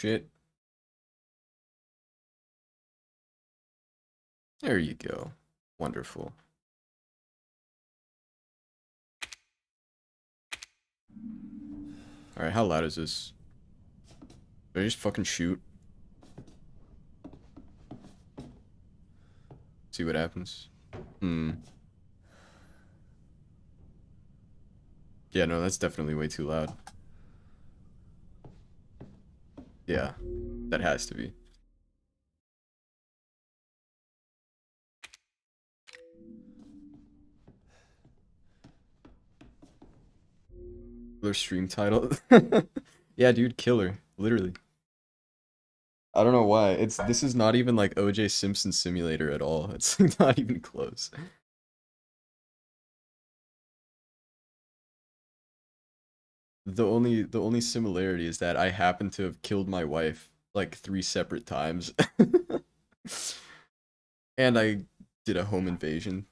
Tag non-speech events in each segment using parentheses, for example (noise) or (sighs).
Shit. There you go. Wonderful. Alright, how loud is this? Did I just fucking shoot? See what happens. Hmm. Yeah, no, that's definitely way too loud. Yeah, that has to be. Their stream title. (laughs) yeah, dude, killer. Literally. I don't know why. It's this is not even like OJ Simpson simulator at all. It's (laughs) not even close. The only the only similarity is that I happen to have killed my wife like three separate times. (laughs) and I did a home invasion.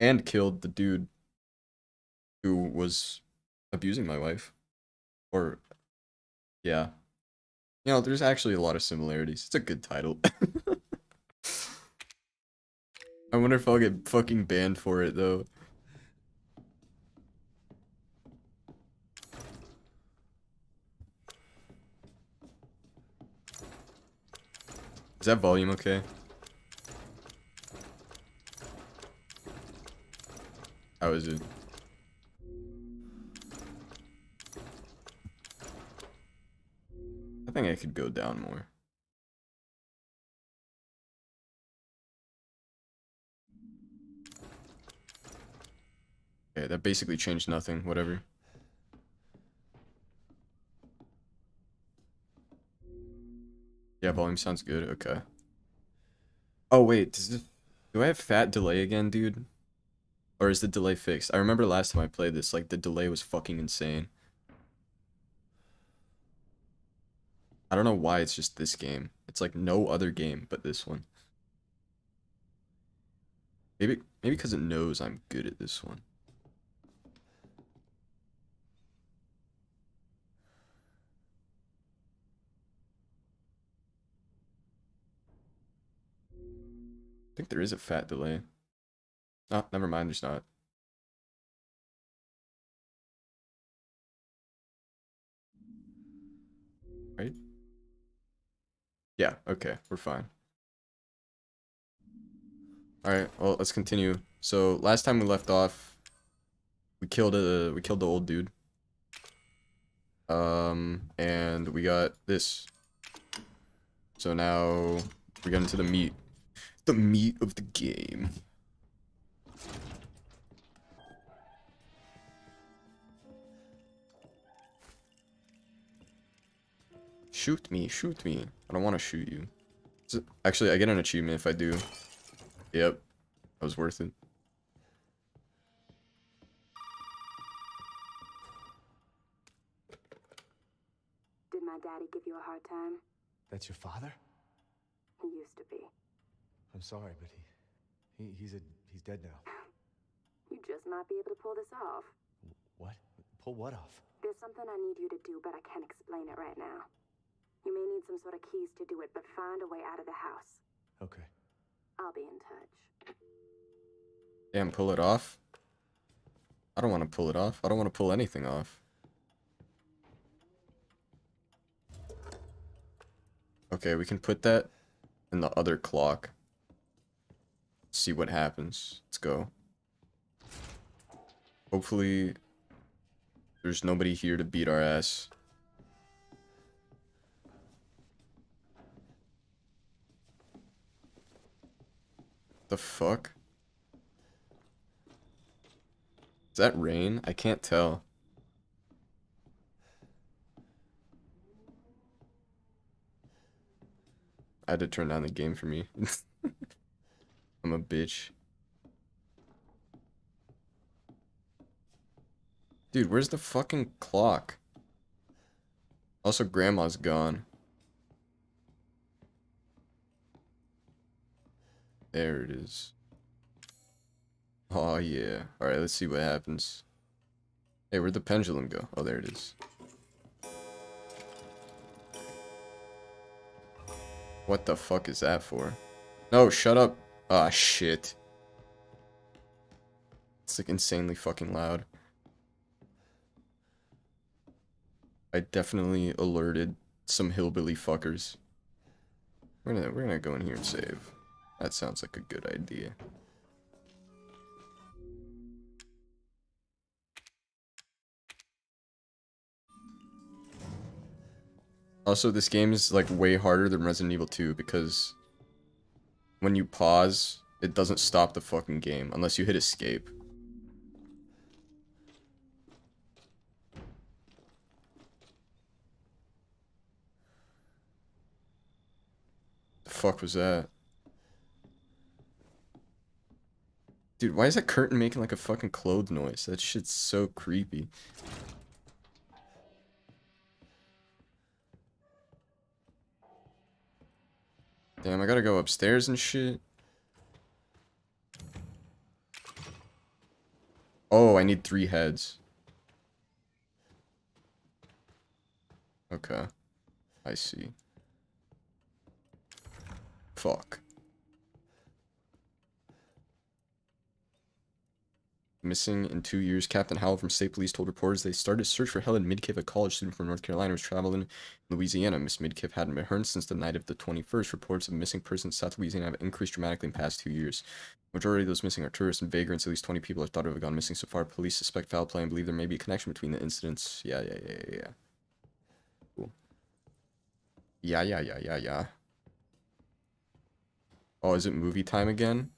And killed the dude who was abusing my wife. Or yeah. You know, there's actually a lot of similarities. It's a good title. (laughs) I wonder if I'll get fucking banned for it though. Is that volume okay? How is it? I think I could go down more. Okay, that basically changed nothing, whatever. Yeah, volume sounds good, okay. Oh wait, does this, do I have fat delay again, dude? Or is the delay fixed? I remember last time I played this, like, the delay was fucking insane. I don't know why it's just this game. It's like no other game but this one. Maybe maybe because it knows I'm good at this one. Think there is a fat delay. Oh, never mind, there's not. Right? Yeah, okay, we're fine. Alright, well, let's continue. So, last time we left off, we killed a we killed the old dude. Um, and we got this. So now we get into the meat. The meat of the game. Shoot me, shoot me. I don't want to shoot you. Actually, I get an achievement if I do. Yep. That was worth it. Did my daddy give you a hard time? That's your father? He used to be. I'm sorry, but he, he he's a he's dead now. You just might be able to pull this off. What? Pull what off? There's something I need you to do, but I can't explain it right now. You may need some sort of keys to do it, but find a way out of the house. Okay. I'll be in touch. Damn, pull it off? I don't want to pull it off. I don't want to pull anything off. Okay, we can put that in the other clock. See what happens. Let's go. Hopefully, there's nobody here to beat our ass. The fuck? Is that rain? I can't tell. I had to turn down the game for me. (laughs) I'm a bitch. Dude, where's the fucking clock? Also, grandma's gone. There it is. Oh, yeah. Alright, let's see what happens. Hey, where'd the pendulum go? Oh, there it is. What the fuck is that for? No, shut up. Ah, shit. It's like insanely fucking loud. I definitely alerted some hillbilly fuckers. We're gonna we're gonna go in here and save. That sounds like a good idea. Also, this game is like way harder than Resident Evil 2 because when you pause, it doesn't stop the fucking game unless you hit escape. The fuck was that? Dude, why is that curtain making like a fucking clothes noise? That shit's so creepy. Damn, I gotta go upstairs and shit. Oh, I need three heads. Okay. I see. Fuck. Missing in two years, Captain Howell from State Police told reporters they started a search for Helen Midkiff, a college student from North Carolina who was traveling in Louisiana. Miss Midkiff hadn't been heard since the night of the 21st. Reports of missing persons in South Louisiana have increased dramatically in the past two years. Majority of those missing are tourists and vagrants. At least 20 people are thought to have gone missing so far. Police suspect foul play and believe there may be a connection between the incidents. Yeah, yeah, yeah, yeah, yeah. Cool. Yeah, yeah, yeah, yeah, yeah. Oh, is it movie time again?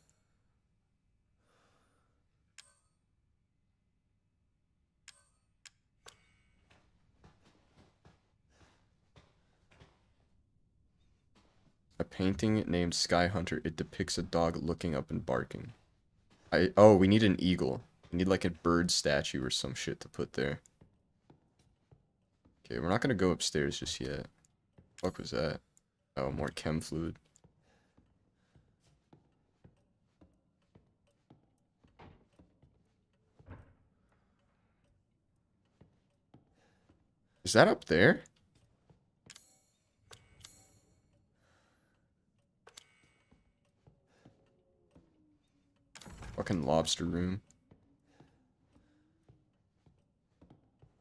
A painting named Sky Hunter. It depicts a dog looking up and barking. I oh, we need an eagle. We need like a bird statue or some shit to put there. Okay, we're not gonna go upstairs just yet. Fuck was that? Oh, more chem fluid. Is that up there? Fucking lobster room.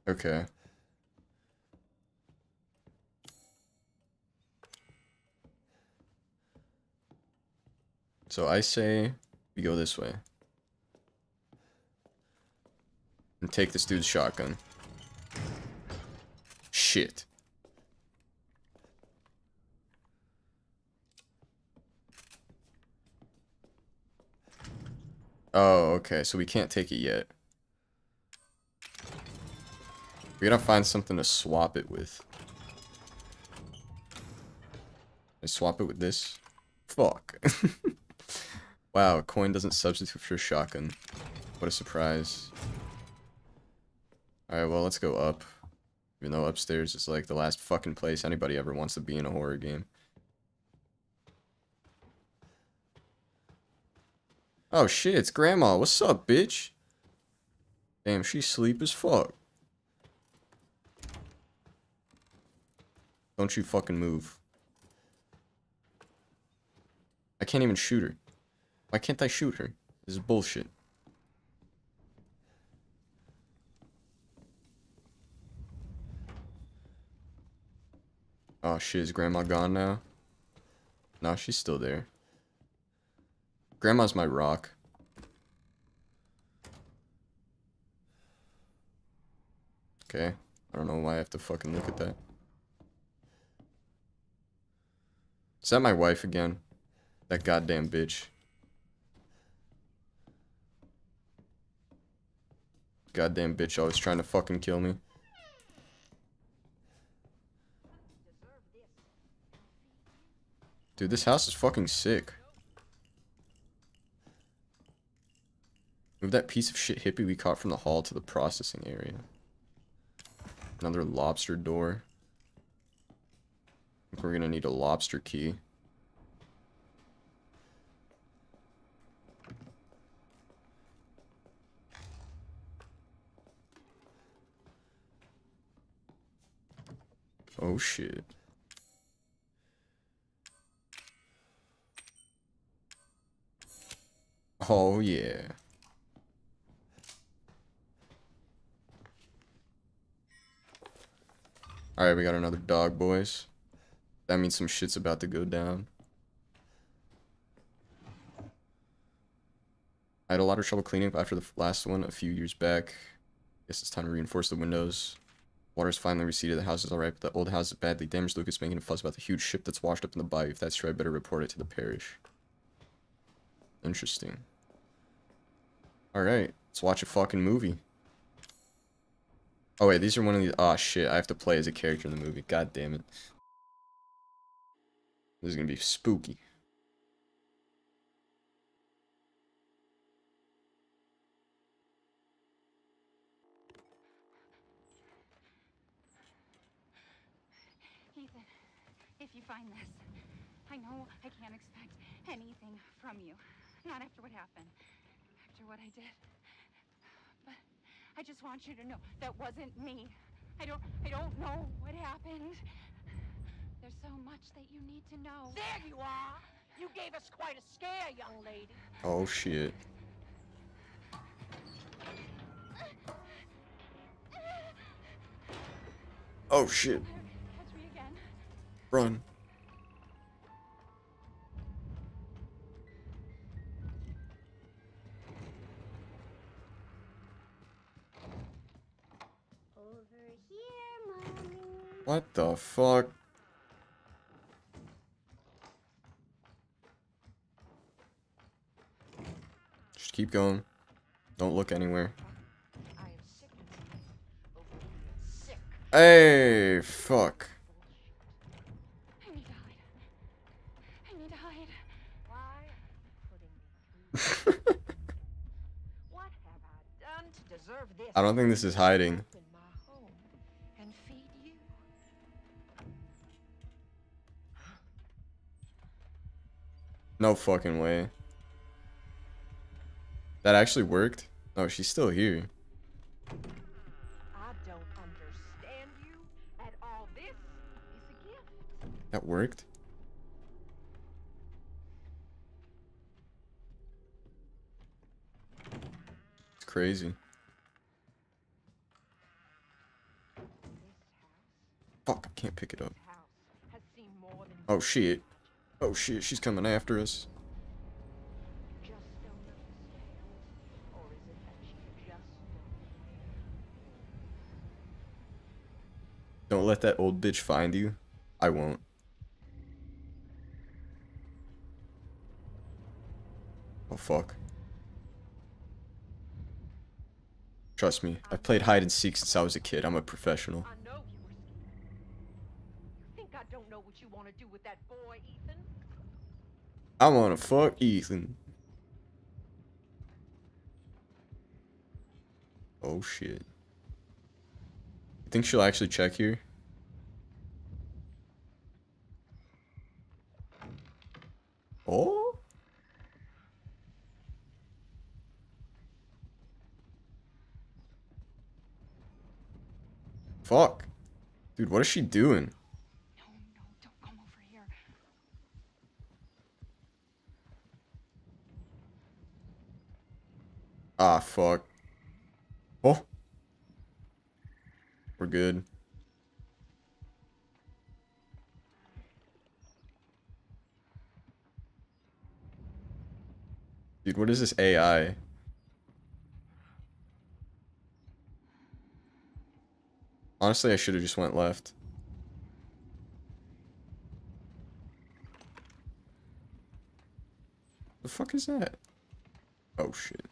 Okay. So I say we go this way. And take this dude's shotgun. Shit. Oh, okay, so we can't take it yet. We gotta find something to swap it with. I swap it with this? Fuck. (laughs) wow, coin doesn't substitute for a shotgun. What a surprise. Alright, well, let's go up. Even though upstairs is like the last fucking place anybody ever wants to be in a horror game. Oh shit, it's grandma. What's up, bitch? Damn, she sleep as fuck. Don't you fucking move. I can't even shoot her. Why can't I shoot her? This is bullshit. Oh shit, is grandma gone now? No, she's still there. Grandma's my rock. Okay. I don't know why I have to fucking look at that. Is that my wife again? That goddamn bitch. Goddamn bitch always trying to fucking kill me. Dude, this house is fucking sick. Move that piece of shit hippie we caught from the hall to the processing area. Another lobster door. I think we're gonna need a lobster key. Oh shit. Oh yeah. Alright, we got another dog, boys. That means some shit's about to go down. I had a lot of trouble cleaning up after the last one a few years back. Guess it's time to reinforce the windows. Water's finally receded. The house is alright, but the old house is badly damaged. Lucas making a fuss about the huge ship that's washed up in the bayou. If that's true, I better report it to the parish. Interesting. Alright, let's watch a fucking movie. Oh wait, these are one of these. oh ah, shit, I have to play as a character in the movie. God damn it. This is gonna be spooky. Ethan, if you find this, I know I can't expect anything from you. Not after what happened, after what I did. But I just want you to know that wasn't me. I don't I don't know what happened. There's so much that you need to know. There you are. You gave us quite a scare, young lady. Oh shit. Oh shit. Catch me again. Run. What the fuck? Just keep going. Don't look anywhere. I am sick of being sick. Hey, fuck. (laughs) (laughs) I need to hide. I need No fucking way. That actually worked? Oh, she's still here. I don't understand you at all. This is a gift. That worked? It's crazy. Fuck, I can't pick it up. house, house has seen more than Oh shit. Oh shit, she's coming after us. Don't let that old bitch find you. I won't. Oh fuck. Trust me, I've played hide and seek since I was a kid. I'm a professional. I know you were scared. You think I don't know what you want to do with that boy, Ethan? I wanna fuck Ethan. Oh shit. You think she'll actually check here? Oh? Fuck. Dude, what is she doing? No, no, don't come over here. Ah, fuck. Oh. We're good. Dude, what is this AI? Honestly, I should have just went left. The fuck is that? Oh shit.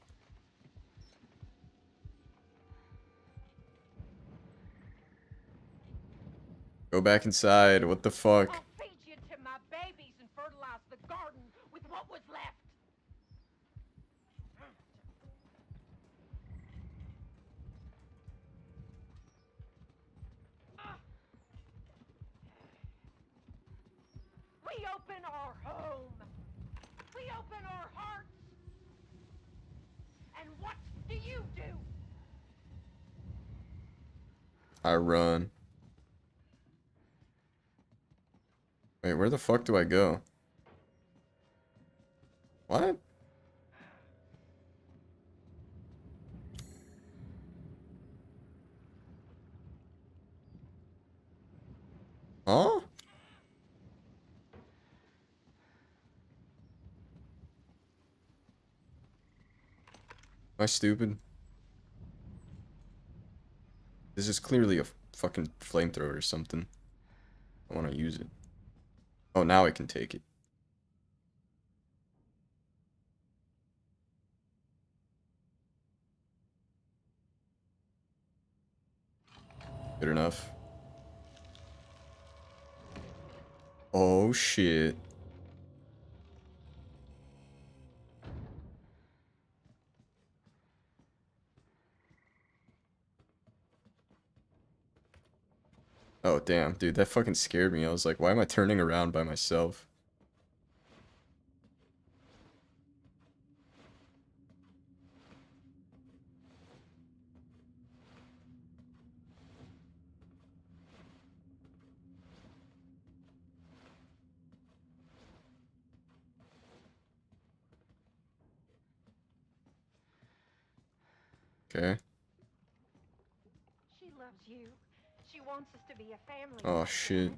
Go back inside. What the fuck? We open our home. We open our hearts. And what do you do? I'll feed Wait, where the fuck do I go? What? Huh? Am I stupid? This is clearly a fucking flamethrower or something. I want to use it. Oh, now I can take it. Good enough. Oh shit. Oh damn, dude, that fucking scared me. I was like, why am I turning around by myself? Okay. She loves you. She wants us to be a family. Oh shit.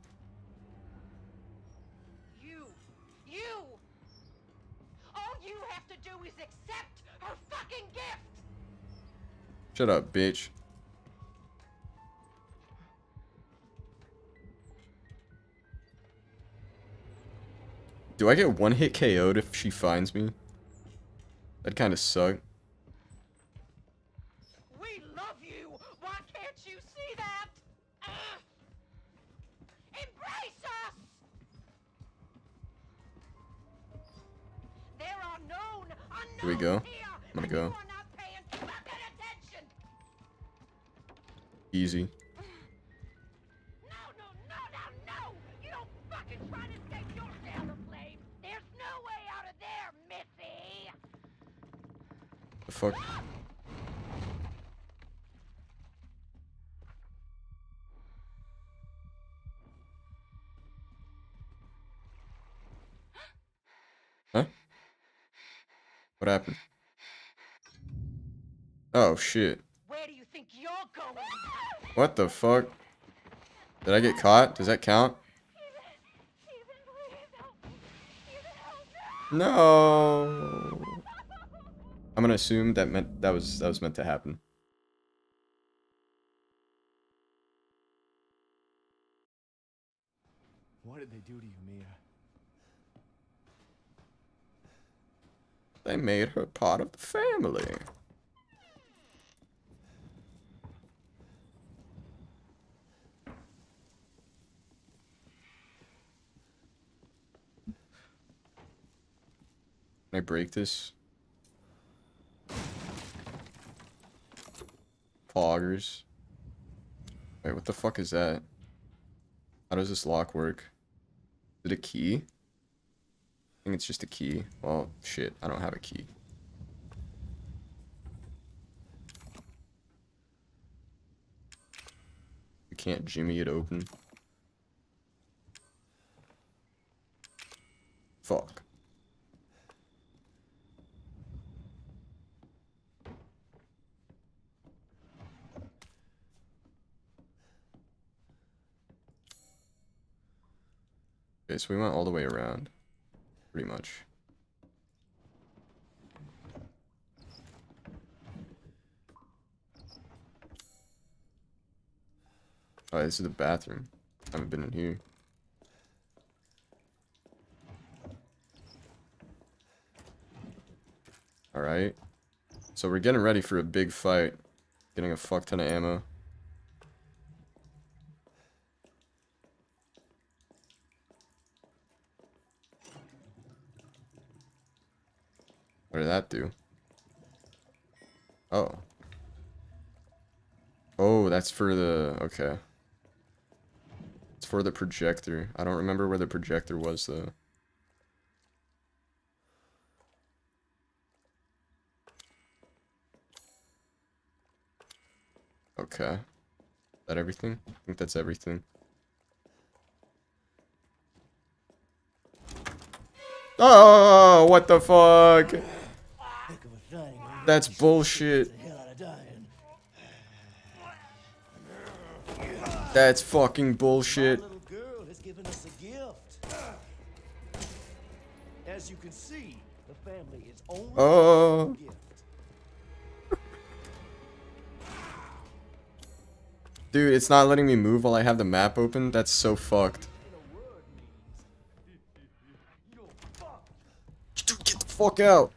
You, you. All you have to do is accept her fucking gift. Shut up, bitch. Do I get one hit KO'd if she finds me? That'd kind of suck. Here we go. I'm gonna go. Easy. No, no, no, no! You don't fucking try to escape your share of flame! There's no way out of there, Missy! The fuck? Huh? What happened? Oh shit. Where do you think you're going? What the fuck? Did I get caught? Does that count? No. I'm gonna assume that meant that was that was meant to happen. What did they do to you, Mia? They made her part of the family. Can I break this? Foggers. Wait, what the fuck is that? How does this lock work? Is it a key? I think it's just a key. Well, shit, I don't have a key. You can't jimmy it open. Fuck. Okay, so we went all the way around. Pretty much. Oh, this is the bathroom. I haven't been in here. Alright. So we're getting ready for a big fight. Getting a fuck ton of ammo. What did that do? Oh. Oh, that's for the... Okay. It's for the projector. I don't remember where the projector was, though. Okay. Is that everything? I think that's everything. Oh, what the fuck? Heck of a thing. That's bullshit. The hell out of dying. That's fucking bullshit. Girl has given us a gift. As you can see, the family is only Oh. (laughs) Dude, it's not letting me move while I have the map open. That's so fucked. Dude, get the fuck out.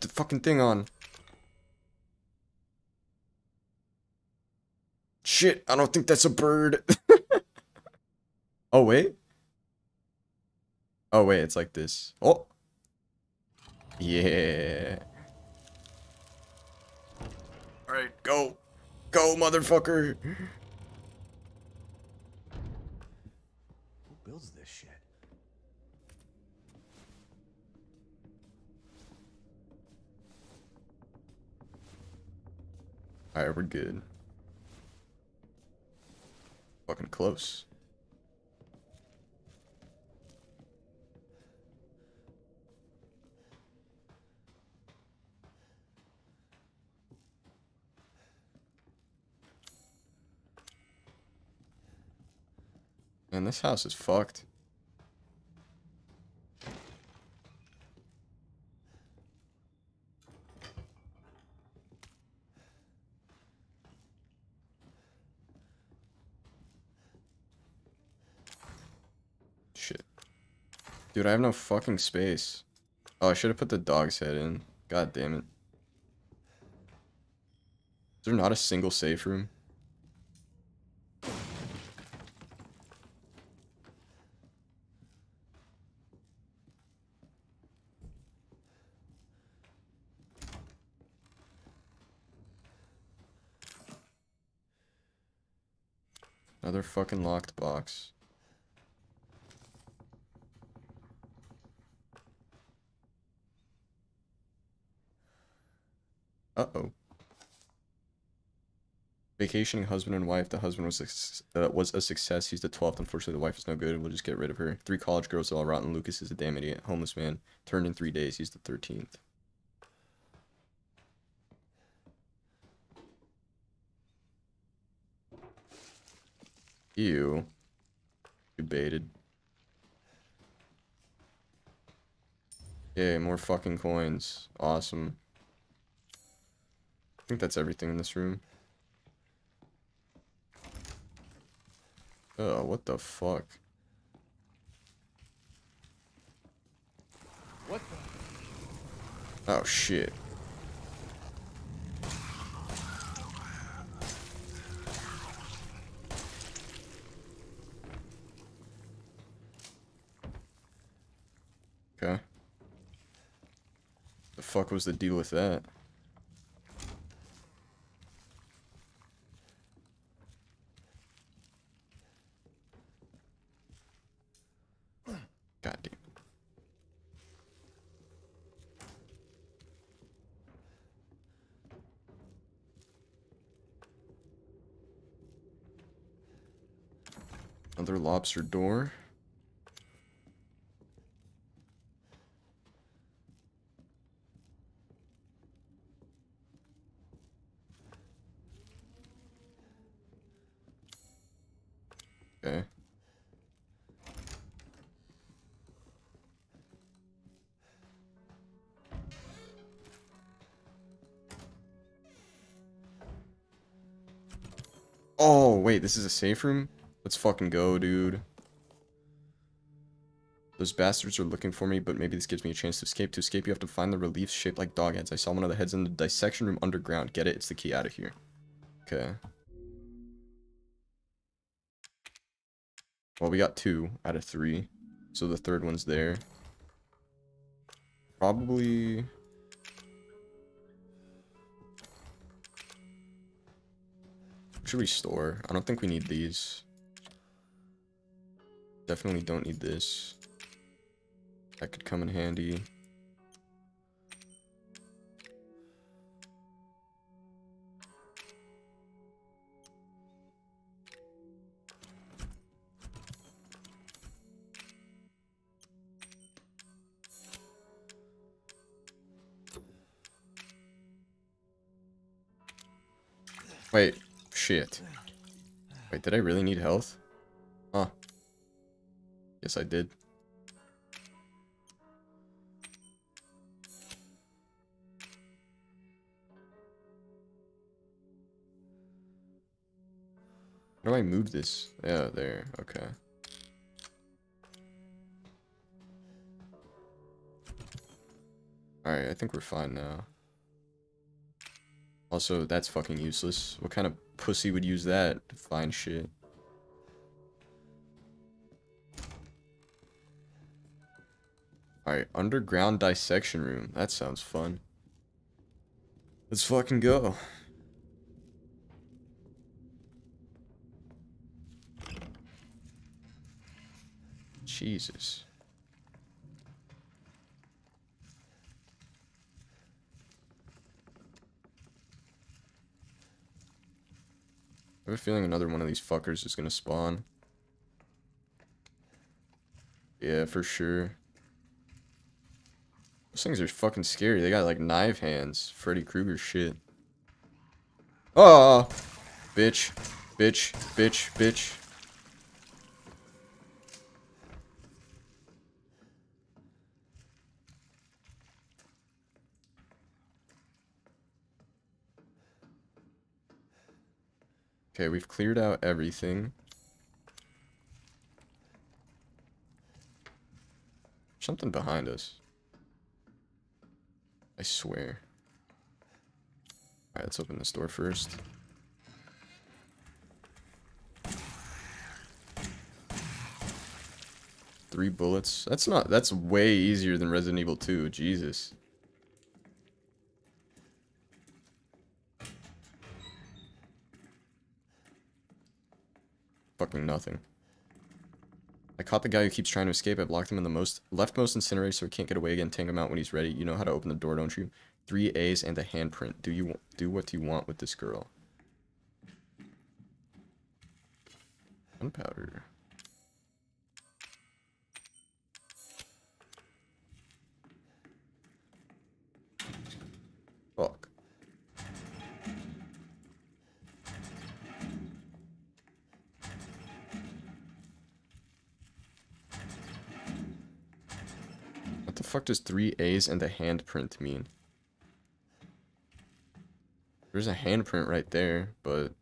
The fucking thing on. Shit, I don't think that's a bird. (laughs) oh, wait. Oh wait, it's like this. Oh. Yeah. Alright, go. Go, motherfucker. Who builds this shit? Alright, we're good. Fucking close. Man, this house is fucked. Shit. Dude, I have no fucking space. Oh, I should have put the dog's head in. God damn it. Is there not a single safe room? Another fucking locked box. Uh-oh. Vacationing husband and wife. The husband was uh, was a success. He's the 12th. Unfortunately, the wife is no good. We'll just get rid of her. Three college girls all rotten. Lucas is a damn idiot. Homeless man. Turned in three days. He's the 13th. Ew. You baited. Yay, more fucking coins. Awesome. I think that's everything in this room. Oh, what the fuck? What the? Oh shit. Okay. The fuck was the deal with that? God damn. Another lobster door. Okay. Oh, wait, this is a safe room? Let's fucking go, dude. Those bastards are looking for me, but maybe this gives me a chance to escape. To escape, you have to find the reliefs shaped like dog heads. I saw one of the heads in the dissection room underground. Get it? It's the key out of here. Okay. Well, we got two out of three. So the third one's there. Probably... Should we store? I don't think we need these. Definitely don't need this. That could come in handy. Wait, shit. Wait, did I really need health? Yes, I did. How do I move this? Yeah, there. Okay. Alright, I think we're fine now. Also, that's fucking useless. What kind of pussy would use that to find shit? Alright, underground dissection room. That sounds fun. Let's fucking go. Jesus. I have a feeling another one of these fuckers is gonna spawn. Yeah, for sure. Those things are fucking scary. They got like knife hands. Freddy Krueger shit. Oh! Bitch. Bitch. Bitch. Bitch. Okay, we've cleared out everything. Something behind us. I swear. Alright, let's open this door first. Three bullets. That's not, that's way easier than Resident Evil 2. Jesus. Fucking nothing. I caught the guy who keeps trying to escape. I've locked him in the most leftmost incinerator so he can't get away again. Take him out when he's ready. You know how to open the door, don't you? Three A's and a handprint. Do you do what you want with this girl? Gunpowder. Fuck. Fuck does three A's and the handprint mean? There's a handprint right there, but...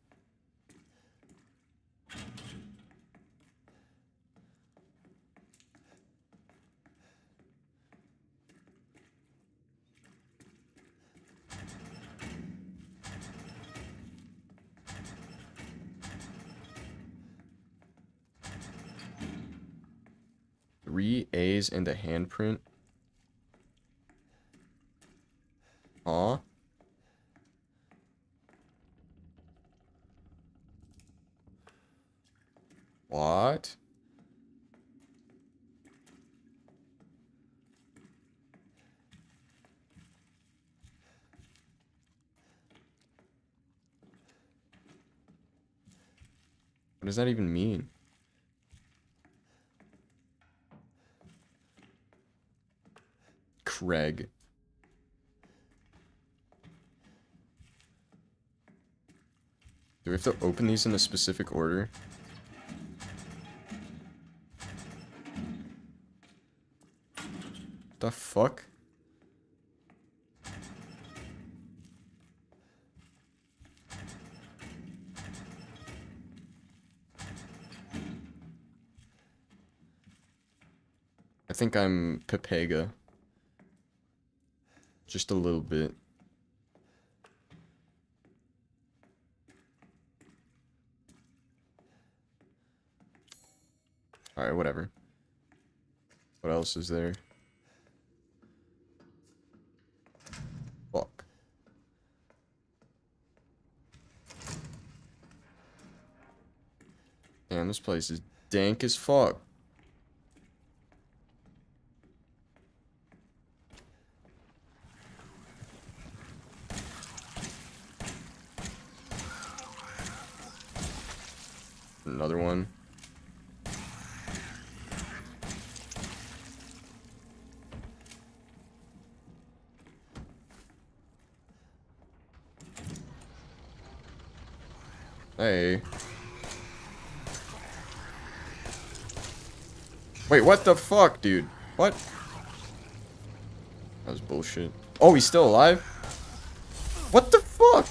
Three A's and a handprint? Aw. What? What does that even mean? Craig. Do we have to open these in a specific order? The fuck? I think I'm Pepega. Just a little bit. Alright, whatever. What else is there? Fuck. Damn, this place is dank as fuck. Another one. Hey. Wait, what the fuck, dude? What? That was bullshit. Oh, he's still alive? What the fuck?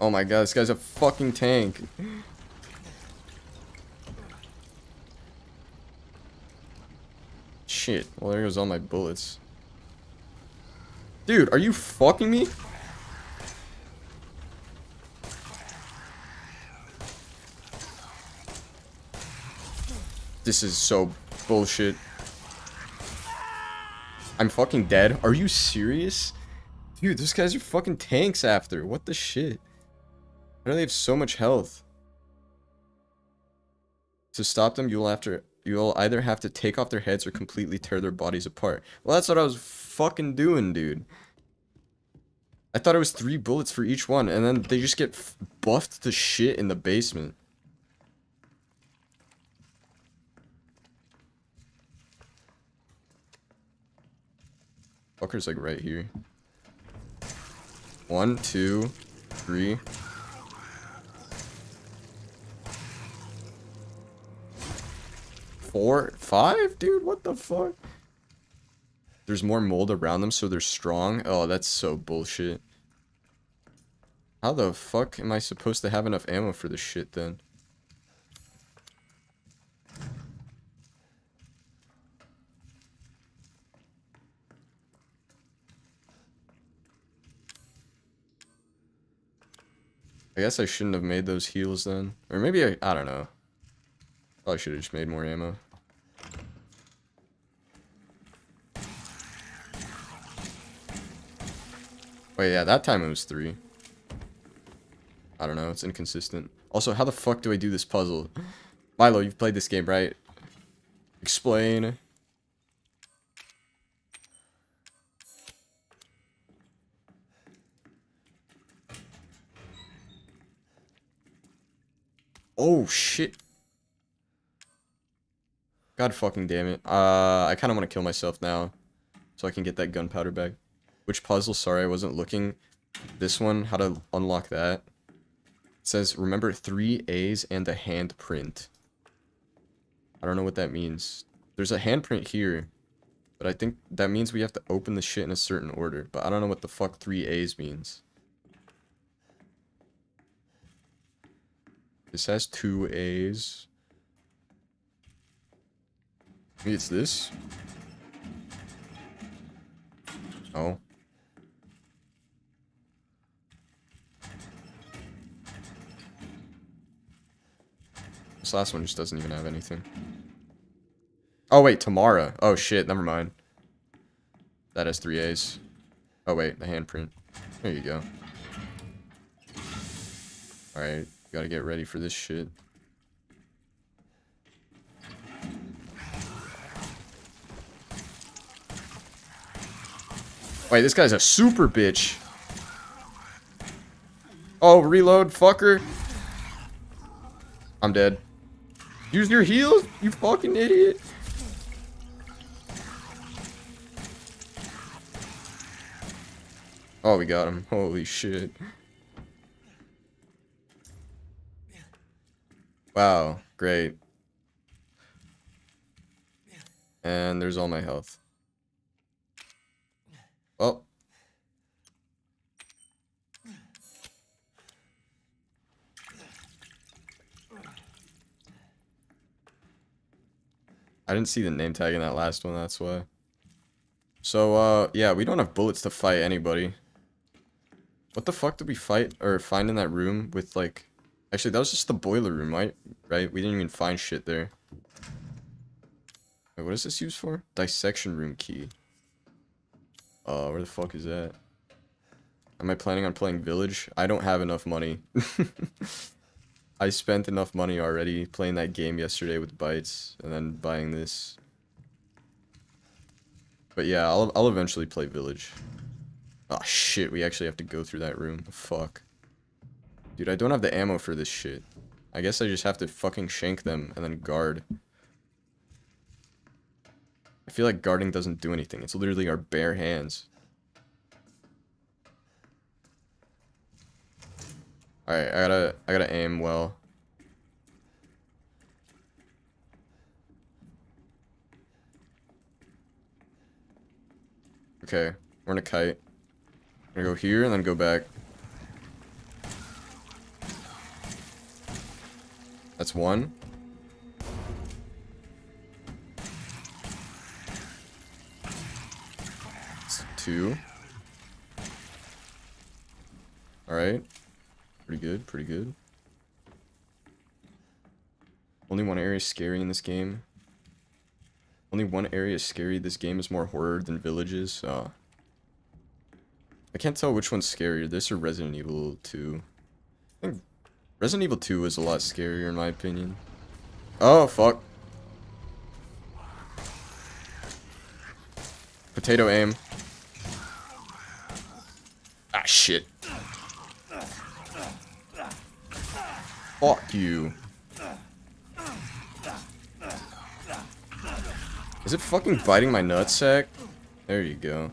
Oh my god, this guy's a fucking tank. Shit. Well, there goes all my bullets. Dude, are you fucking me? This is so bullshit. I'm fucking dead. Are you serious? Dude, those guys are fucking tanks after. What the shit? How do they have so much health? To stop them, you'll have to you'll either have to take off their heads or completely tear their bodies apart. Well, that's what I was fucking doing, dude. I thought it was three bullets for each one, and then they just get buffed to shit in the basement. Fucker's like right here. One, two, three. Four, five? Dude, what the fuck? There's more mold around them, so they're strong. Oh, that's so bullshit. How the fuck am I supposed to have enough ammo for this shit then? I guess I shouldn't have made those heals then. Or maybe I, I don't know. Probably should have just made more ammo. Wait, yeah, that time it was three. I don't know, it's inconsistent. Also, how the fuck do I do this puzzle? Milo, you've played this game, right? Explain. Oh, shit. God fucking damn it. Uh, I kind of want to kill myself now. So I can get that gunpowder back. Which puzzle? Sorry, I wasn't looking. This one, how to unlock that. It says, remember three A's and a handprint. I don't know what that means. There's a handprint here. But I think that means we have to open the shit in a certain order. But I don't know what the fuck three A's means. This has two A's. Maybe it's this? Oh. This last one just doesn't even have anything. Oh, wait, Tamara. Oh, shit, never mind. That has three A's. Oh, wait, the handprint. There you go. Alright, gotta get ready for this shit. Wait, this guy's a super bitch. Oh, reload, fucker. I'm dead. Use your heals, you fucking idiot. Oh, we got him. Holy shit. Wow, great. And there's all my health. Oh. I didn't see the name tag in that last one, that's why. So, uh, yeah, we don't have bullets to fight anybody. What the fuck did we fight, or find in that room with, like... Actually, that was just the boiler room, right? Right? We didn't even find shit there. Wait, what is this used for? Dissection room key. Uh, where the fuck is that? Am I planning on playing Village? I don't have enough money. (laughs) I spent enough money already playing that game yesterday with Bites and then buying this. But yeah, I'll, I'll eventually play Village. Oh shit, we actually have to go through that room. Fuck. Dude, I don't have the ammo for this shit. I guess I just have to fucking shank them and then guard. I feel like guarding doesn't do anything. It's literally our bare hands. Alright, I gotta I gotta aim well. Okay, we're in a kite. I'm gonna go here and then go back. That's one. That's two. Alright. Pretty good, pretty good. Only one area is scary in this game. Only one area is scary. This game is more horror than villages. Uh, I can't tell which one's scarier, this or Resident Evil 2. Resident Evil 2 is a lot scarier in my opinion. Oh, fuck. Potato aim. Ah, shit. Fuck you. Is it fucking biting my nutsack? There you go.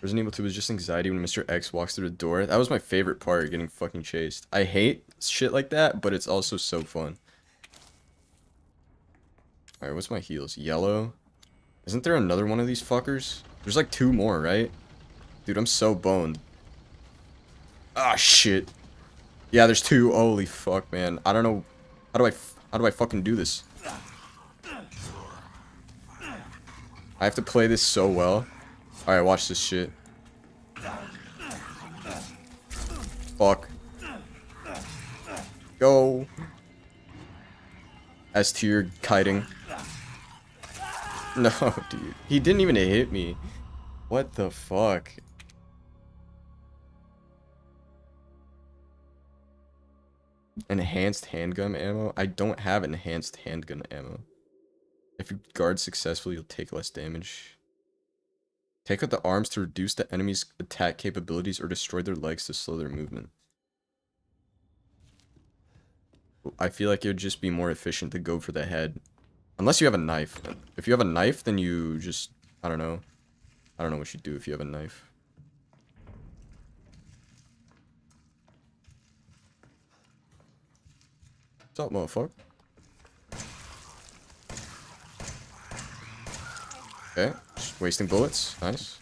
Resident Evil 2 was just anxiety when Mr. X walks through the door. That was my favorite part, getting fucking chased. I hate shit like that, but it's also so fun. Alright, what's my heals? Yellow? Isn't there another one of these fuckers? There's like two more, right? Dude, I'm so boned. Ah, shit. Yeah, there's two. Holy fuck, man. I don't know. How do I, how do I fucking do this? I have to play this so well. Alright, watch this shit. Fuck. Go. S tier kiting. (laughs) No, dude. He didn't even hit me. What the fuck? Enhanced handgun ammo? I don't have enhanced handgun ammo. If you guard successfully, you'll take less damage. Take out the arms to reduce the enemy's attack capabilities or destroy their legs to slow their movement. I feel like it would just be more efficient to go for the head. Unless you have a knife. If you have a knife, then you just... I don't know. I don't know what you'd do if you have a knife. What's up, motherfucker? Okay, just wasting bullets. Nice.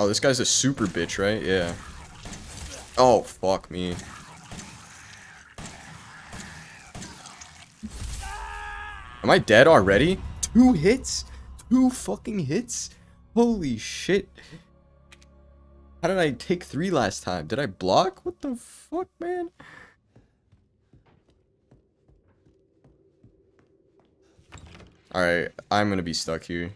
Oh, this guy's a super bitch, right? Yeah. Oh, fuck me. Am I dead already? Two hits? Two fucking hits? Holy shit. How did I take three last time? Did I block? What the fuck, man? Alright, I'm gonna be stuck here.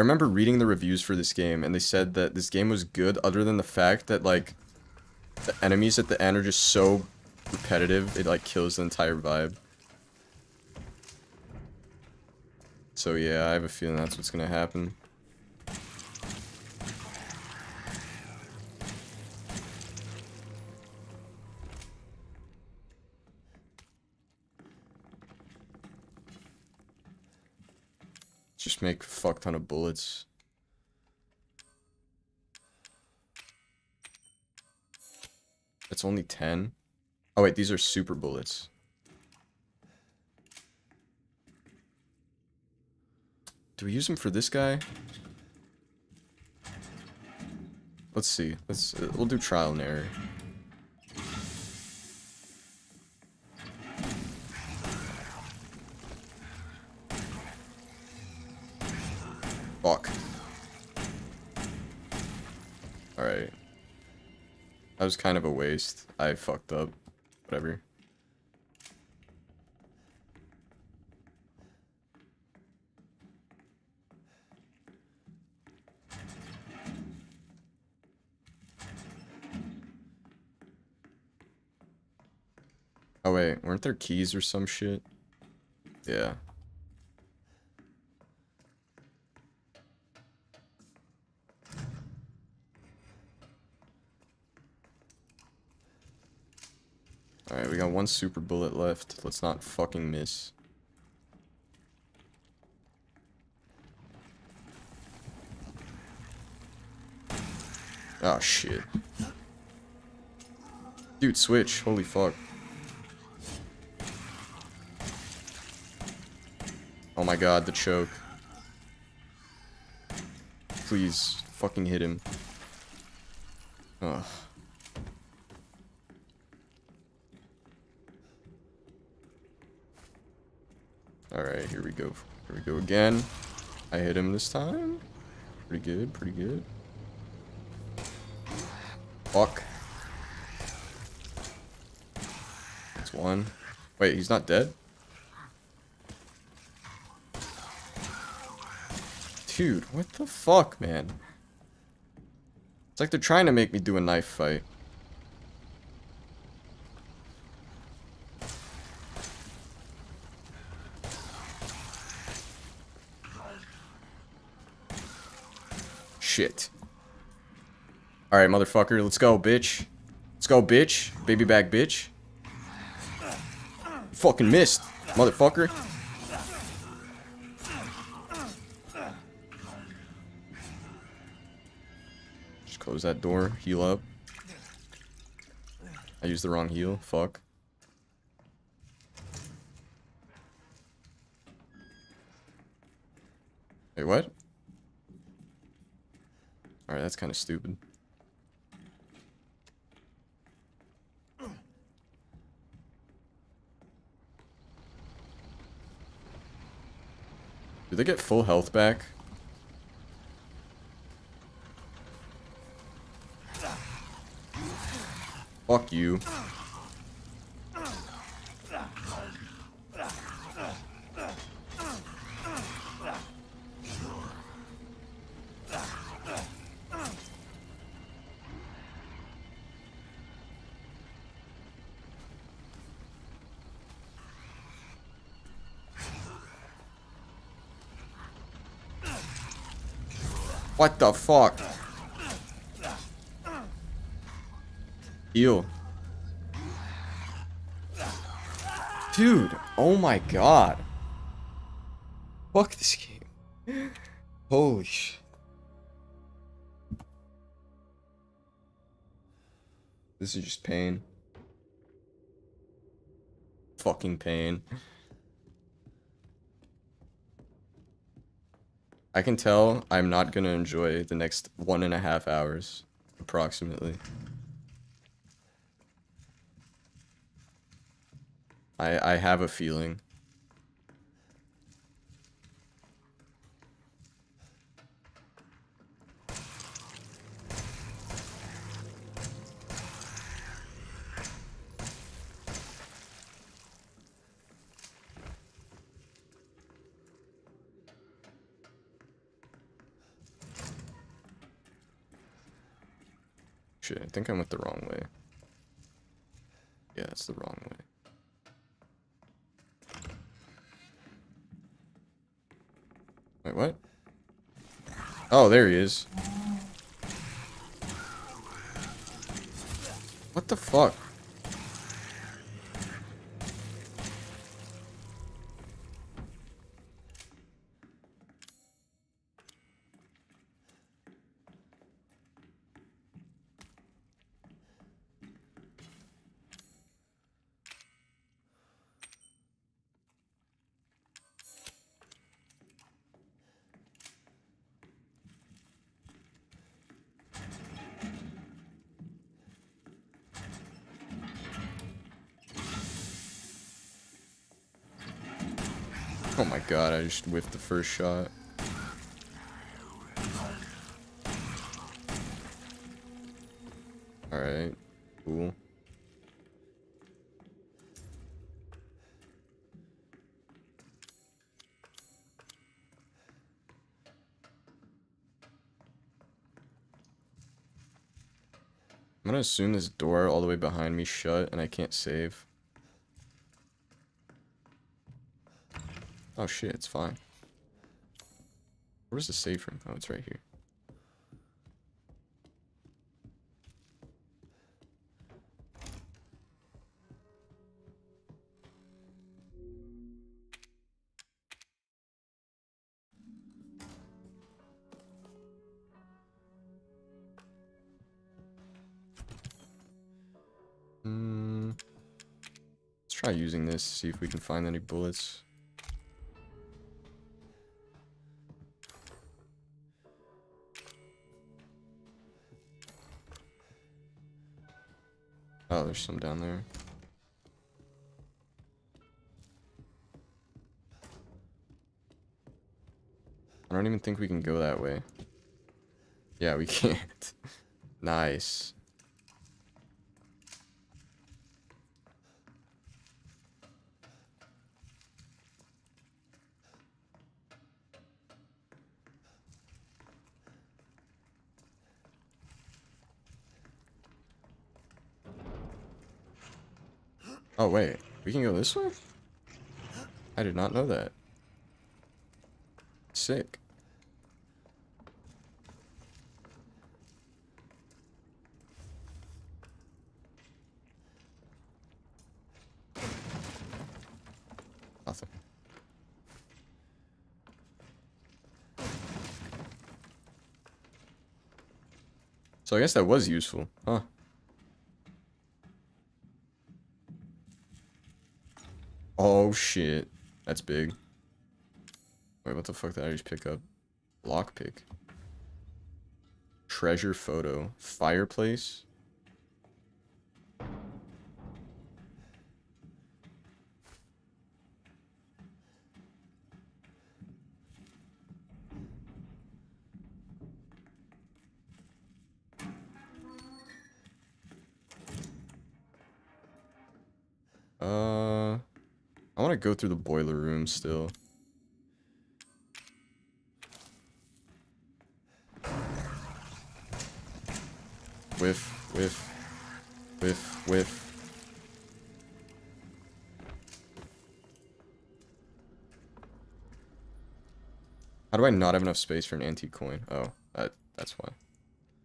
I remember reading the reviews for this game, and they said that this game was good other than the fact that, like, the enemies at the end are just so repetitive, it, like, kills the entire vibe. So, yeah, I have a feeling that's what's gonna happen. Make fuck ton of bullets. It's only 10. Oh wait, these are super bullets. Do we use them for this guy? Let's see. Let's uh, we'll do trial and error. Fuck. Alright. That was kind of a waste. I fucked up. Whatever. Oh wait, weren't there keys or some shit? Yeah. Alright, we got one super bullet left. Let's not fucking miss. Oh shit. Dude, switch. Holy fuck. Oh my god, the choke. Please, fucking hit him. Ugh. Alright, here we go. Here we go again. I hit him this time. Pretty good, pretty good. Fuck. That's one. Wait, he's not dead? Dude, what the fuck, man? It's like they're trying to make me do a knife fight. Shit. Alright, motherfucker, let's go, bitch. Let's go, bitch. Baby back, bitch. Fucking missed, motherfucker. Just close that door, heal up. I used the wrong heal, fuck. Wait, what? Alright, that's kind of stupid. Do they get full health back? Fuck you. What the fuck? Heal. Dude, oh my god. Fuck this game. Holy sh. This is just pain. Fucking pain. I can tell I'm not gonna enjoy the next one and a half hours, approximately. I I have a feeling. Shit, I think I went the wrong way. Yeah, it's the wrong way. Wait, what? Oh, there he is. What the fuck? God, I just whiffed the first shot. Alright, cool. I'm gonna assume this door all the way behind me shut and I can't save. Oh shit, it's fine. Where's the safe room? Oh, it's right here. Hmm. Let's try using this, see if we can find any bullets. There's some down there. I don't even think we can go that way. Yeah, we (laughs) can't. nice. Wait. We can go this way? I did not know that. Sick. Nothing. So I guess that was useful, huh? Shit. That's big. Wait, what the fuck did I just pick up? Lockpick. Treasure photo. Fireplace. Go through the boiler room still. Whiff, whiff, whiff, whiff. How do I not have enough space for an antique coin? Oh, that that's why.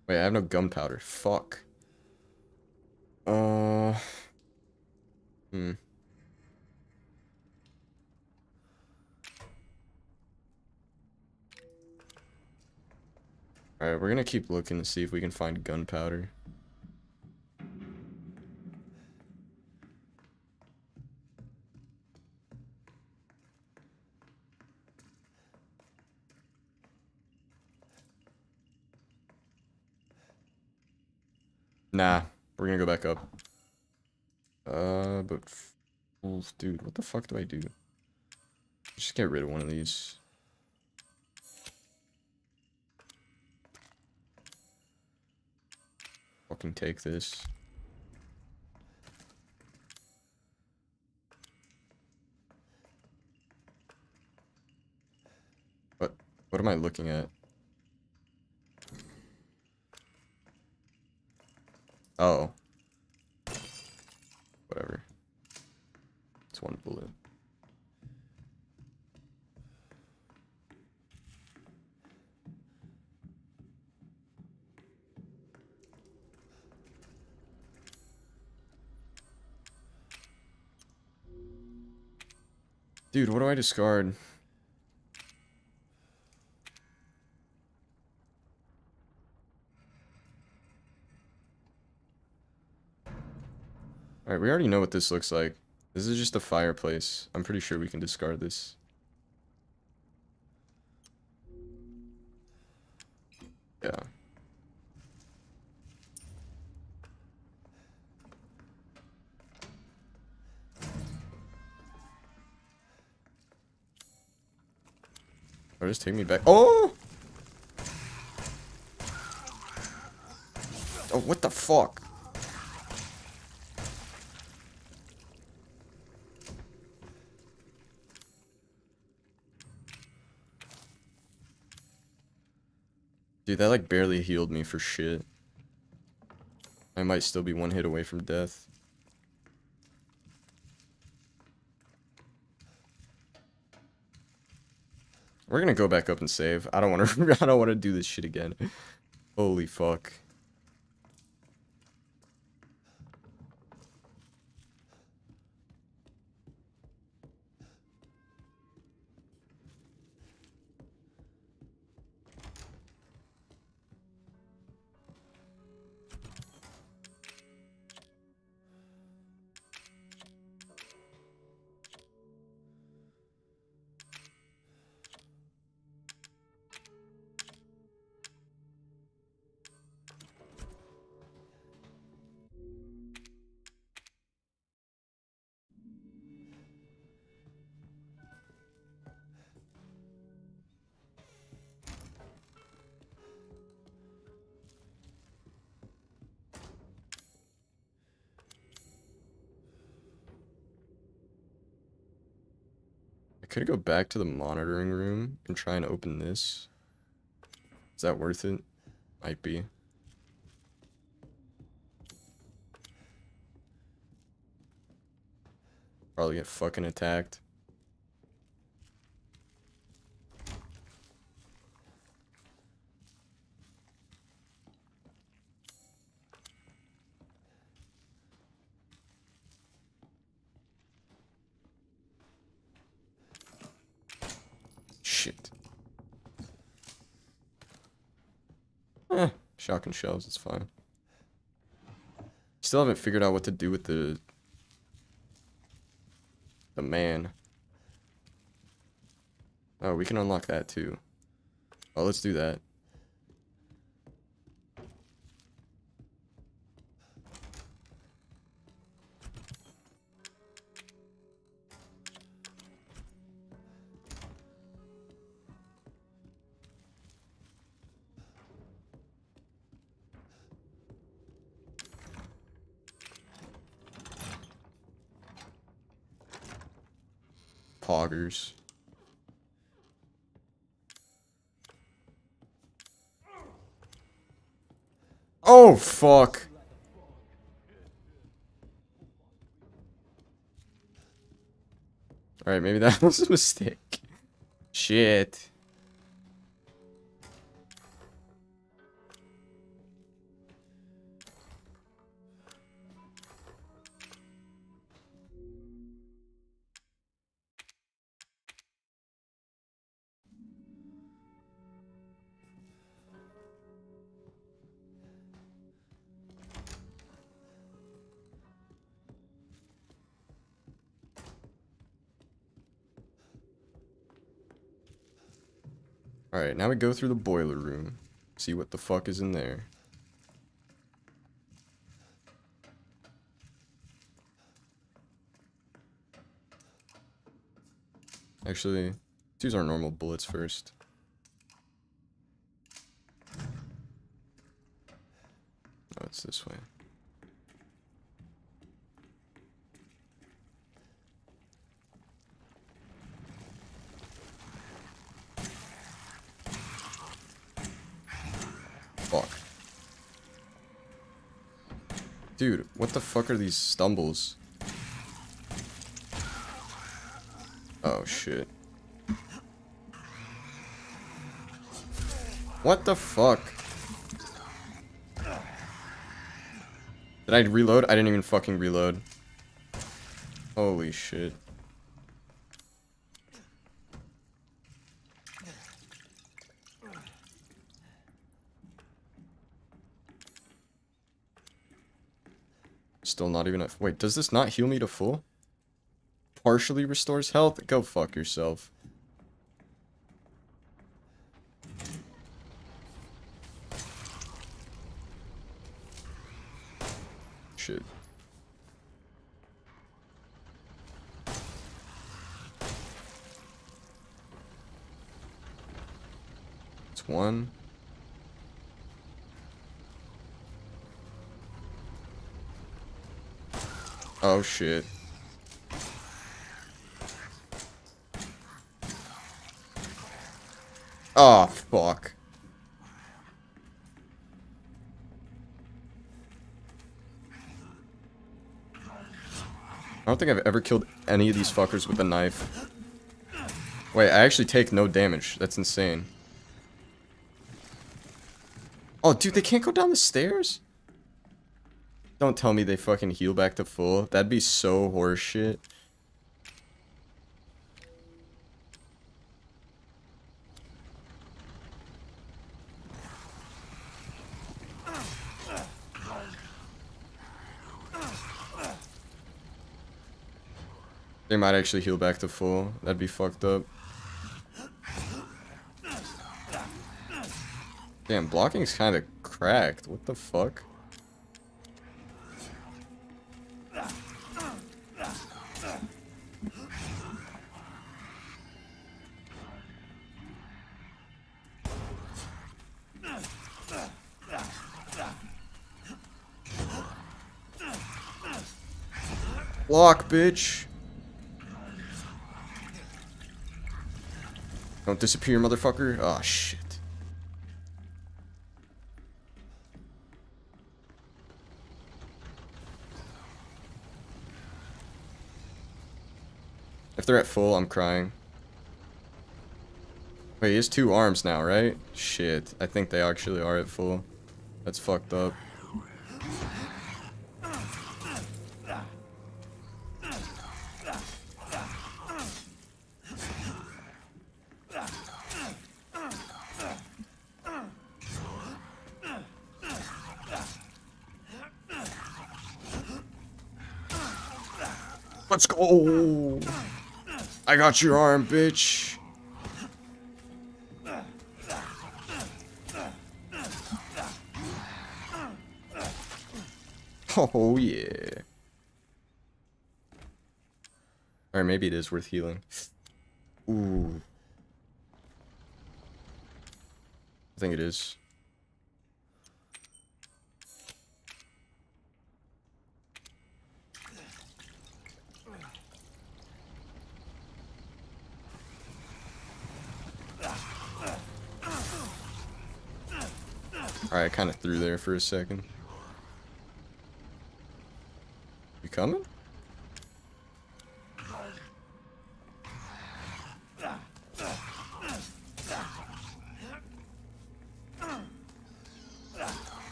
Wait, I have no gunpowder. Fuck. Uh. Hmm. Alright, we're gonna keep looking to see if we can find gunpowder. Nah, we're gonna go back up. Uh, but... Oof, dude, what the fuck do I do? Just get rid of one of these. Fucking take this. What? What am I looking at? Oh. Whatever. It's one bullet. Dude, what do I discard? Alright, we already know what this looks like. This is just a fireplace. I'm pretty sure we can discard this. Or just take me back. Oh! Oh, what the fuck? Dude, that like barely healed me for shit. I might still be one hit away from death. We're gonna go back up and save. I don't want to. (laughs) I don't want to do this shit again. Holy fuck. Back to the monitoring room and try and open this. Is that worth it? Might be. Probably get fucking attacked. Shit. Eh, shotgun shells, it's fine. Still haven't figured out what to do with the the man. Oh, we can unlock that too. Oh, let's do that. Fuck. Alright, maybe that (laughs) was a mistake. Shit. Now we go through the boiler room. See what the fuck is in there. Actually, let's use our normal bullets first. Oh, it's this way. Fuck. Dude, what the fuck are these stumbles? Oh shit. What the fuck? Did I reload? I didn't even fucking reload. Holy shit. Still not even at- Wait, does this not heal me to full? Partially restores health? Go fuck yourself. Shit. It's one. Oh shit. Oh fuck. I don't think I've ever killed any of these fuckers with a knife. Wait, I actually take no damage. That's insane. Oh, dude, they can't go down the stairs? Don't tell me they fucking heal back to full. That'd be so horseshit. They might actually heal back to full. That'd be fucked up. Damn, blocking's kind of cracked. What the fuck? Block, bitch. Don't disappear, motherfucker. Oh, shit. If they're at full, I'm crying. Wait, he has two arms now, right? Shit. I think they actually are at full. That's fucked up. Let's. I got your arm, bitch. Oh, yeah. Or maybe it is worth healing. Ooh. I think it is. Alright, I kind of threw there for a second. You coming?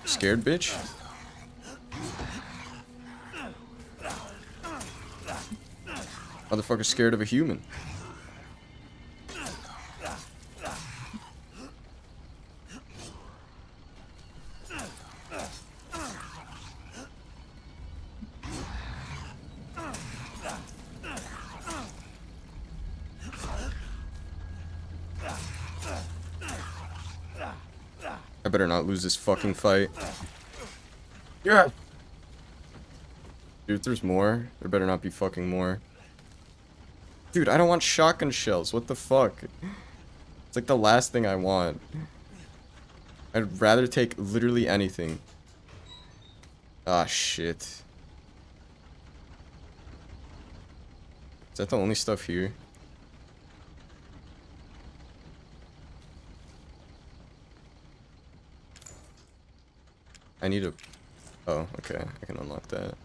Scared, bitch? Motherfucker scared of a human. Lose this fucking fight. Yeah. Dude, if there's more, there better not be fucking more. Dude, I don't want shotgun shells. What the fuck? It's like the last thing I want. I'd rather take literally anything. Ah, shit. Is that the only stuff here? I need a... Oh, okay. I can unlock that.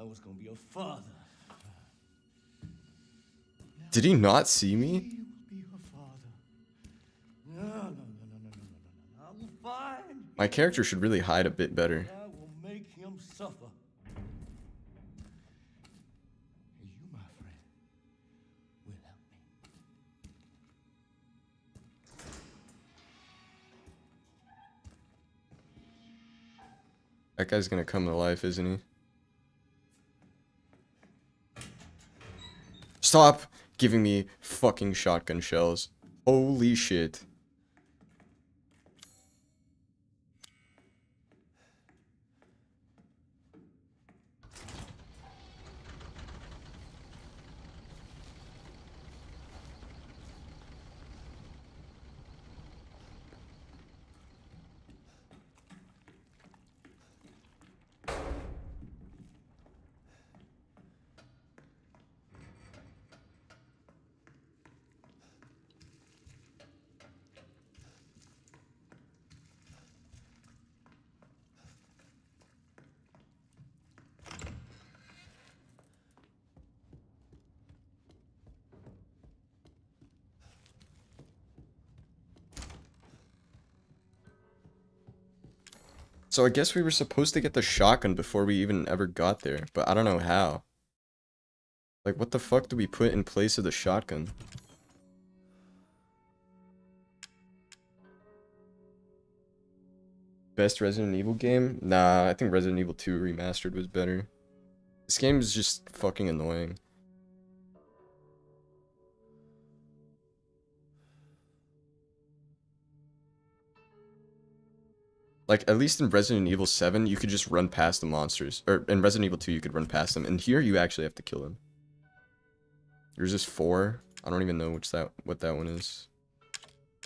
I was gonna be your father. Did he not see me? My character should really hide a bit better. That guy's gonna come to life, isn't he? Stop giving me fucking shotgun shells. Holy shit. So I guess we were supposed to get the shotgun before we even ever got there, but I don't know how. Like, what the fuck do we put in place of the shotgun? Best Resident Evil game? Nah, I think Resident Evil 2 Remastered was better. This game is just fucking annoying. Like, at least in Resident Evil 7, you could just run past the monsters. Or in Resident Evil 2, you could run past them. And here, you actually have to kill them. There's just four. I don't even know which that what that one is.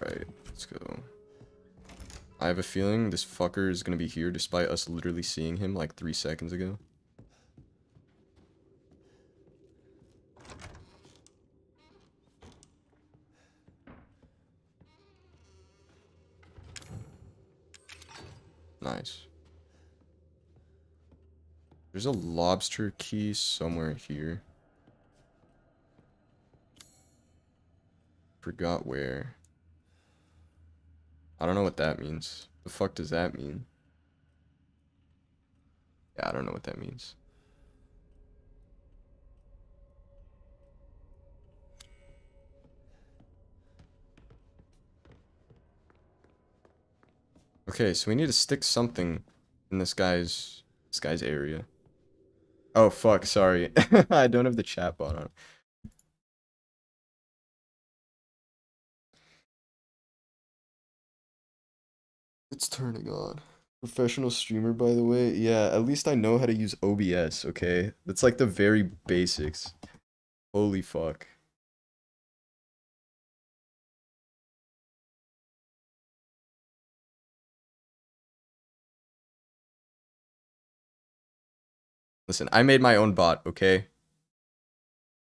Right, let's go. I have a feeling this fucker is gonna be here despite us literally seeing him like three seconds ago. Nice. There's a lobster key somewhere here. Forgot where. I don't know what that means. The fuck does that mean? Yeah, I don't know what that means. Okay, so we need to stick something in this guy's this guy's area. Oh fuck, sorry. (laughs) I don't have the chat bot on. It's turning on. Professional streamer, by the way. Yeah, at least I know how to use OBS, okay? That's like the very basics. Holy fuck. Listen, I made my own bot, okay?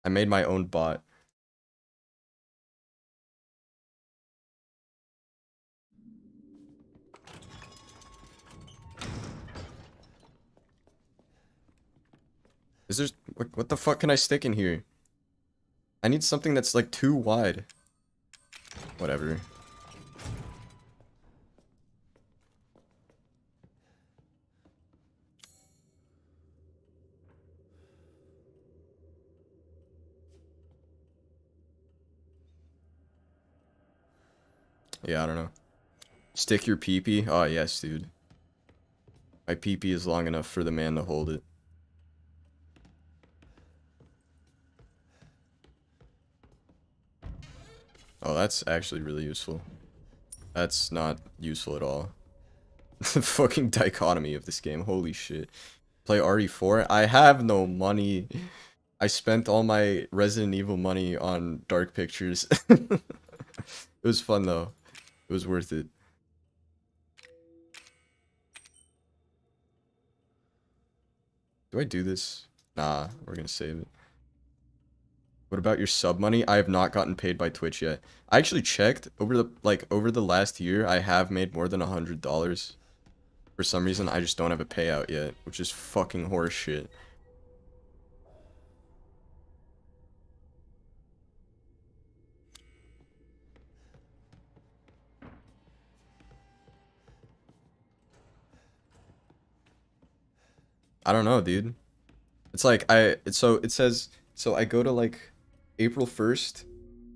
I made my own bot. Is there what, what the fuck can I stick in here? I need something that's like too wide. Whatever. Yeah, I don't know. Stick your peepee? -pee? Oh, yes, dude. My peepee -pee is long enough for the man to hold it. Oh, that's actually really useful. That's not useful at all. (laughs) the fucking dichotomy of this game, holy shit. Play RE4? I have no money. I spent all my Resident Evil money on Dark Pictures. (laughs) it was fun though. It was worth it. Do I do this? Nah, we're gonna save it. What about your sub money? I have not gotten paid by Twitch yet. I actually checked over the like over the last year. I have made more than a hundred dollars. For some reason, I just don't have a payout yet, which is fucking horseshit. I don't know, dude. It's like I so it says so I go to like April 1st.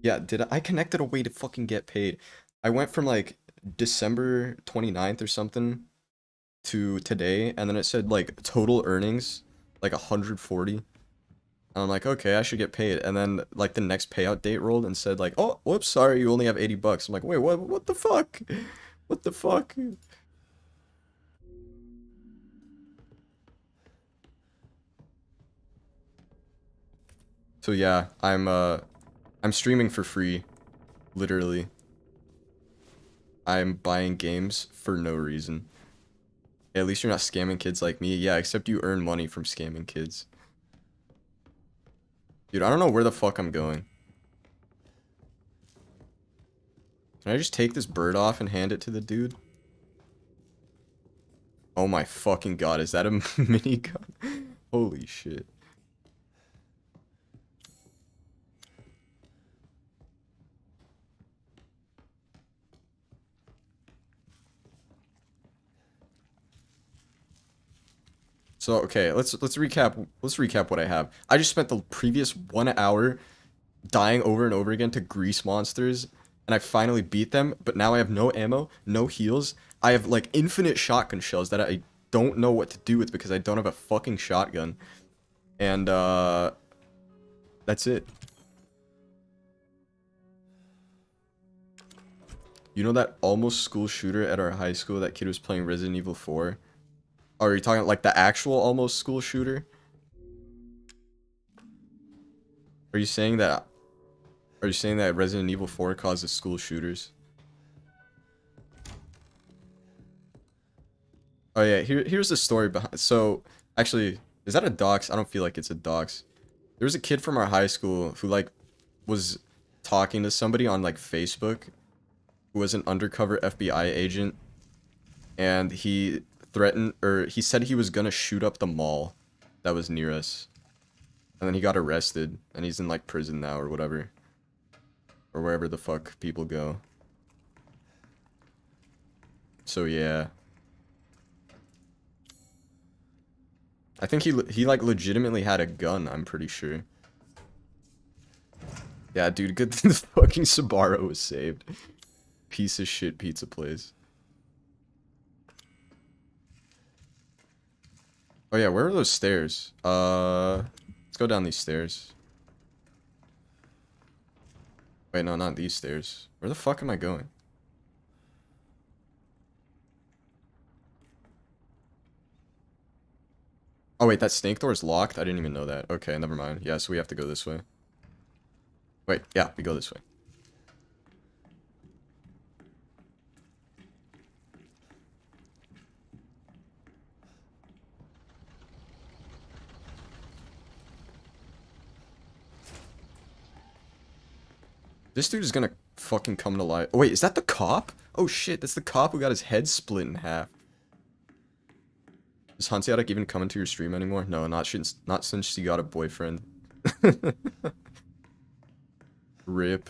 Yeah, did I, I connected a way to fucking get paid. I went from like December 29th or something to today and then it said like total earnings like 140. And I'm like, okay, I should get paid. And then like the next payout date rolled and said like, oh, whoops, sorry, you only have 80 bucks. I'm like, wait, what what the fuck? (laughs) What the fuck? So yeah, I'm uh I'm streaming for free. Literally. I'm buying games for no reason. At least you're not scamming kids like me. Yeah, except you earn money from scamming kids. Dude, I don't know where the fuck I'm going. Can I just take this bird off and hand it to the dude? Oh my fucking god, is that a (laughs) minigun? Holy shit. So okay, let's let's recap. Let's recap what I have. I just spent the previous one hour dying over and over again to grease monsters, and I finally beat them. But now I have no ammo, no heals. I have like infinite shotgun shells that I don't know what to do with because I don't have a fucking shotgun, and uh, that's it. You know that almost school shooter at our high school? That kid was playing Resident Evil 4. Are you talking like the actual almost school shooter? Are you saying that? Are you saying that Resident Evil 4 causes school shooters? Oh yeah, here here's the story behind. So actually, is that a dox? I don't feel like it's a dox. There was a kid from our high school who like was talking to somebody on like Facebook who was an undercover FBI agent and he threatened or he said he was gonna shoot up the mall that was near us. And then he got arrested and he's in like prison now or whatever. Or wherever the fuck people go. So yeah. I think he he like legitimately had a gun, I'm pretty sure. Yeah, dude, good (laughs) thing the fucking Sbarro was saved. Piece of shit pizza place. Oh yeah, where are those stairs? Uh, let's go down these stairs. Wait, no, not these stairs. Where the fuck am I going? Oh wait, that snake door is locked? I didn't even know that. Okay, never mind. Yeah, so we have to go this way. Wait, yeah, we go this way. This dude is gonna fucking come to life. Oh, wait, is that the cop? Oh shit, that's the cop who got his head split in half. Is Hanseatic even coming to your stream anymore? No, not since not since she got a boyfriend. (laughs) Rip.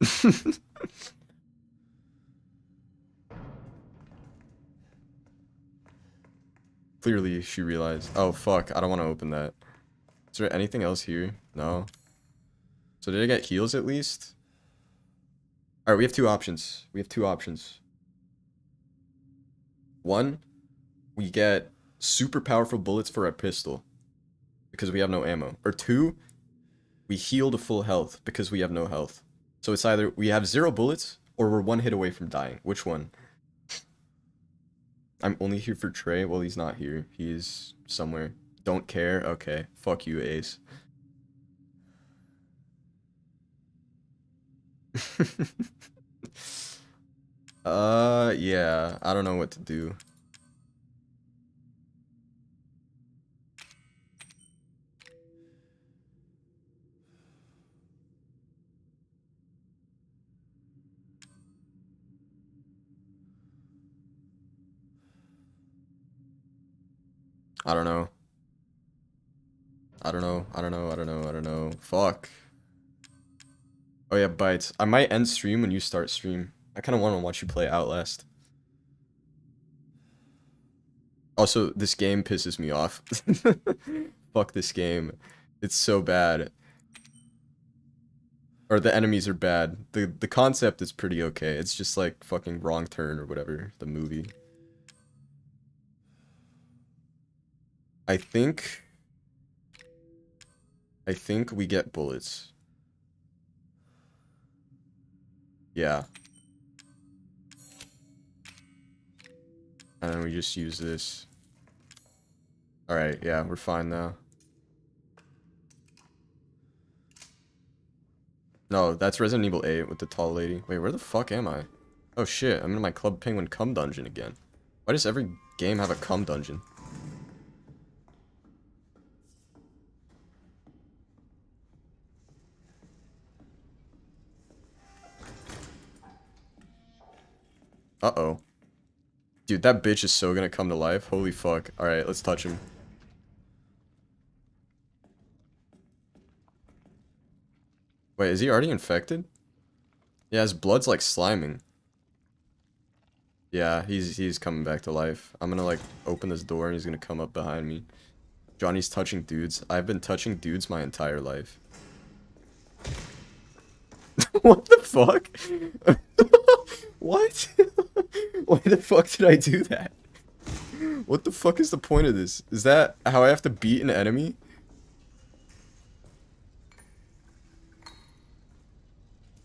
(laughs) Clearly, she realized. Oh, fuck. I don't want to open that. Is there anything else here? No. So did I get heals at least? Alright, we have two options. We have two options. One, we get super powerful bullets for our pistol. Because we have no ammo. Or two, we heal to full health because we have no health. So it's either we have zero bullets or we're one hit away from dying. Which one? I'm only here for Trey. Well, he's not here. He's somewhere. Don't care. Okay. Fuck you, Ace. (laughs) uh, yeah. I don't know what to do. I don't know. I don't know. I don't know. I don't know. I don't know. Fuck. Oh yeah, bites. I might end stream when you start stream. I kind of want to watch you play Outlast. Also, this game pisses me off. (laughs) Fuck this game. It's so bad. Or the enemies are bad. The the concept is pretty okay. It's just like fucking wrong turn or whatever, the movie. I think I think we get bullets. Yeah. And then we just use this. Alright, yeah, we're fine now. No, that's Resident Evil 8 with the tall lady. Wait, where the fuck am I? Oh shit, I'm in my Club Penguin cum dungeon again. Why does every game have a cum dungeon? Uh-oh. Dude, that bitch is so gonna come to life. Holy fuck. Alright, let's touch him. Wait, is he already infected? Yeah, his blood's like sliming. Yeah, he's he's coming back to life. I'm gonna like open this door and he's gonna come up behind me. Johnny's touching dudes. I've been touching dudes my entire life. (laughs) what the fuck? (laughs) what? (laughs) (laughs) Why the fuck did I do that? What the fuck is the point of this? Is that how I have to beat an enemy?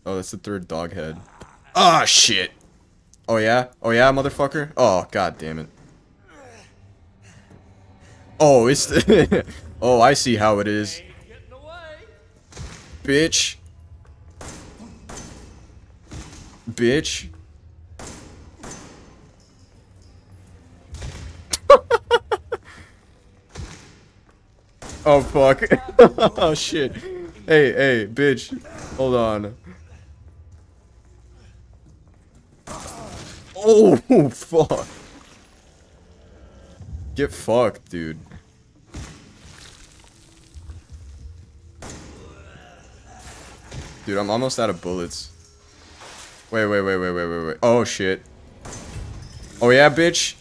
Oh, that's the third dog head. Ah, shit. Oh, yeah? Oh, yeah, motherfucker? Oh, god damn it. Oh, it's (laughs) oh, I see how it is. Bitch. Bitch. Oh, fuck. (laughs) oh, shit. Hey, hey, bitch. Hold on. Oh, fuck. Get fucked, dude. Dude, I'm almost out of bullets. Wait, wait, wait, wait, wait, wait, wait. Oh, shit. Oh, yeah, bitch?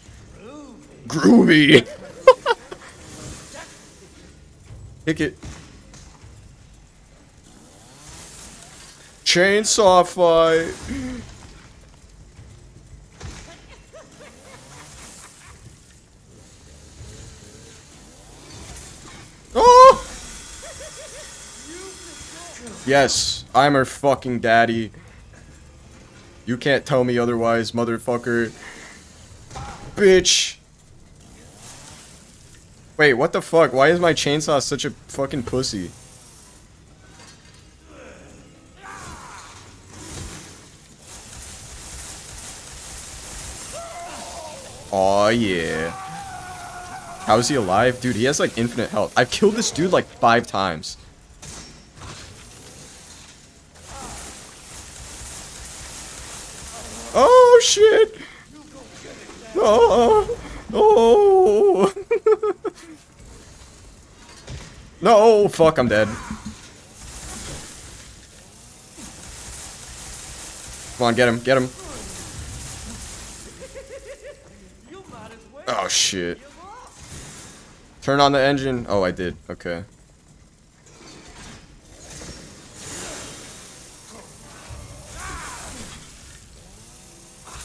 Groovy! (laughs) Kick it. Chainsaw fight! (laughs) Oh! Yes, I'm her fucking daddy. You can't tell me otherwise, motherfucker. Bitch. Wait, what the fuck? Why is my chainsaw such a fucking pussy? Aw, yeah. How is he alive? Dude, he has like infinite health. I've killed this dude like five times. Oh, shit! Oh, oh. (laughs) no, oh, fuck, I'm dead. Come on, get him, get him. Oh, shit. Turn on the engine. Oh, I did. Okay.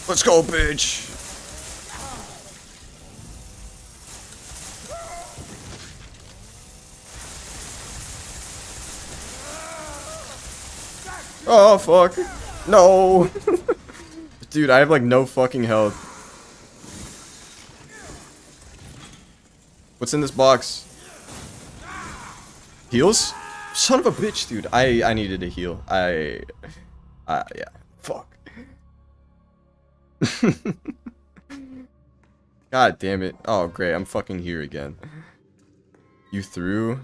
Let's go, bitch. Oh, fuck. No. Dude, I have like no fucking health. What's in this box? Heals? Son of a bitch, dude. I I needed a heal. I uh yeah. Fuck. (laughs) God damn it. Oh, great. I'm fucking here again. You threw?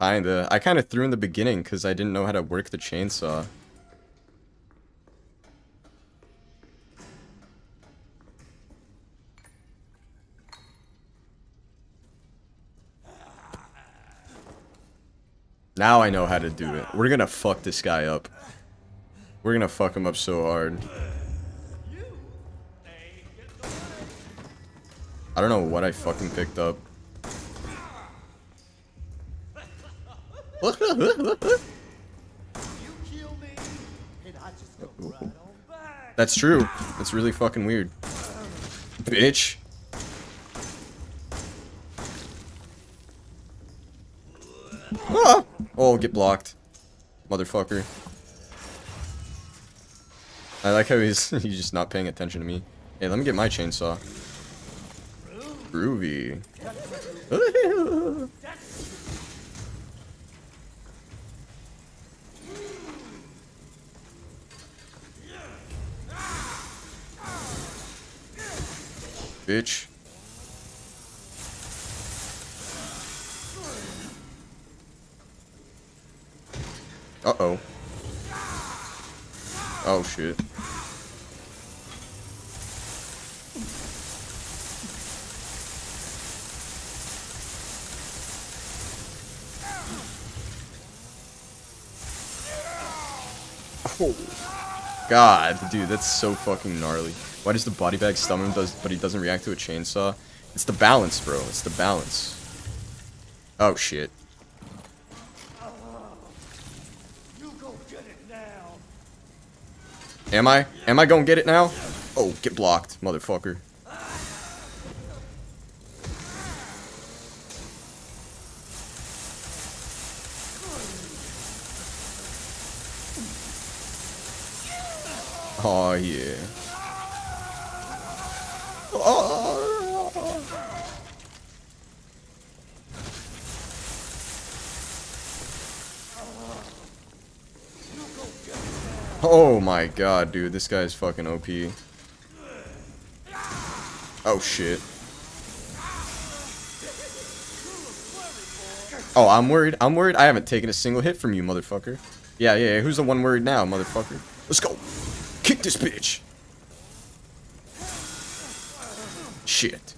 Kinda. I kinda threw in the beginning because I didn't know how to work the chainsaw. Now I know how to do it. We're gonna fuck this guy up. We're gonna fuck him up so hard. I don't know what I fucking picked up. (laughs) That's true. That's really fucking weird. Bitch. Ah! Oh, get blocked. Motherfucker. I like how he's (laughs) he's just not paying attention to me. Hey, let me get my chainsaw. Groovy. (laughs) Bitch. Uh-oh. Oh, shit. Oh. God, dude, that's so fucking gnarly. Why does the body bag stun him, does, but he doesn't react to a chainsaw? It's the balance, bro. It's the balance. Oh, shit. Am I? Am I gonna get it now? Oh, get blocked, motherfucker. Oh yeah. Oh. Oh my god, dude, this guy's fucking OP. Oh shit. Oh, I'm worried. I'm worried. I haven't taken a single hit from you, motherfucker. Yeah, yeah, yeah. Who's the one worried now, motherfucker? Let's go. Kick this bitch. Shit.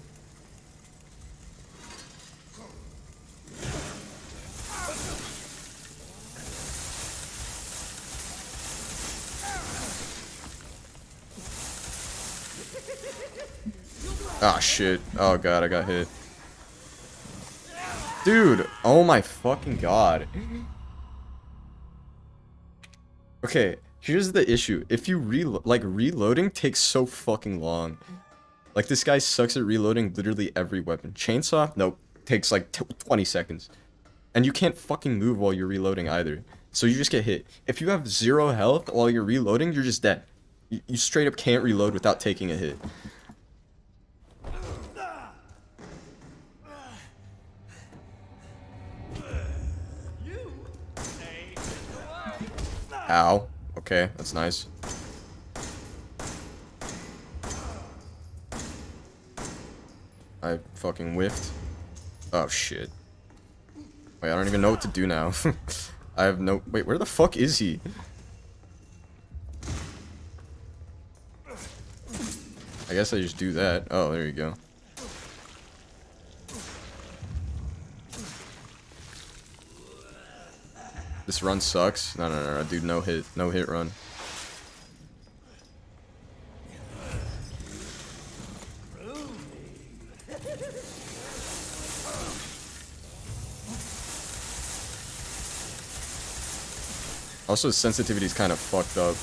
Ah, shit. Oh, God, I got hit. Dude, oh my fucking god. Okay, here's the issue. If you reload, like, reloading takes so fucking long. Like, this guy sucks at reloading literally every weapon. Chainsaw? Nope. Takes like 20 seconds. And you can't fucking move while you're reloading either. So you just get hit. If you have zero health while you're reloading, you're just dead. You, you straight up can't reload without taking a hit. Ow. Okay, that's nice. I fucking whiffed. Oh shit. Wait, I don't even know what to do now. (laughs) I have no- wait, where the fuck is he? I guess I just do that. Oh, there you go. This run sucks. No, no, no, no, dude, no hit, no hit run. Also, sensitivity is kind of fucked up.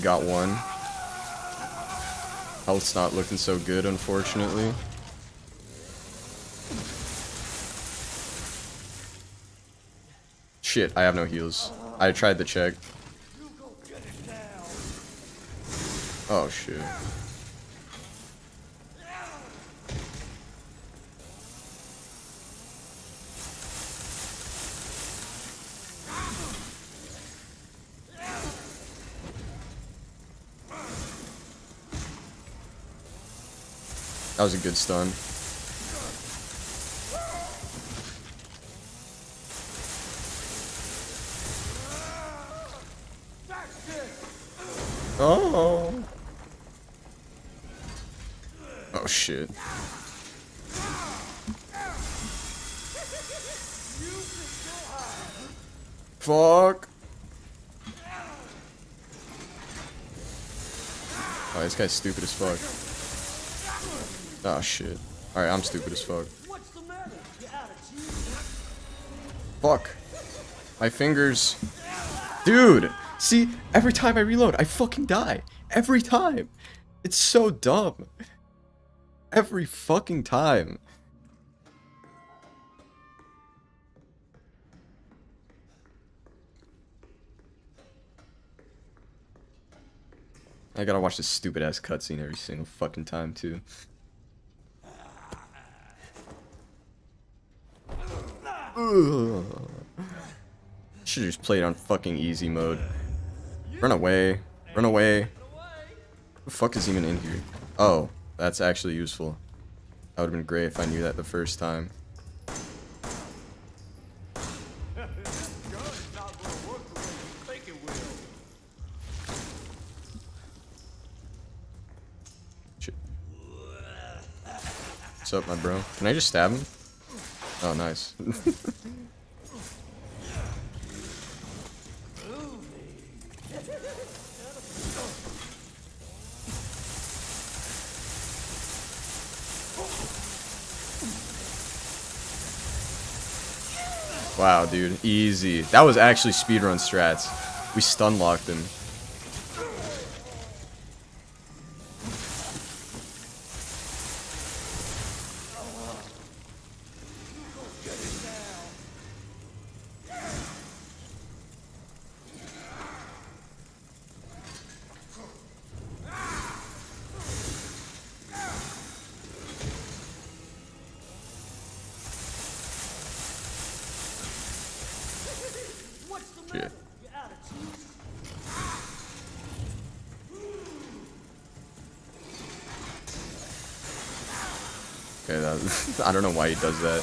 Got one. Health's not looking so good, unfortunately. Shit, I have no heals. I tried the check. Oh shit. That was a good stun. Oh. Oh shit. Fuck. Oh, this guy's stupid as fuck. Oh shit. Alright, I'm stupid as fuck. Fuck. My fingers. Dude! See, every time I reload, I fucking die. Every time. It's so dumb. Every fucking time. I gotta watch this stupid ass cutscene every single fucking time too. Should just play it on fucking easy mode. Run away. Run away. The fuck is even in here? Oh, that's actually useful. That would have been great if I knew that the first time. What's up, my bro? Can I just stab him? Oh, nice. wow, dude. Easy. That was actually speedrun strats. We stun locked him. Does that.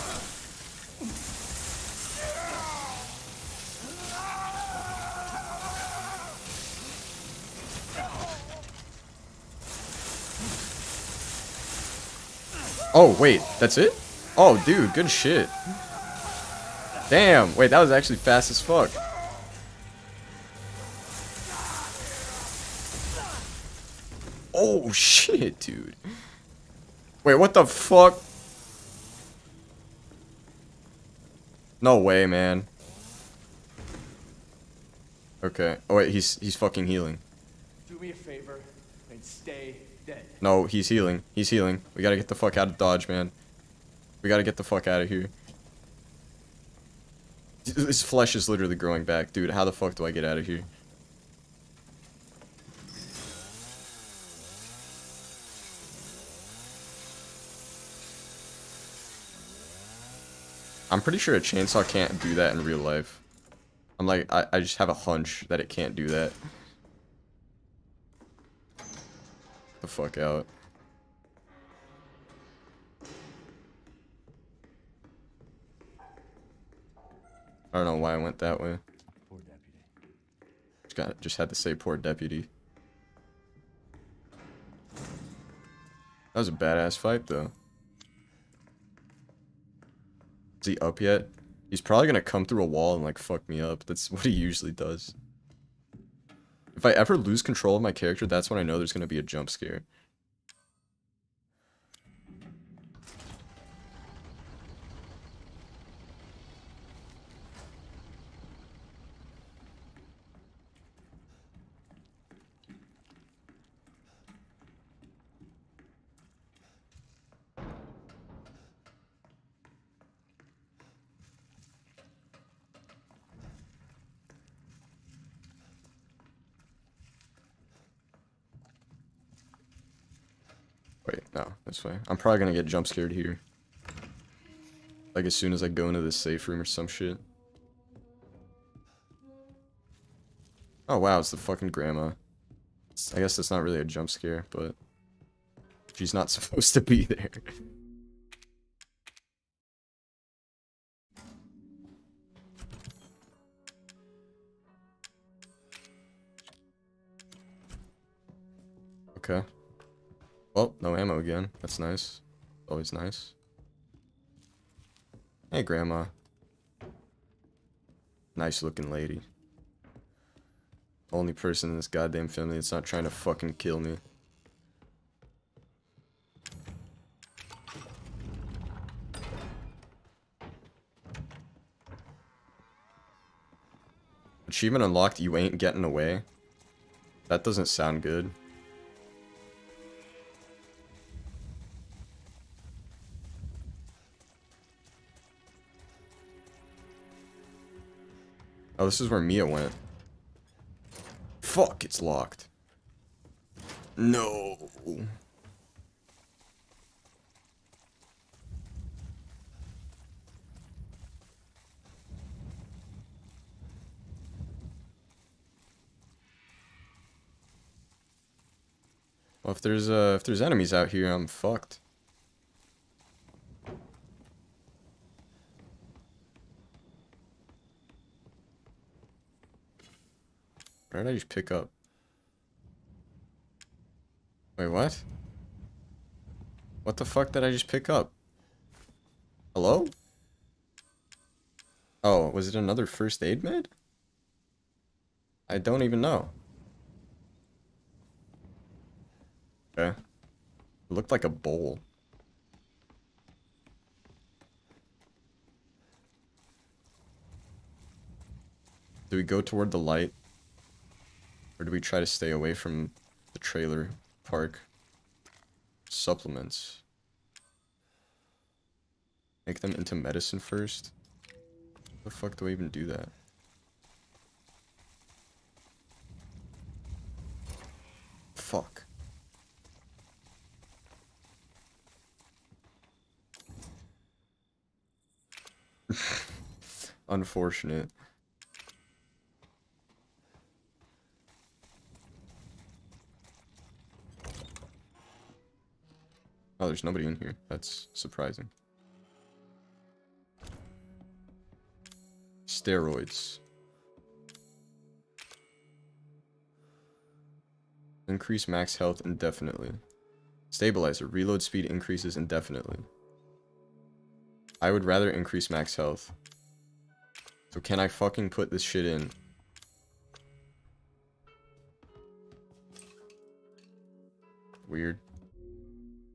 Oh, wait, that's it? Oh, dude, good shit. Damn, wait, that was actually fast as fuck. Oh, (laughs) shit, dude. Wait, what the fuck? No way, man. Okay. Oh, wait, he's he's fucking healing. Do me a favor and stay dead. No, he's healing. He's healing. We gotta get the fuck out of Dodge, man. We gotta get the fuck out of here. His flesh is literally growing back. Dude, how the fuck do I get out of here? I'm pretty sure a chainsaw can't do that in real life. I'm like, I, I just have a hunch that it can't do that. The fuck out. I don't know why I went that way. Poor deputy. Just got just had to say poor deputy. That was a badass fight though. Is he up yet? He's probably gonna come through a wall and like fuck me up. That's (laughs) what he usually does. If I ever lose control of my character, that's when I know there's gonna be a jump scare. Wait, no, this way. I'm probably gonna get jump scared here. Like as soon as I go into this safe room or some shit. Oh wow, it's the fucking grandma. I guess that's not really a jump scare, but she's not (laughs) supposed to be there. Okay. Well, no ammo again. That's nice. Always nice. Hey, Grandma. Nice looking lady. Only person in this goddamn family that's not trying to fucking kill me. Achievement unlocked, you ain't getting away. That doesn't sound good. Oh, this is where Mia went. Fuck, it's locked. No. Well, if there's uh, if there's enemies out here, I'm fucked. Where did I just pick up? Wait, what? What the fuck did I just pick up? Hello? Oh, was it another first aid med? I don't even know. Okay. It looked like a bowl. Do we go toward the light? Or do we try to stay away from the trailer park? Supplements. Make them into medicine first? the fuck do I even do that? Fuck. (laughs) Unfortunate. Oh, there's nobody in here. That's surprising. Steroids. Increase max health indefinitely. Stabilizer. Reload speed increases indefinitely. I would rather increase max health. So can I fucking put this shit in? Weird.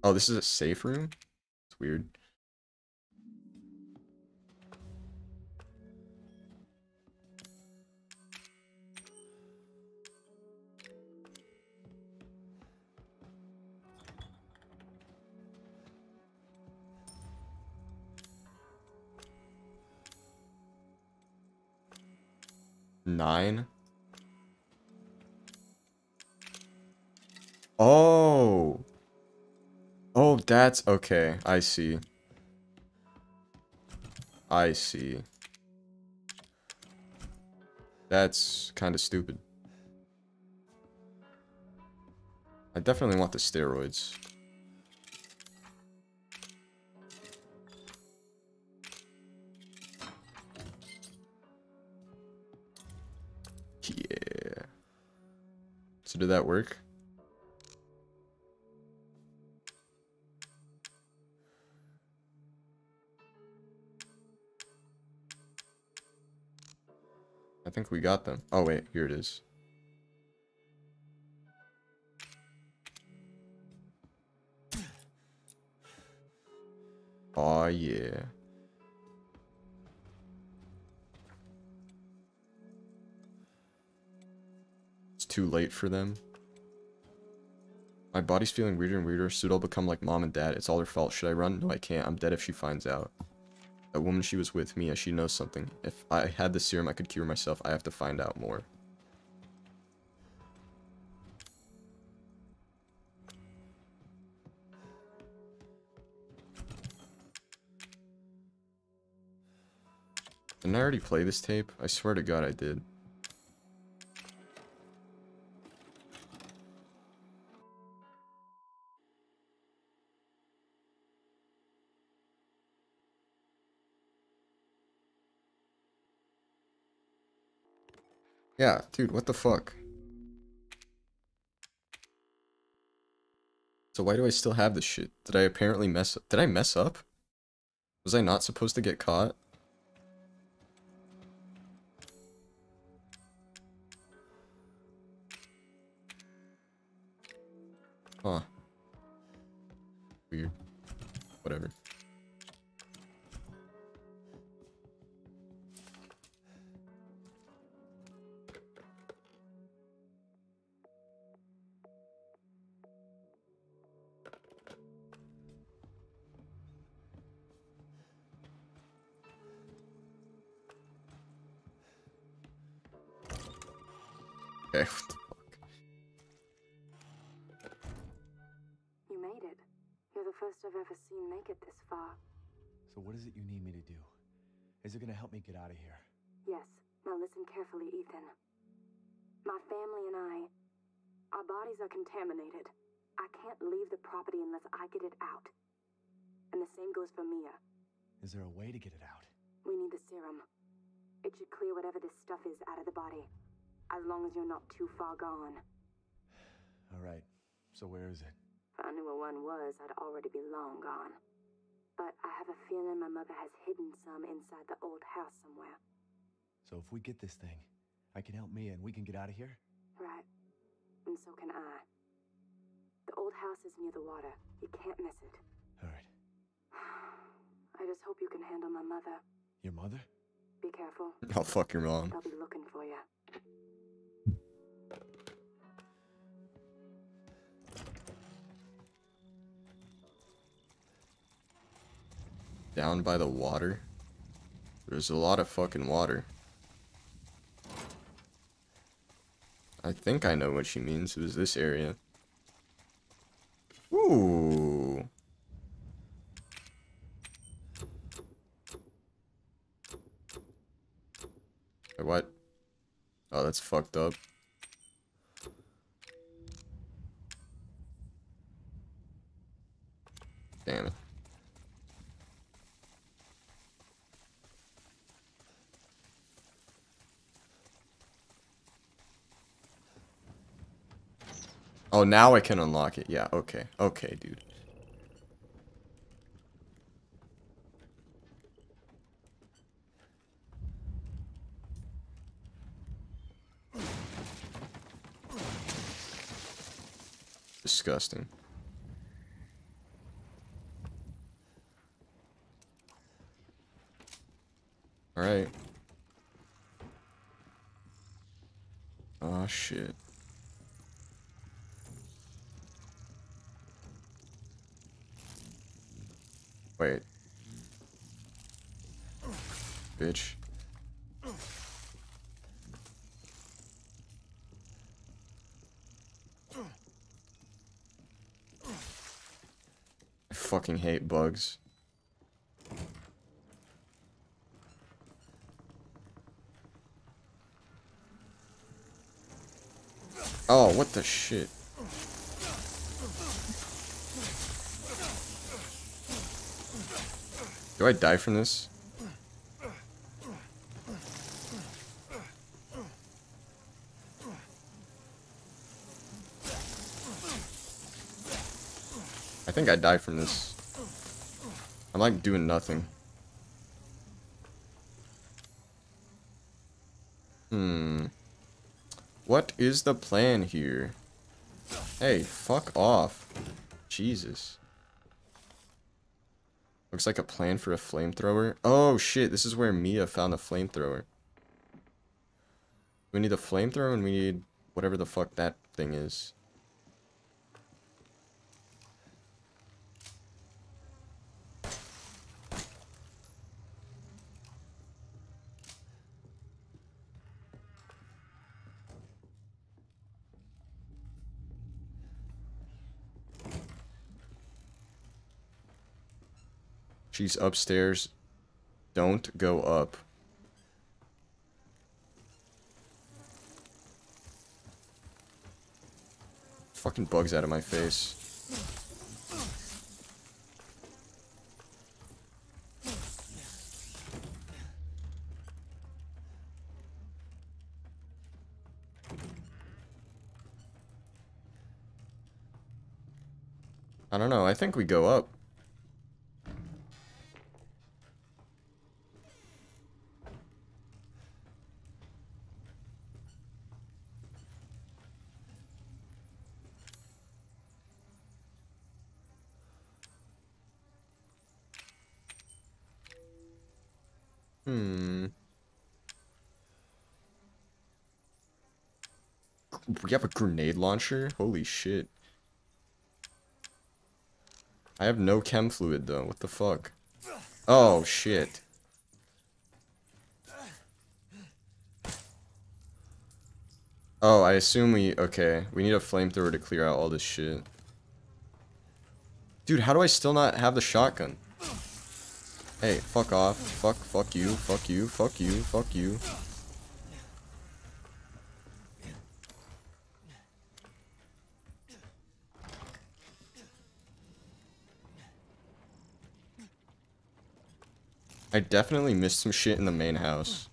Oh, this is a safe room? It's weird. Nine? Oh! Oh, that's okay. I see. I see. That's kind of stupid. I definitely want the steroids. Yeah. So did that work? Think we got them. Oh wait, here it is. Oh yeah. It's too late for them. My body's feeling weirder and weirder. Soon I'll become like mom and dad. It's all her fault. Should I run? No, I can't. I'm dead if she finds out. That woman she was with, Mia, she knows something. If I had the serum, I could cure myself. I have to find out more. Didn't I already play this tape? I swear to god I did. Yeah, dude, what the fuck? So why do I still have this shit? Did I apparently mess up? Did I mess up? Was I not supposed to get caught? Huh. Weird. Whatever. Okay, (laughs) what the fuck? You made it. You're the first I've ever seen make it this far. So what is it you need me to do? Is it gonna help me get out of here? Yes. Now listen carefully, Ethan. My family and I, our bodies are contaminated. I can't leave the property unless I get it out. And the same goes for Mia. Is there a way to get it out? We need the serum. It should clear whatever this stuff is out of the body. As long as you're not too far gone. All right. So where is it? If I knew where one was, I'd already be long gone. But I have a feeling my mother has hidden some inside the old house somewhere. So if we get this thing, I can help Mia and we can get out of here? Right. And so can I. The old house is near the water. You can't miss it. Alright. (sighs) I just hope you can handle my mother. Your mother? Be careful. Oh, fuck your mom. They'll be looking for you. Down by the water? There's a lot of fucking water. I think I know what she means. It was this area. Ooh. What? Oh, that's fucked up. Damn it. Oh, now I can unlock it. Yeah, okay. Okay, dude. Disgusting. Alright. Oh shit. Wait. Bitch. I fucking hate bugs. Oh, what the shit? Do I die from this? I think I die from this. I'm like doing nothing. Hmm. What is the plan here? Hey, fuck off. Jesus. Looks like a plan for a flamethrower. Oh shit, this is where Mia found a flamethrower. We need a flamethrower and we need whatever the fuck that thing is. She's upstairs. Don't go up. Fucking bugs out of my face. I don't know. I think we go up. Grenade launcher? Holy shit. I have no chem fluid though. What the fuck? Oh shit. Oh, I assume we... Okay, we need a flamethrower to clear out all this shit. Dude, how do I still not have the shotgun? Hey, fuck off. Fuck, fuck you, fuck you, fuck you, fuck you. I definitely missed some shit in the main house.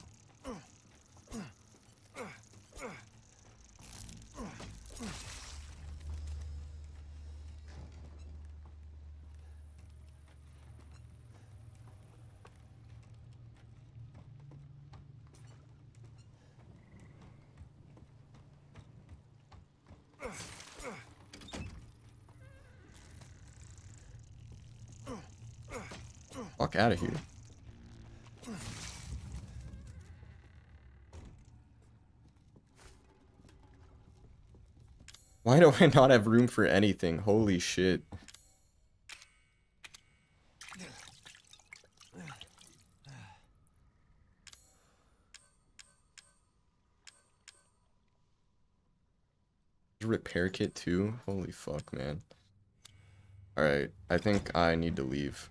Fuck out of here. Why do I not have room for anything? Holy shit. Repair kit too? Holy fuck, man. Alright, I think I need to leave.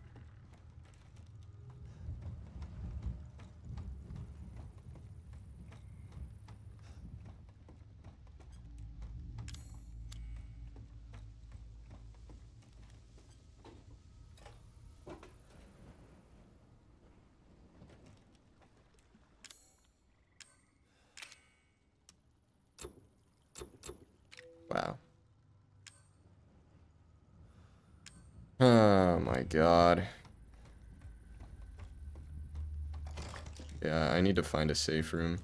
Wow. Oh my god. Yeah, I need to find a safe room.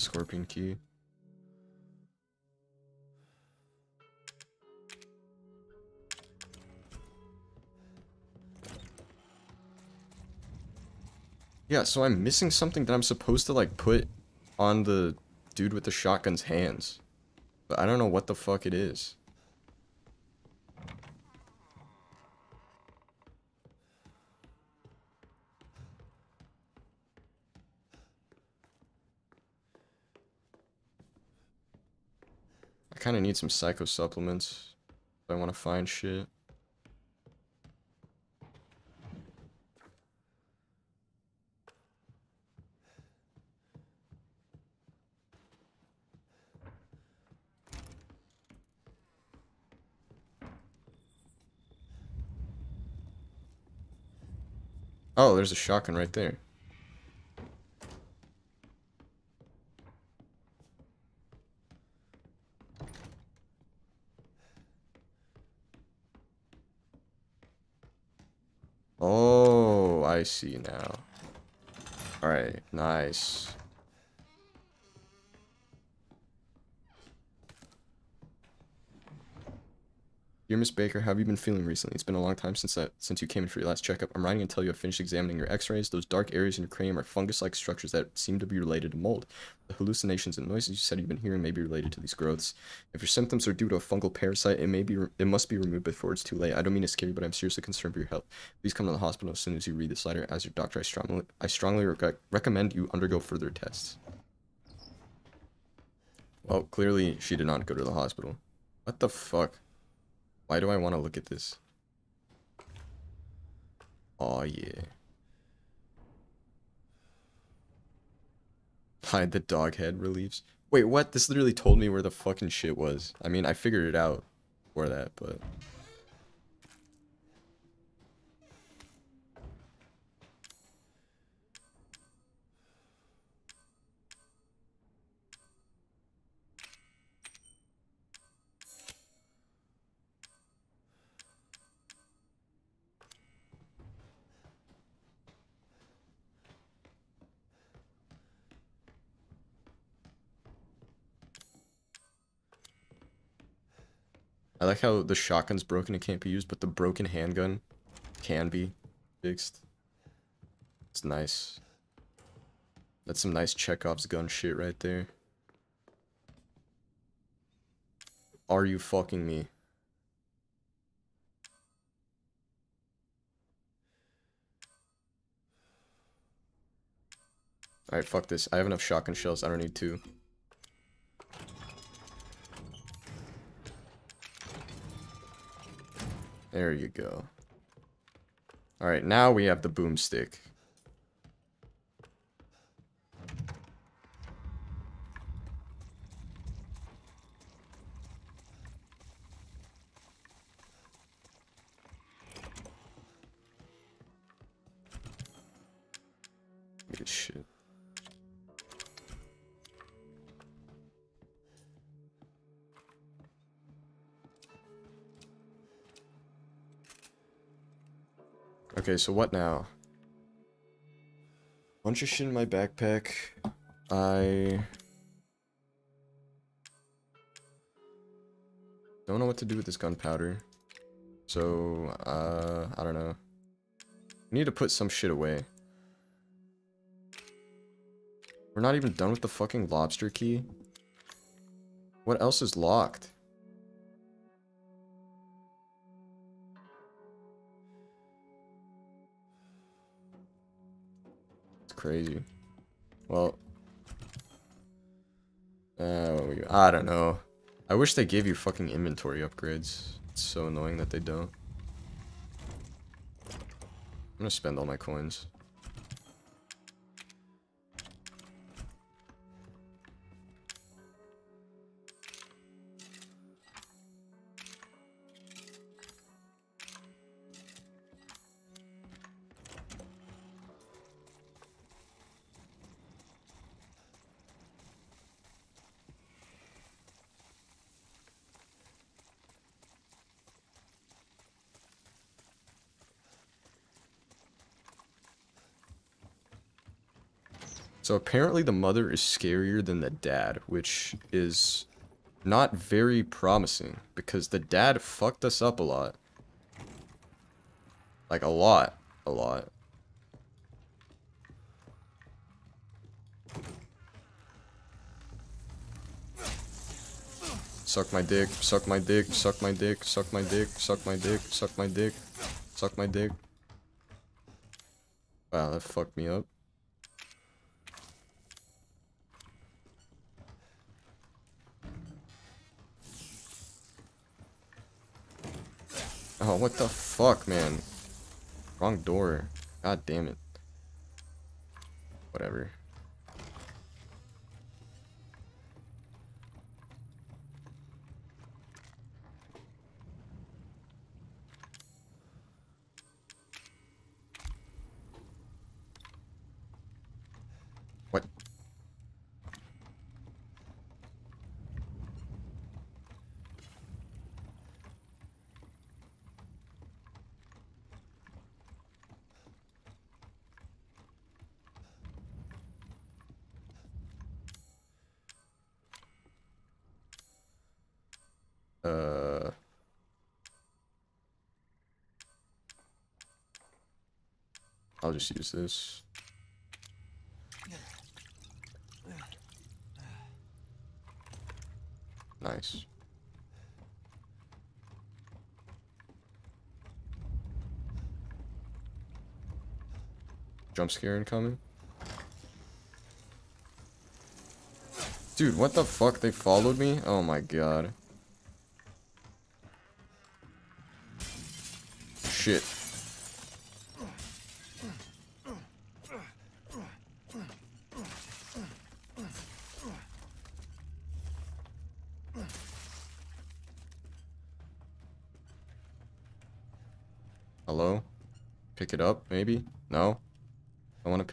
Scorpion key. Yeah, so I'm missing something that I'm supposed to like put on the dude with the shotgun's hands. But I don't know what the fuck it is. Kind of need some psycho supplements I want to find shit. Oh, there's a shotgun right there. Oh, I see now. Alright, nice. Dear Miss Baker, how have you been feeling recently? It's been a long time since that, since you came in for your last checkup. I'm writing until you have finished examining your x-rays. Those dark areas in your cranium are fungus-like structures that seem to be related to mold. The hallucinations and noises you said you've been hearing may be related to these growths. If your symptoms are due to a fungal parasite, it may be it must be removed before it's too late. I don't mean to scare you, but I'm seriously concerned for your health. Please come to the hospital as soon as you read this letter. As your doctor, I strongly I strongly rec recommend you undergo further tests. Well, clearly she did not go to the hospital. What the fuck? Why do I want to look at this? Oh yeah. Hide the dog head relieves. Wait, what? This literally told me where the fucking shit was. I mean, I figured it out for that, but... I like how the shotgun's broken and can't be used, but the broken handgun can be fixed. It's nice. That's some nice Chekhov's gun shit right there. Are you fucking me? Alright, fuck this. I have enough shotgun shells. I don't need two. There you go. Alright, now we have the boomstick. Good shit. Okay, so what now? Bunch of shit in my backpack. I don't know what to do with this gunpowder. So, uh, I don't know. I need to put some shit away. We're not even done with the fucking lobster key. What else is locked? Crazy. Well, uh, I don't know. I wish they gave you fucking inventory upgrades. It's so annoying that they don't. I'm gonna spend all my coins. So apparently the mother is scarier than the dad, which is not very promising because the dad fucked us up a lot. Like a lot, a lot. Suck my dick, suck my dick, suck my dick, suck my dick, suck my dick, suck my dick, suck my dick. Wow, that fucked me up. Oh, what the fuck, man? Wrong door. God damn it. Whatever. Just use this. Nice. Jump scare incoming. Dude, what the fuck? They followed me? Oh my god.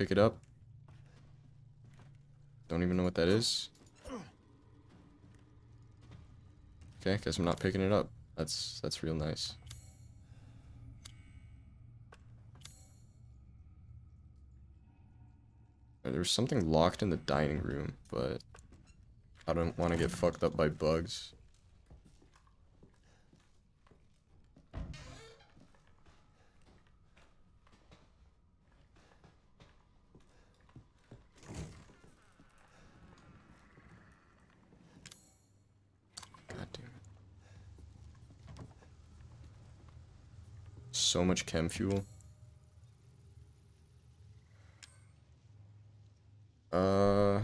Pick it up. Don't even know what that is. Okay, guess I'm not picking it up. That's that's real nice. There's something locked in the dining room, but I don't want to get fucked up by bugs. God damn it. So much chem fuel. Uh.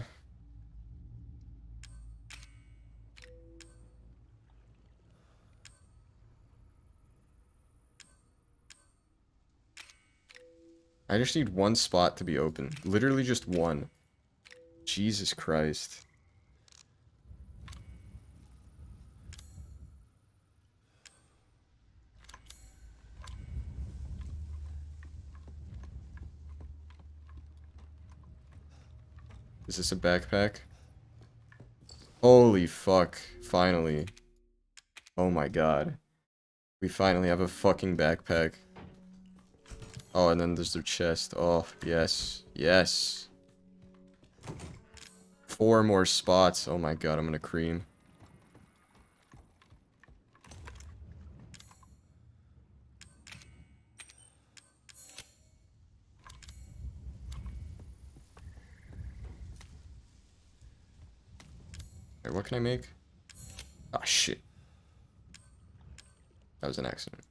I just need one spot to be open. Literally just one. Jesus Christ. Is this a backpack? Holy fuck. Finally. Oh my god. We finally have a fucking backpack. Oh, and then there's their chest. Oh, yes. Yes. Four more spots. Oh my god, I'm gonna cream. What can I make? Oh, shit. That was an accident.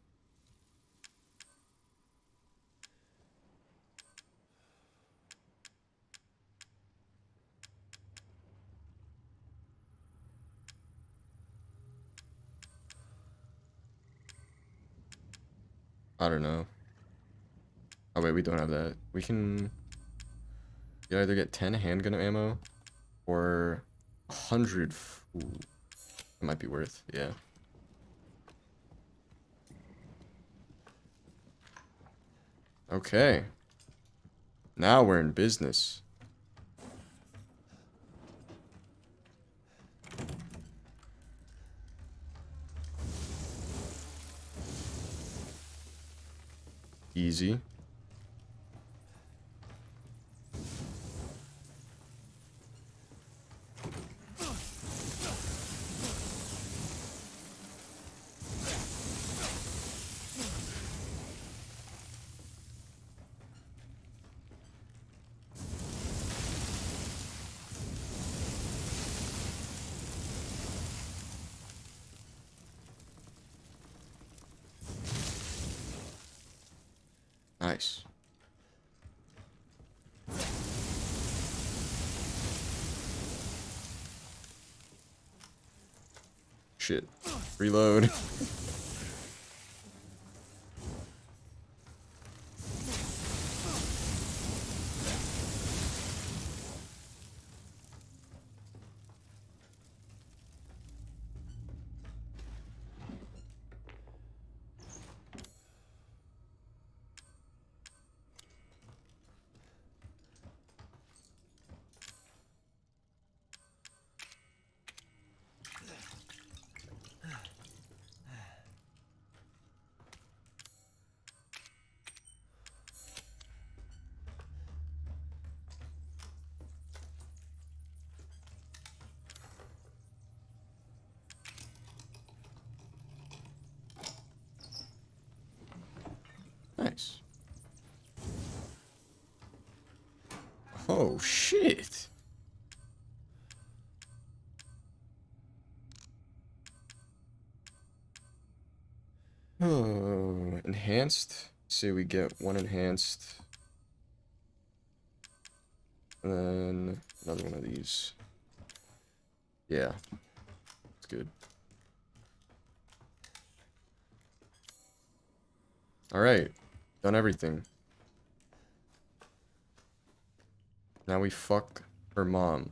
I don't know. Oh wait, we don't have that. We can you either get 10 handgun ammo or 100. Ooh. It might be worth, yeah. Okay. Now we're in business. Easy. Nice. Shit. Reload. Nice. Oh, shit. Oh, enhanced. Say we get one enhanced. And then another one of these. Yeah. It's good. Alright. Done everything. Now we fuck her mom.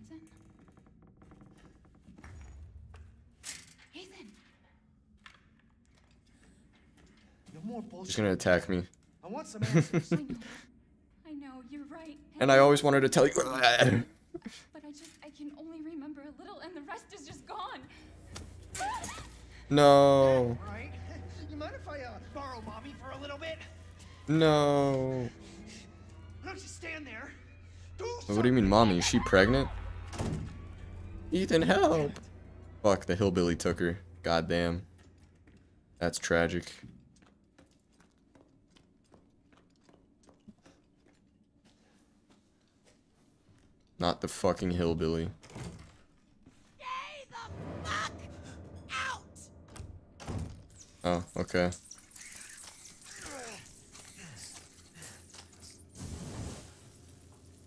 Ethan. Ethan. No more She's bullshit. gonna attack me. I want some answers. I (laughs) know. I know, you're right. And I always wanted to tell you. No. right? You mind if I uh, borrow mommy for a little bit? No. Why don't you stand there? Do What do you mean, mommy? Is she pregnant? Ethan, help! Fuck, the hillbilly took her. Goddamn. That's tragic. Not the fucking hillbilly. Stay the fuck out! Oh, okay.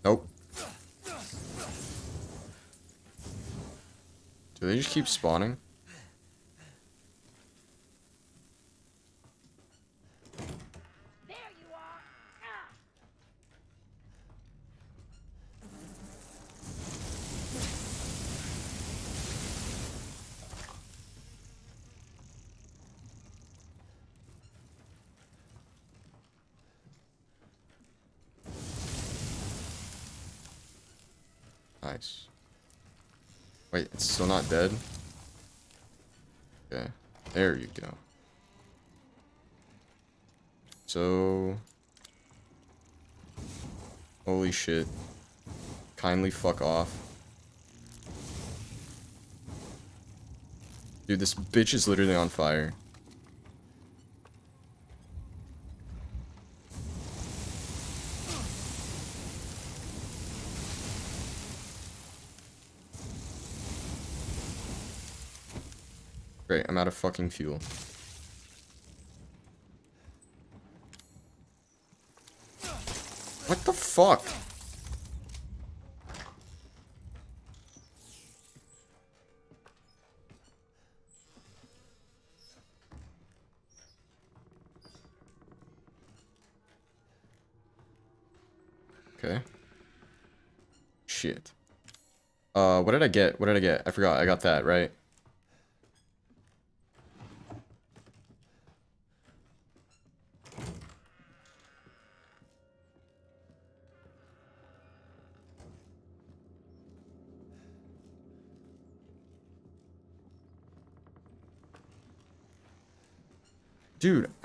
Nope. Do they just keep spawning? There you are! Ah. Nice. Wait, it's still not dead? Okay. There you go. So... Holy shit. Kindly fuck off. Dude, this bitch is literally on fire. Out of fucking fuel. What the fuck? Okay. Shit. Uh, what did I get? What did I get? I forgot. I got that, right?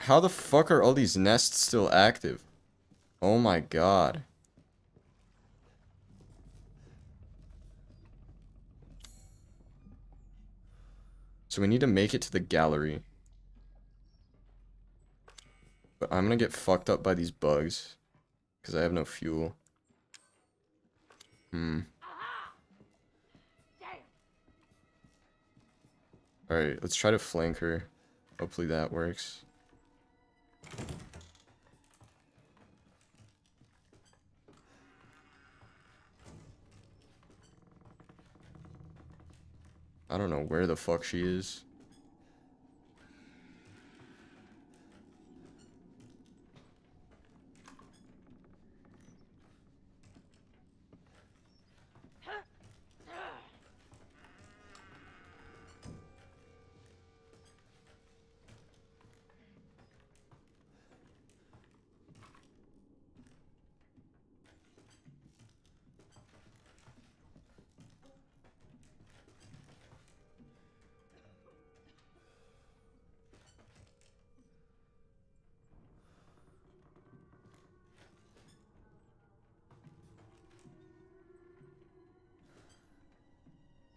How the fuck are all these nests still active? Oh my god. So we need to make it to the gallery. But I'm gonna get fucked up by these bugs. Because I have no fuel. Hmm. Alright, let's try to flank her. Hopefully that works. I don't know where the fuck she is.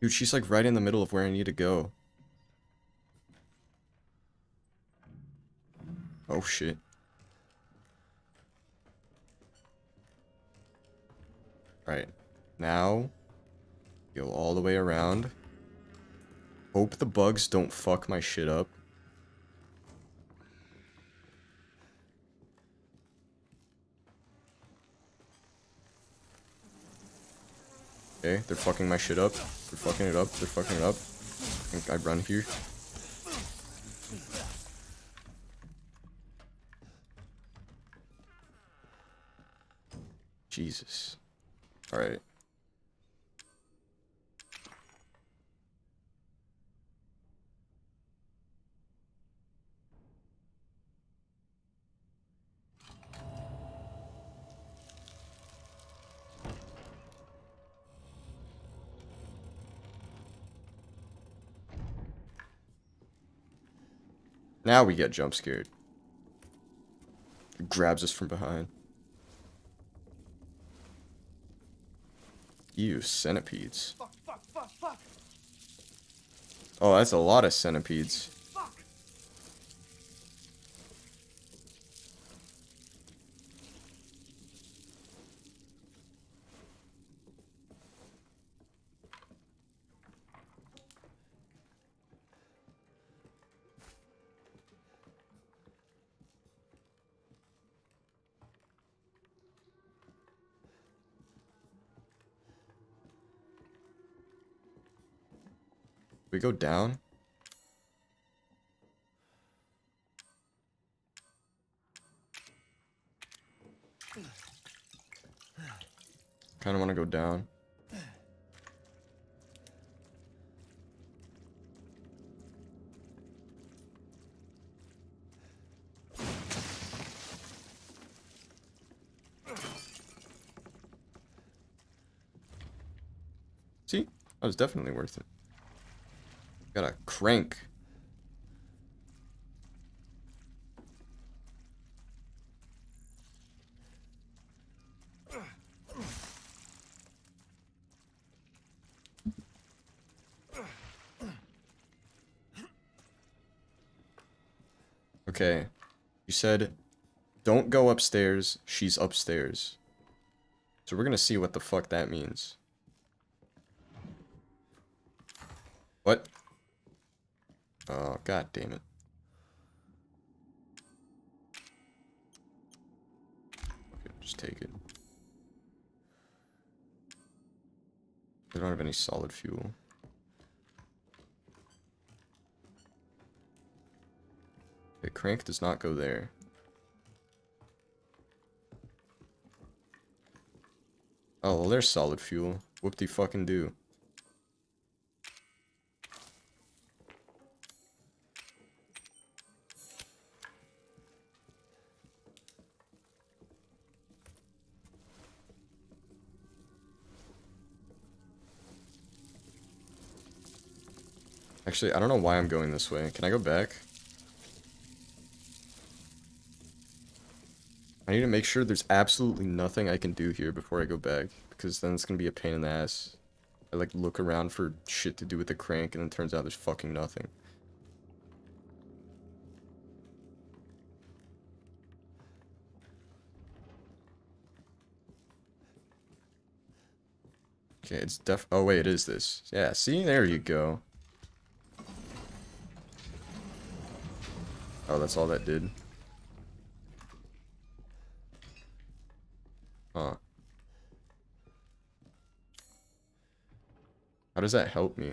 Dude, she's like right in the middle of where I need to go. Oh shit. Right. Now, go all the way around. Hope the bugs don't fuck my shit up. Okay, they're fucking my shit up. They're fucking it up. They're fucking it up. I I run here. Jesus. Alright. Now we get jump scared. It grabs us from behind. Ew, centipedes. Fuck, fuck, fuck, fuck, Oh, that's a lot of centipedes. Go down? Kind of want to go down. See? That was definitely worth it. Got a crank. Okay. You said, don't go upstairs, she's upstairs. So we're gonna see what the fuck that means. What? Oh, god damn it. Okay, just take it. I don't have any solid fuel. The crank does not go there. Oh, well, there's solid fuel. Whoop-de Actually, I don't know why I'm going this way. Can I go back? I need to make sure there's absolutely nothing I can do here before I go back. Because then it's going to be a pain in the ass. I like look around for shit to do with the crank and then turns out there's fucking nothing. Okay, it's def- oh wait, it is this. Yeah, see? There you go. Oh, that's all that did. Huh. How does that help me?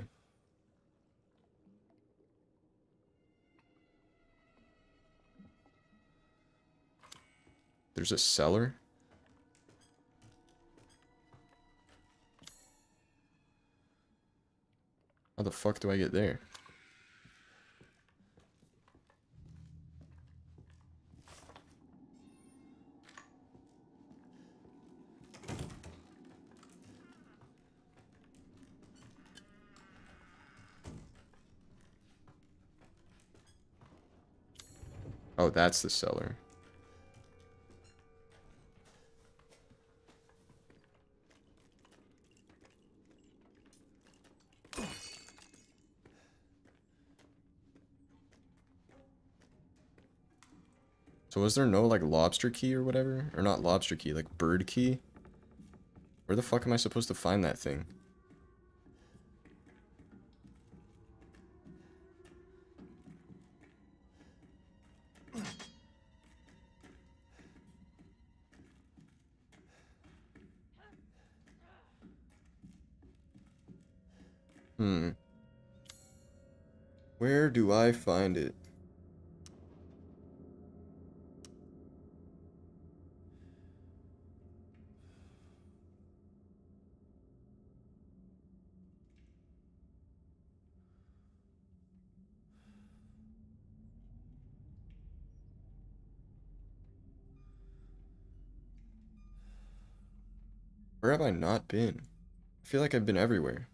There's a cellar? How the fuck do I get there? Oh, that's the cellar. So was there no like lobster key or whatever? Or not lobster key, like bird key? Where the fuck am I supposed to find that thing? Hmm. Where do I find it? Where have I not been? I feel like I've been everywhere.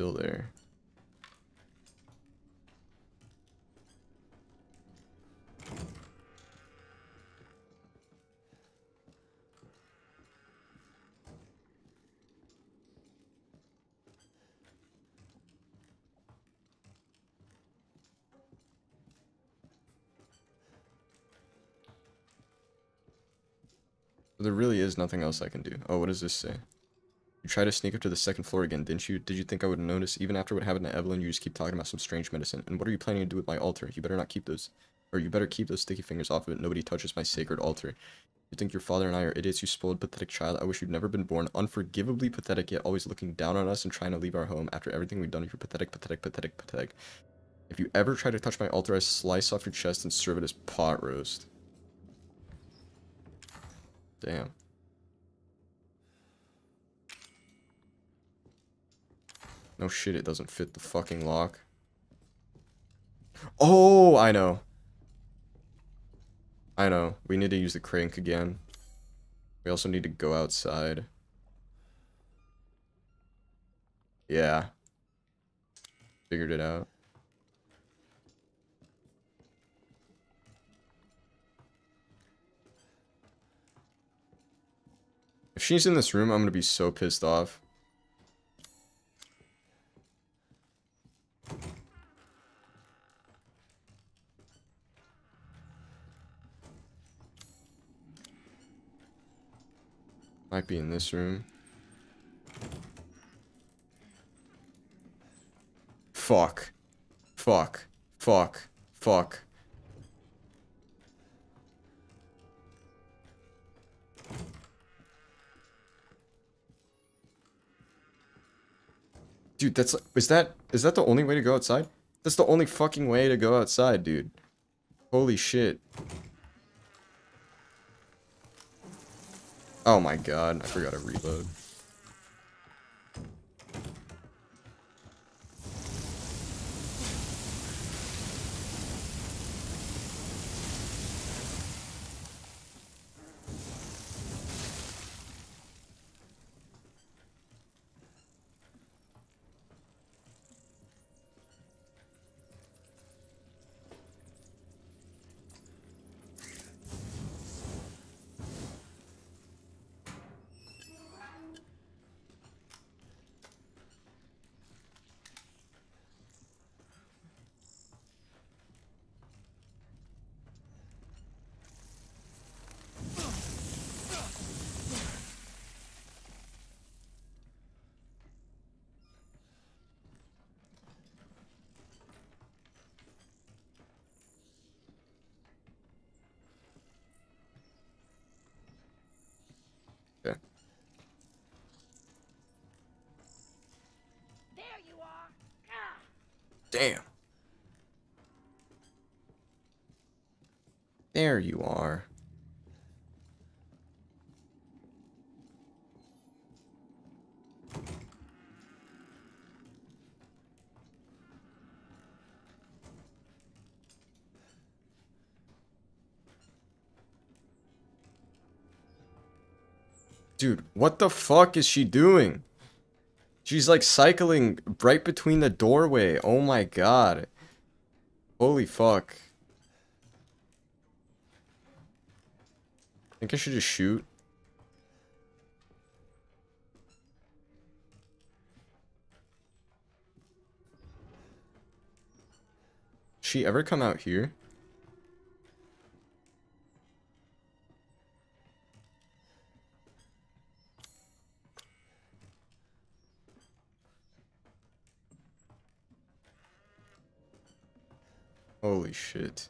still there. There really is nothing else I can do. Oh, what does this say? You tried to sneak up to the second floor again, didn't you? Did you think I would notice? Even after what happened to Evelyn, you just keep talking about some strange medicine. And what are you planning to do with my altar? You better not keep those. Or you better keep those sticky fingers off of it. Nobody touches my sacred altar. You think your father and I are idiots, you spoiled, pathetic child. I wish you'd never been born. Unforgivably pathetic, yet always looking down on us and trying to leave our home after everything we've done. You're pathetic, pathetic, pathetic, pathetic. If you ever try to touch my altar, I slice off your chest and serve it as pot roast. Damn. No shit, it doesn't fit the fucking lock. Oh, I know. I know. We need to use the crank again. We also need to go outside. Yeah. Figured it out. If she's in this room, I'm gonna be so pissed off. Might be in this room. Fuck. Fuck. Fuck. Fuck. Dude, that's is that is that the only way to go outside? That's the only fucking way to go outside, dude. Holy shit. Oh my god, I forgot to reload. Are. Dude, what the fuck is she doing? She's like cycling right between the doorway. Oh my god. Holy fuck. Think I should just shoot. She ever come out here? Holy shit.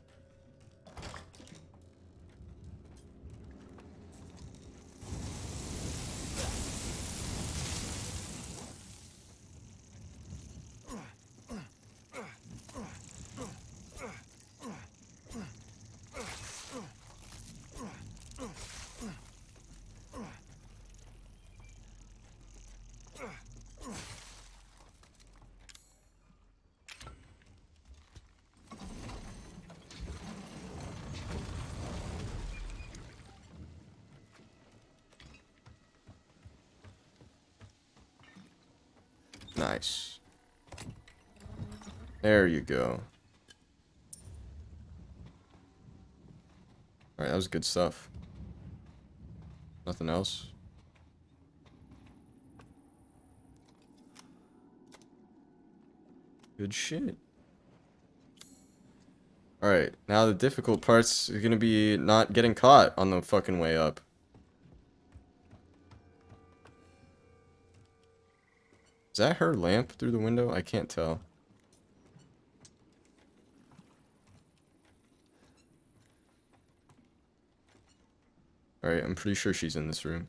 There you go. Alright, that was good stuff. Nothing else? Good shit. Alright, now the difficult part's are gonna be not getting caught on the fucking way up. Is that her lamp through the window? I can't tell. Alright, I'm pretty sure she's in this room.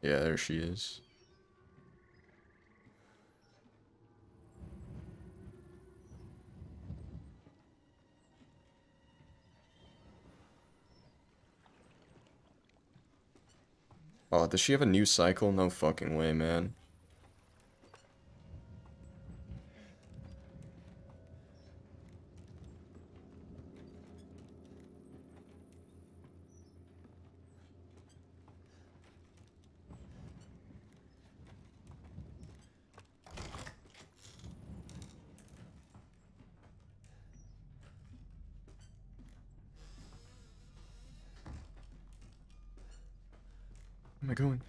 Yeah, there she is. Oh, does she have a new cycle? No fucking way, man. I going?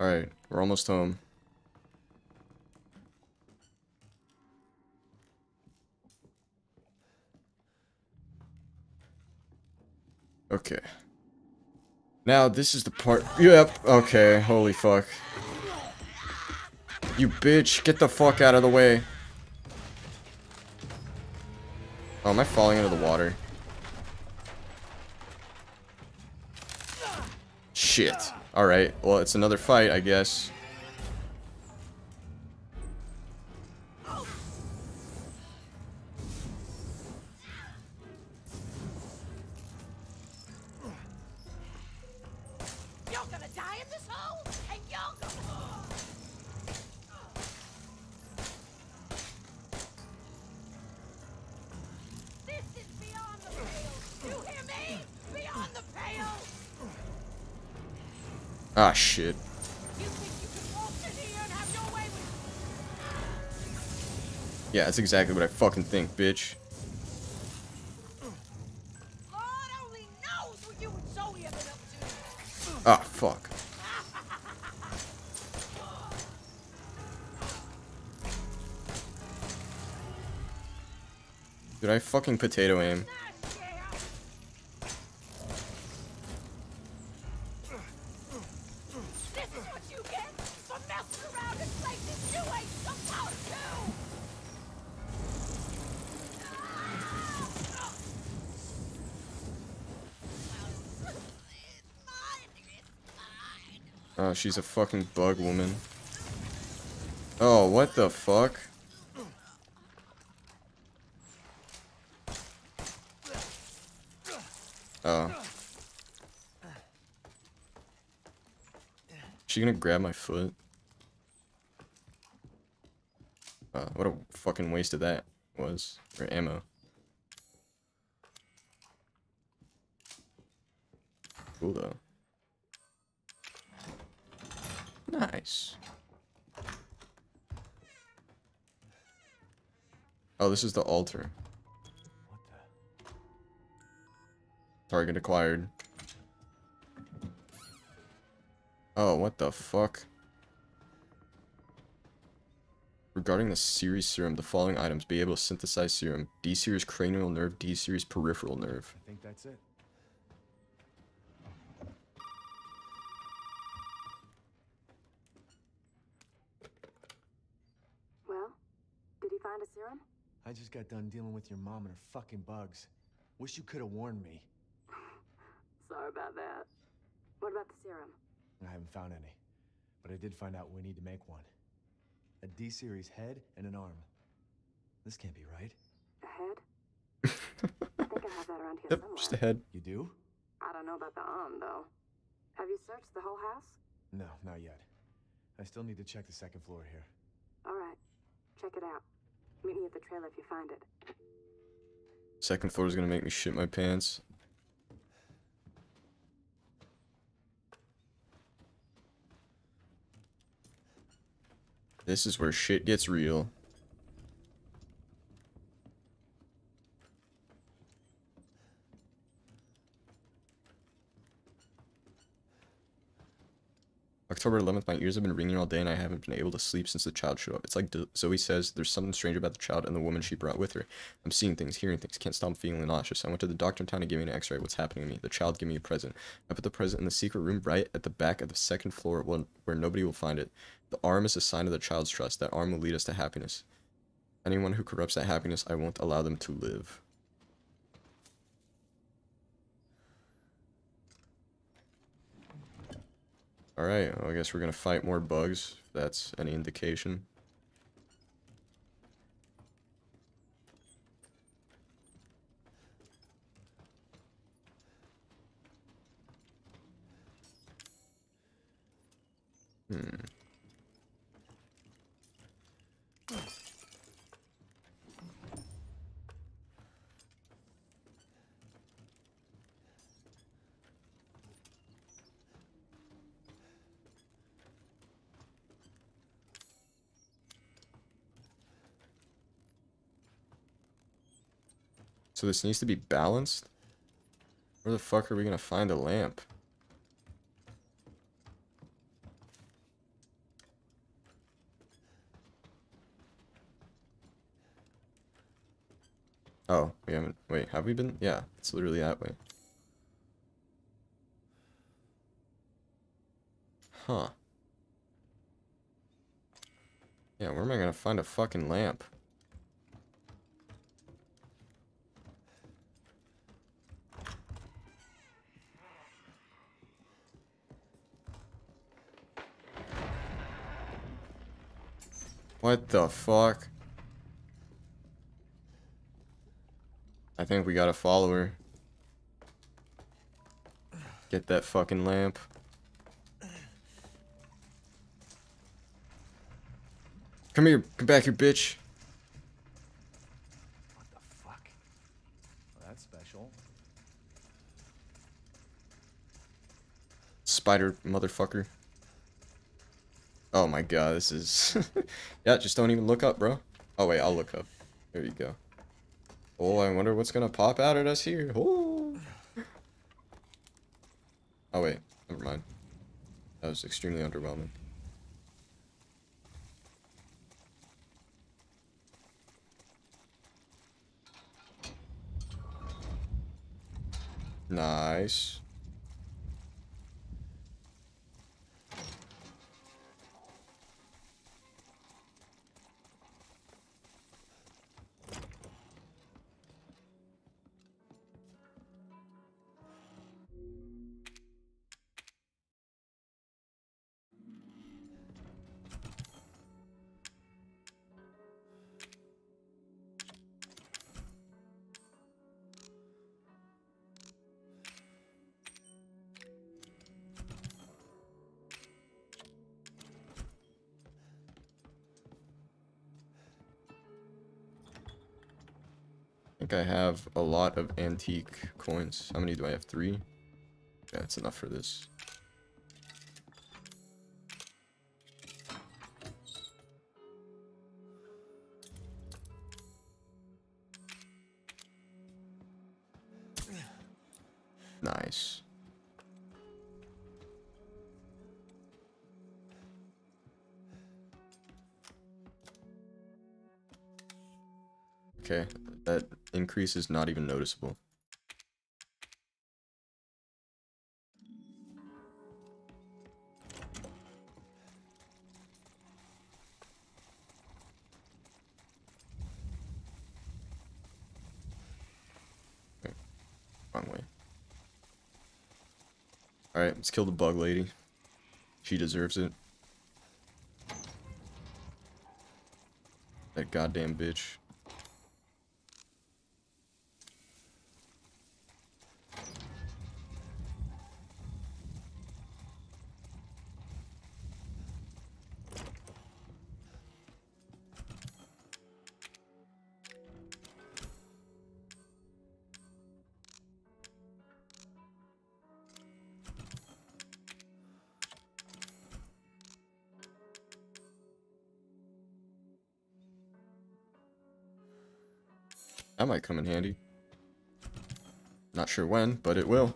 Alright, we're almost home. Okay. Now, this is the part- Yep, okay, holy fuck. You bitch, get the fuck out of the way. Oh, am I falling into the water? Shit. Alright, well, it's another fight, I guess. Way with Yeah, that's exactly what I fucking think, bitch. Lord only knows what you and Zoe have been up to. Ah, fuck. Did I fucking potato aim? She's a fucking bug woman. Oh, what the fuck? Oh. She gonna grab my foot? Uh, what a fucking waste of that was. For ammo. Cool though. Nice. Oh, this is the altar. Target acquired. Oh, what the fuck? Regarding the series serum, the following items be able to synthesize serum. D series cranial nerve, D series peripheral nerve. I think that's it. Well, did he find a serum? I just got done dealing with your mom and her fucking bugs. Wish you could have warned me. (sighs) Sorry about that. What about the serum? I haven't found any. But I did find out we need to make one. A D-series head and an arm. This can't be right. A head? (laughs) I think I have that around here Yep, somewhere. just a head. You do? I don't know about the arm, though. Have you searched the whole house? No, not yet. I still need to check the second floor here. All right. Check it out. Meet me at the if you find it. Second floor is gonna make me shit my pants. This is where shit gets real. October 11th, my ears have been ringing all day and I haven't been able to sleep since the child showed up. It's like Zoe says, there's something strange about the child and the woman she brought with her. I'm seeing things, hearing things, can't stop feeling nauseous. I went to the doctor in town to give me an x-ray. What's happening to me? The child gave me a present. I put the present in the secret room right at the back of the second floor where nobody will find it. The arm is a sign of the child's trust. That arm will lead us to happiness. Anyone who corrupts that happiness, I won't allow them to live. Alright, well, I guess we're gonna fight more bugs, if that's any indication. Hmm. So this needs to be balanced? Where the fuck are we gonna find a lamp? Oh, we haven't. Wait, have we been? Yeah, it's literally that way. Huh. Yeah, where am I gonna find a fucking lamp? What the fuck? I think we got a follower. Get that fucking lamp. Come here, come back here, bitch. What the fuck? Well, that's special. Spider motherfucker. Oh my god, this is... (laughs) yeah, just don't even look up, bro. Oh wait, I'll look up. There you go. Oh, I wonder what's gonna pop out at us here. Oh, oh wait, never mind. That was extremely underwhelming. Nice. I have a lot of antique coins. How many do I have? Three? Yeah, that's enough for this. Increase is not even noticeable. Wrong way. Alright, let's kill the bug lady. She deserves it. That goddamn bitch. Come in handy. Not sure when, but it will.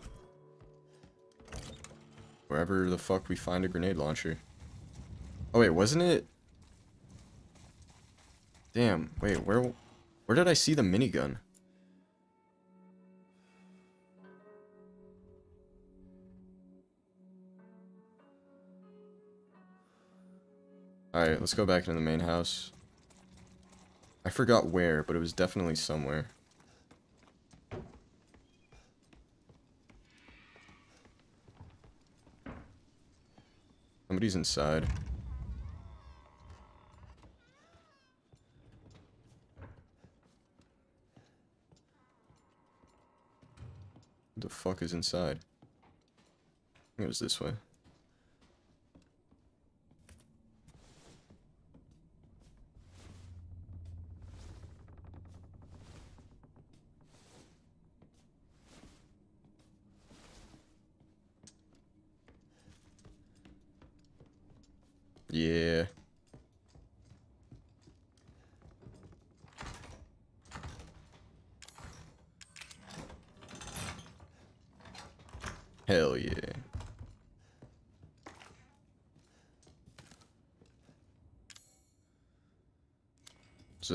Wherever the fuck we find a grenade launcher. Oh wait, wasn't it? Damn, wait, where where did I see the minigun? Alright, let's go back into the main house. I forgot where, but it was definitely somewhere. Somebody's inside. The fuck is inside? It was this way. Yeah. Hell yeah.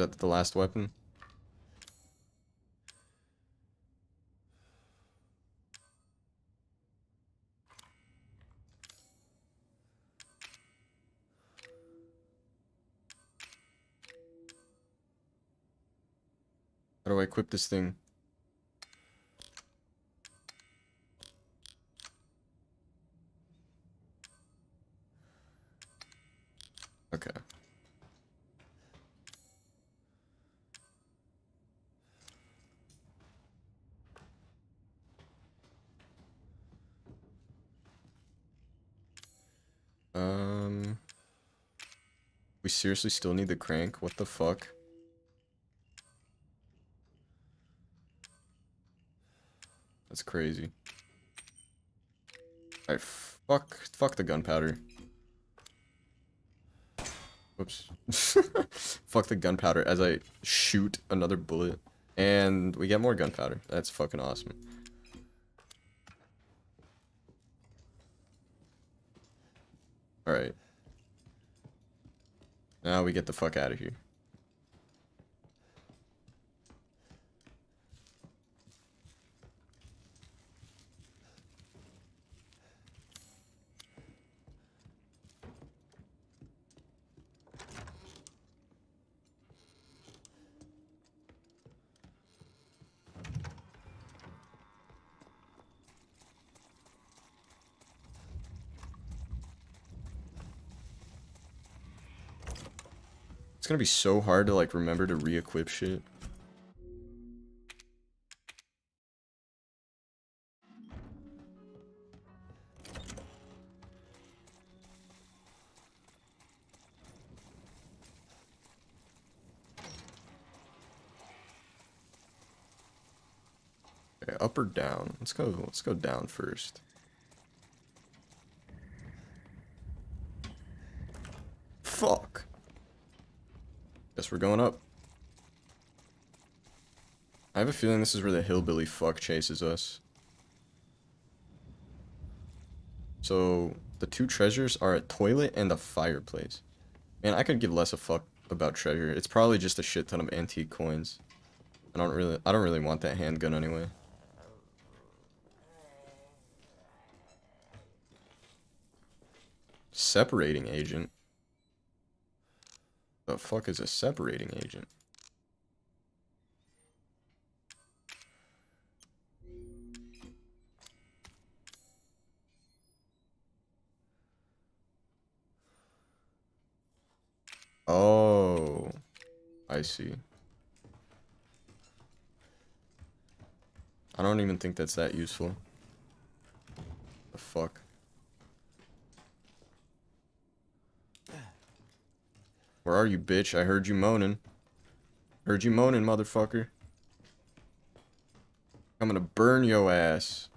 That the last weapon? How do I equip this thing? Okay. Um, we seriously still need the crank? What the fuck? That's crazy. Alright, fuck, fuck the gunpowder. Whoops. (laughs) fuck the gunpowder as I shoot another bullet. And we get more gunpowder. That's fucking awesome. Alright. Now we get the fuck out of here. It's gonna be so hard to like remember to re-equip shit. Okay, up or down? Let's go let's go down first. Fuck. Guess we're going up. I have a feeling this is where the hillbilly fuck chases us. So, the two treasures are a toilet and a fireplace. Man, I could give less a fuck about treasure. It's probably just a shit ton of antique coins. I don't really I don't really want that handgun anyway. Separating agent. The fuck is a separating agent? Oh, I see. I don't even think that's that useful. The fuck? Where are you, bitch? I heard you moaning. Heard you moaning, motherfucker. I'm gonna burn yo ass.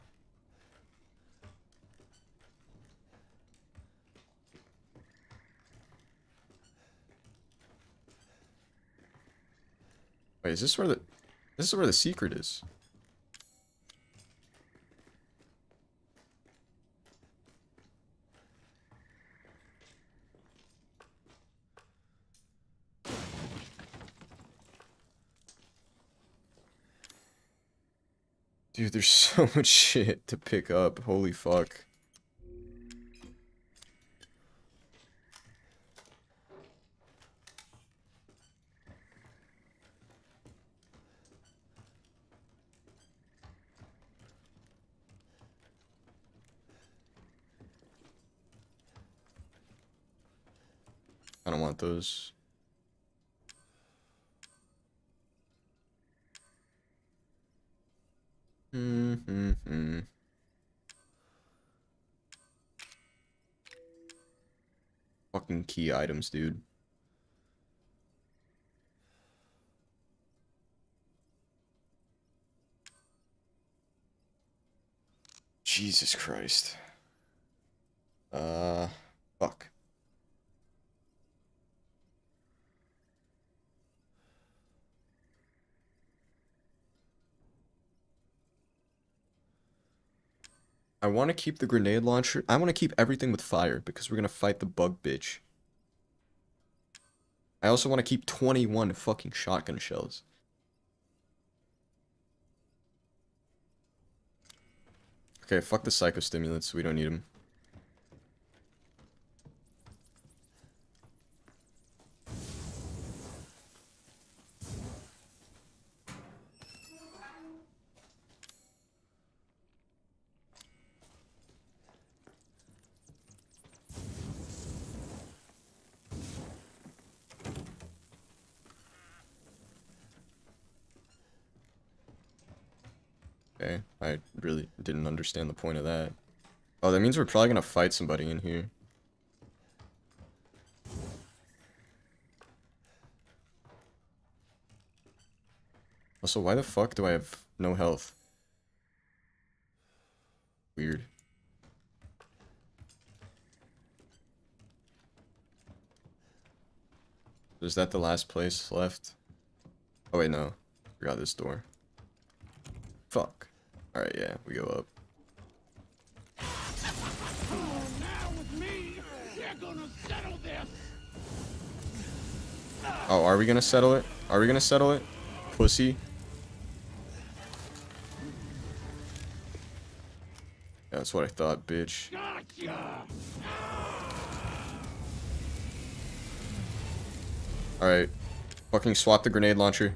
Wait, is this where the... This is where the secret is. Dude, there's (laughs) so much shit to pick up. Holy fuck. I don't want those. Mm-hmm. Fucking key items, dude. Jesus Christ. Uh, fuck. I want to keep the grenade launcher. I want to keep everything with fire because we're going to fight the bug bitch. I also want to keep 21 fucking shotgun shells. Okay, fuck the psychostimulants. We don't need them. Okay, I really didn't understand the point of that. Oh, that means we're probably gonna fight somebody in here. Also, why the fuck do I have no health? Weird. Is that the last place left? Oh wait, no. Forgot this door. Fuck. Alright, yeah, we go up. Oh, are we gonna settle it? Are we gonna settle it? Pussy. Yeah, that's what I thought, bitch. Alright. Fucking swap the grenade launcher.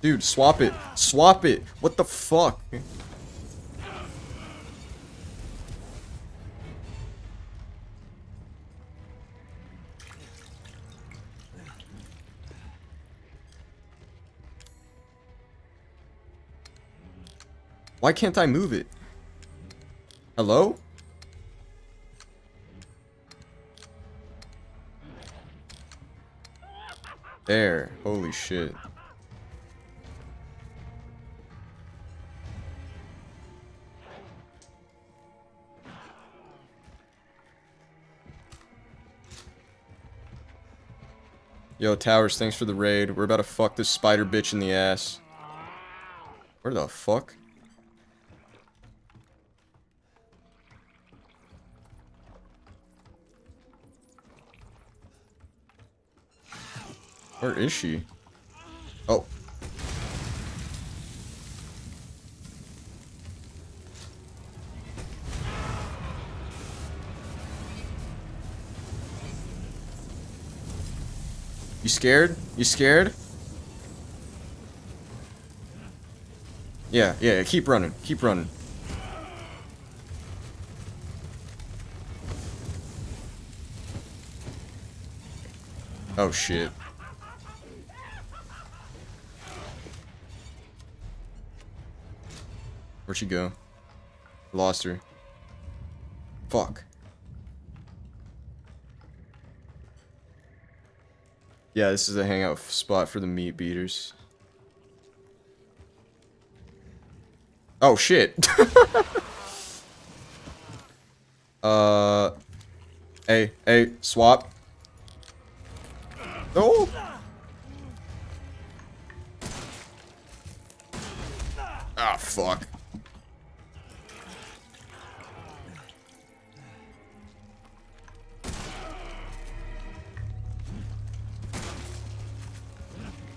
Dude, swap it. Swap it. What the fuck? Why can't I move it? Hello? There. Holy shit. Yo, Towers, thanks for the raid. We're about to fuck this spider bitch in the ass. Where the fuck? Where is she? Oh. You scared? You scared? Yeah, yeah, keep running. Keep running. Oh shit. Where'd she go? Lost her. Fuck. Yeah, this is a hangout spot for the meat beaters. Oh shit. (laughs) uh Hey, hey, swap. Oh. Ah, fuck.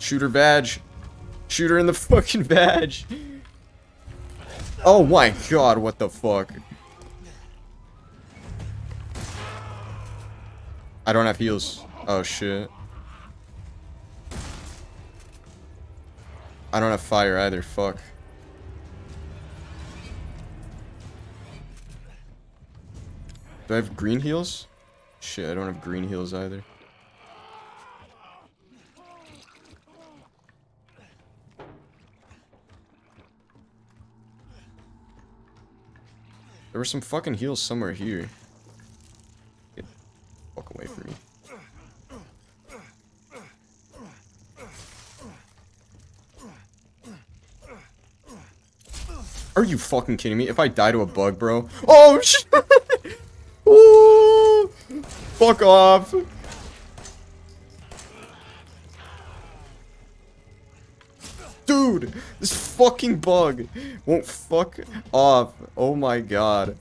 Shooter badge. Shooter in the (laughs) fucking badge. Oh my god, what the fuck? I don't have heals. Oh shit. I don't have fire either, fuck. Do I have green heals? Shit, I don't have green heals either. There were some fucking heals somewhere here. Get fuck away from me. Are you fucking kidding me? If I die to a bug, bro. Oh (laughs) shit! Fuck off. Fucking bug won't fuck off. Oh my god.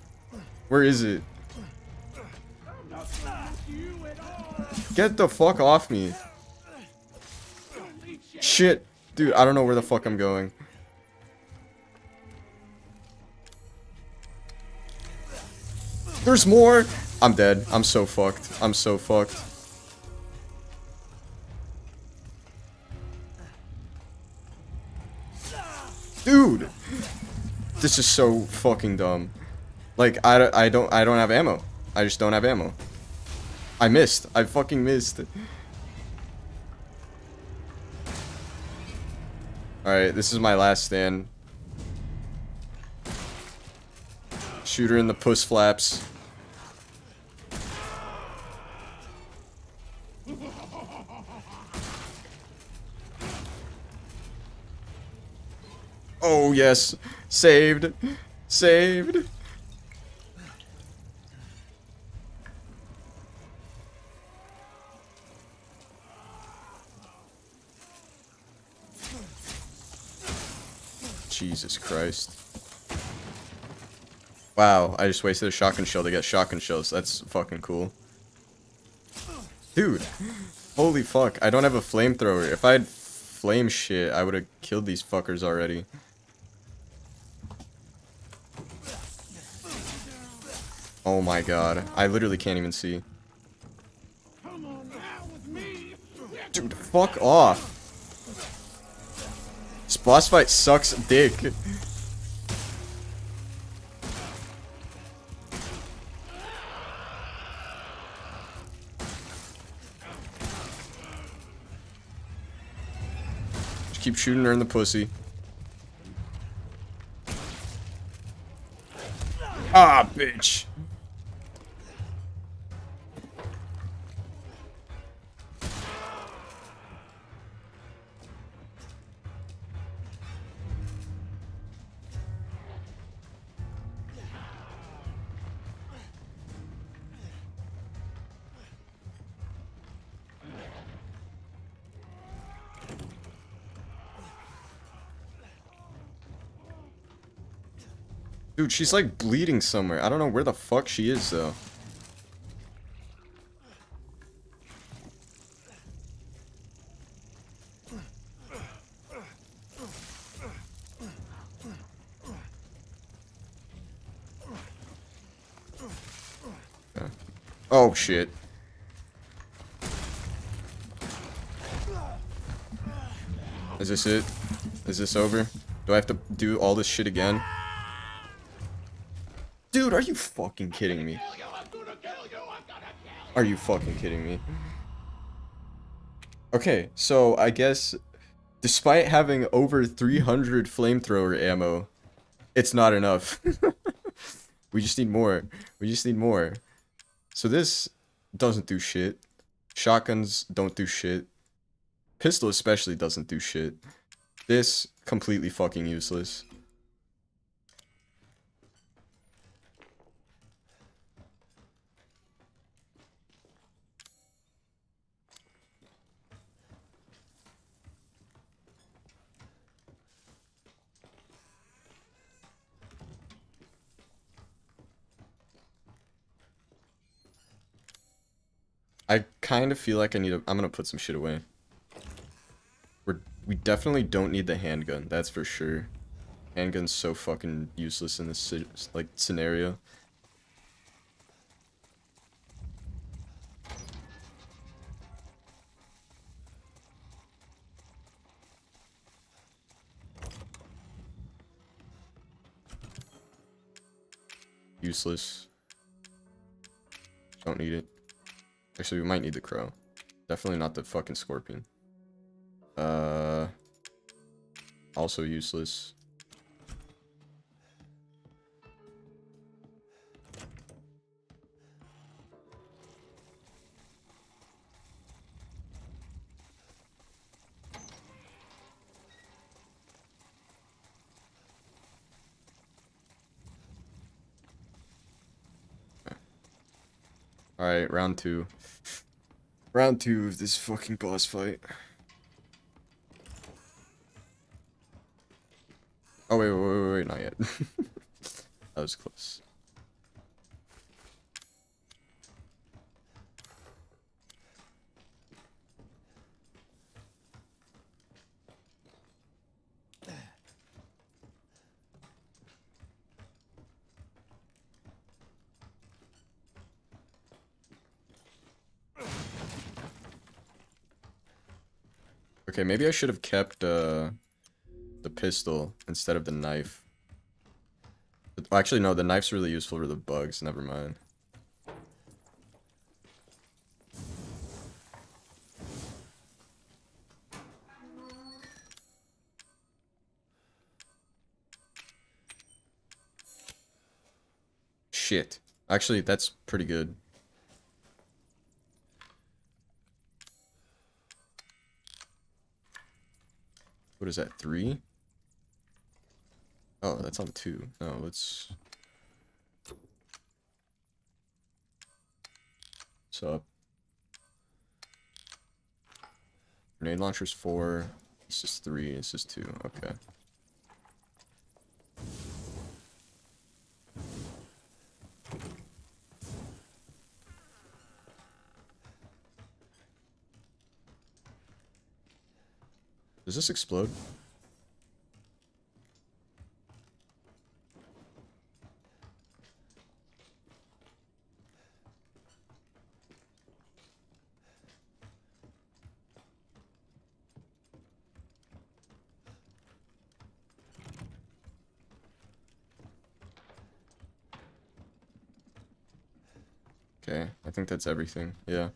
Where is it? Get the fuck off me. Shit. Dude, I don't know where the fuck I'm going. There's more. I'm dead. I'm so fucked. I'm so fucked. This is so fucking dumb. Like, I, I don't I don't have ammo. I just don't have ammo. I missed. I fucking missed. Alright, this is my last stand. Shooter in the puss flaps. Oh, yes. Saved. Saved. Jesus Christ. Wow, I just wasted a shotgun shell to get shotgun shells. That's fucking cool. Dude, holy fuck. I don't have a flamethrower. If I had flame shit, I would have killed these fuckers already. Oh my god. I literally can't even see. Dude, fuck off. This boss fight sucks dick. Just keep shooting her in the pussy. Ah, bitch. Dude, she's like bleeding somewhere. I don't know where the fuck she is though. Oh shit. Is this it? Is this over? Do I have to do all this shit again? Dude, are you fucking kidding me? Are you fucking kidding me? Okay, so I guess despite having over 300 flamethrower ammo, it's not enough. (laughs) we just need more. We just need more. So this doesn't do shit. Shotguns don't do shit. Pistol especially doesn't do shit. This, completely fucking useless. I kind of feel like I need to- I'm gonna put some shit away. We're We definitely don't need the handgun, that's for sure. Handgun's so fucking useless in this like scenario. Useless. Don't need it. Actually, we might need the crow. Definitely not the fucking scorpion. Uh, also useless. Alright, round two. Round two of this fucking boss fight. Oh, wait, wait, wait, wait, wait not yet. (laughs) that was close. Maybe I should have kept uh, the pistol instead of the knife. Actually, no, the knife's really useful for the bugs. Never mind. Shit. Actually, that's pretty good. What is that, three? Oh, that's on two. No, let's... Up? Grenade launcher's four. This is three. This is two. Okay. Does this explode? Okay, I think that's everything. Yeah.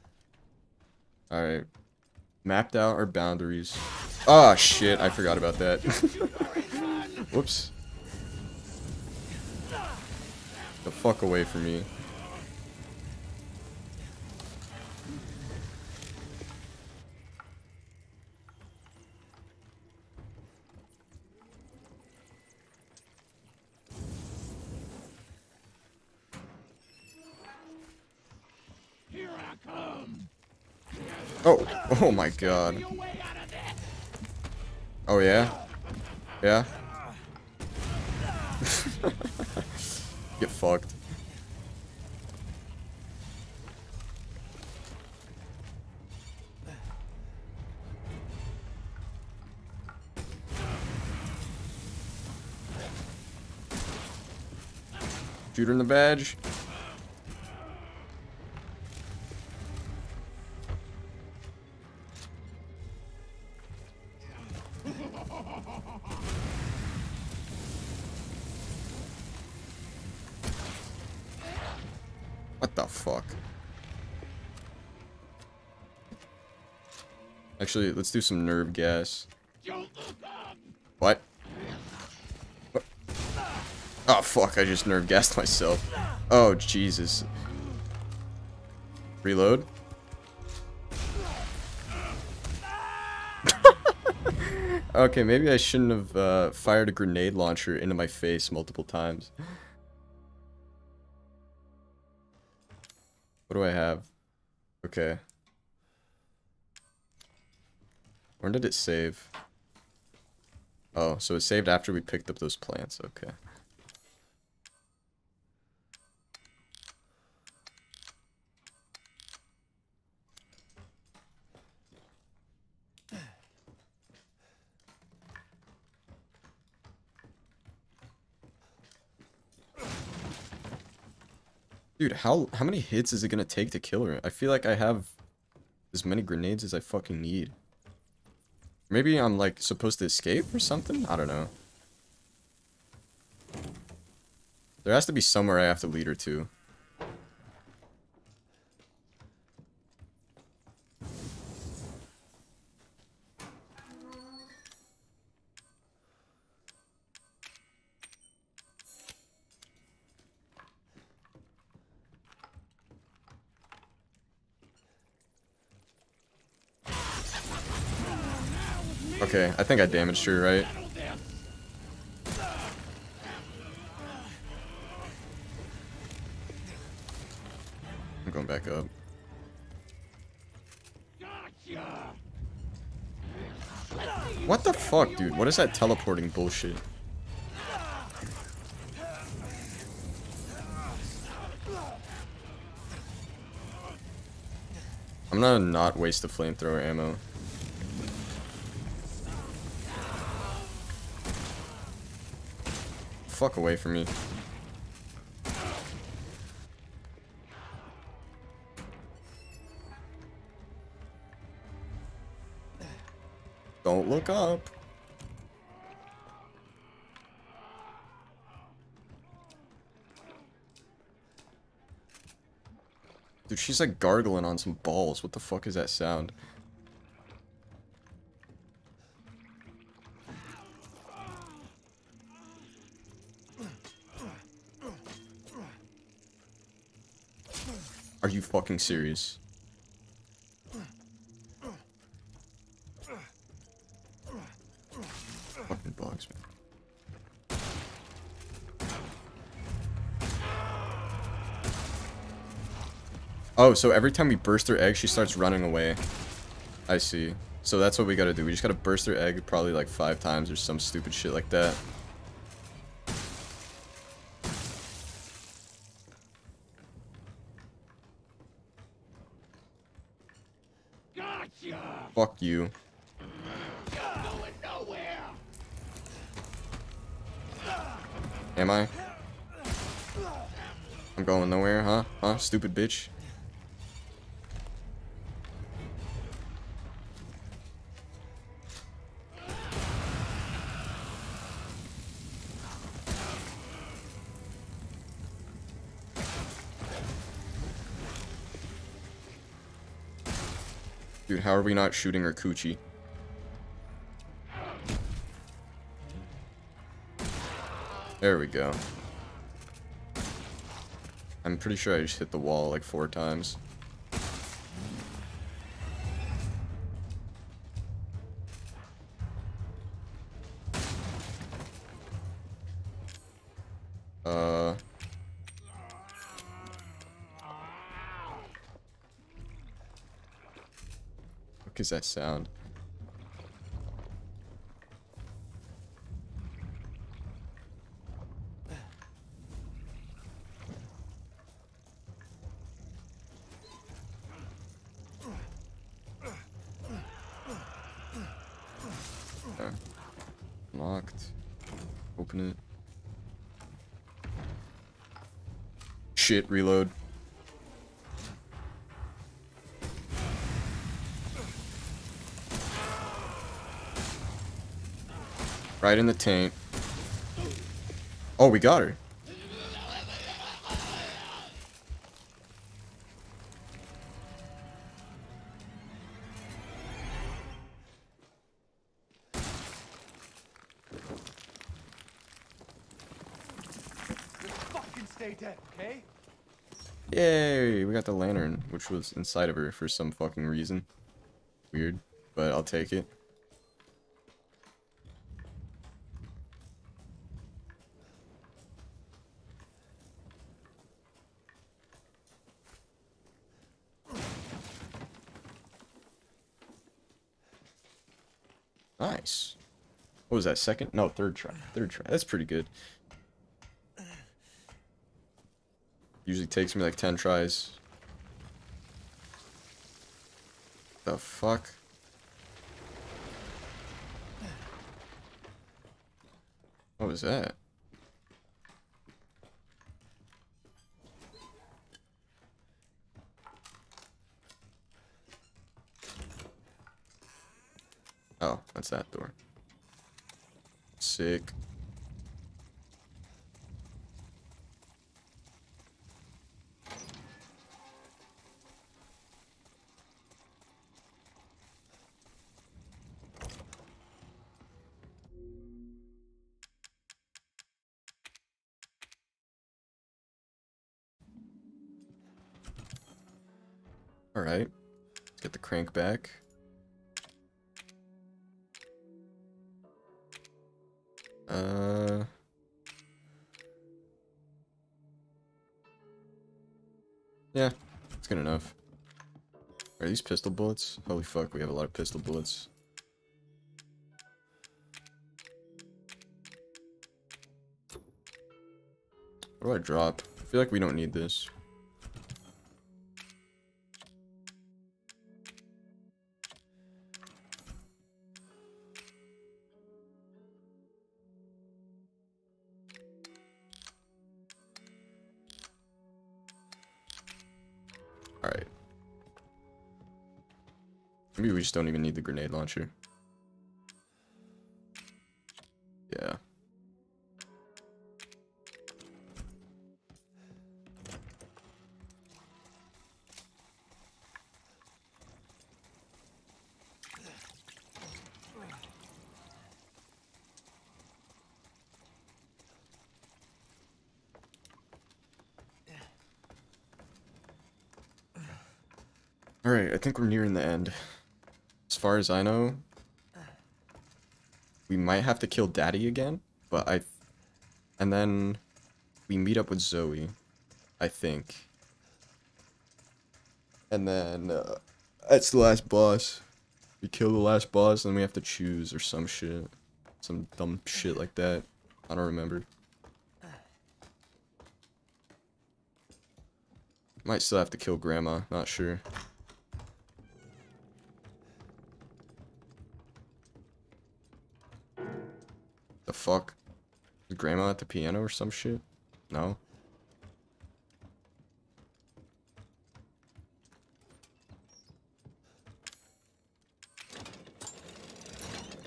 Alright. Mapped out our boundaries. Oh shit, I forgot about that. (laughs) Whoops. The fuck away from me. Oh, (laughs) oh my god. Oh yeah? Yeah? (laughs) Get fucked. Shoot her in the badge. Fuck? Actually, let's do some nerve gas. What? Oh fuck, I just nerve gassed myself. Oh Jesus. Reload? (laughs) okay, maybe I shouldn't have uh, fired a grenade launcher into my face multiple times. When did it save? Oh, so it saved after we picked up those plants. Okay. Dude, how how many hits is it gonna take to kill her? I feel like I have as many grenades as I fucking need. Maybe I'm like supposed to escape or something? I don't know. There has to be somewhere I have to lead her to. Think I damaged her, right? I'm going back up. What the fuck, dude? What is that teleporting bullshit? I'm gonna not waste the flamethrower ammo. Fuck away from me. Don't look up. Dude, she's like gargling on some balls. What the fuck is that sound? Fucking serious? Fucking bugs, man. Oh, so every time we burst her egg, she starts running away. I see. So that's what we gotta do. We just gotta burst her egg probably like five times or some stupid shit like that. You. Am I? I'm going nowhere, huh? Huh? Stupid bitch. How are we not shooting her coochie? There we go. I'm pretty sure I just hit the wall like four times. Is that sound? Uh, Locked. Open it. Shit, reload. Right in the taint. Oh, we got her. Yay, we got the lantern, which was inside of her for some fucking reason. Weird, but I'll take it. was that, second? No, third try. Third try. That's pretty good. Usually takes me like 10 tries. The fuck? What was that? Oh, that's that door. Sick. Pistol bullets? Holy fuck, we have a lot of pistol bullets. What do I drop? I feel like we don't need this. Just don't even need the grenade launcher. Yeah. Alright, I think we're nearing the end. Far as I know, we might have to kill Daddy again, but I... And then we meet up with Zoe, I think. And then uh, that's the last boss. We kill the last boss, and we have to choose or some shit. Some dumb shit like that. I don't remember. Might still have to kill Grandma, not sure. Fuck? Is grandma at the piano or some shit? No?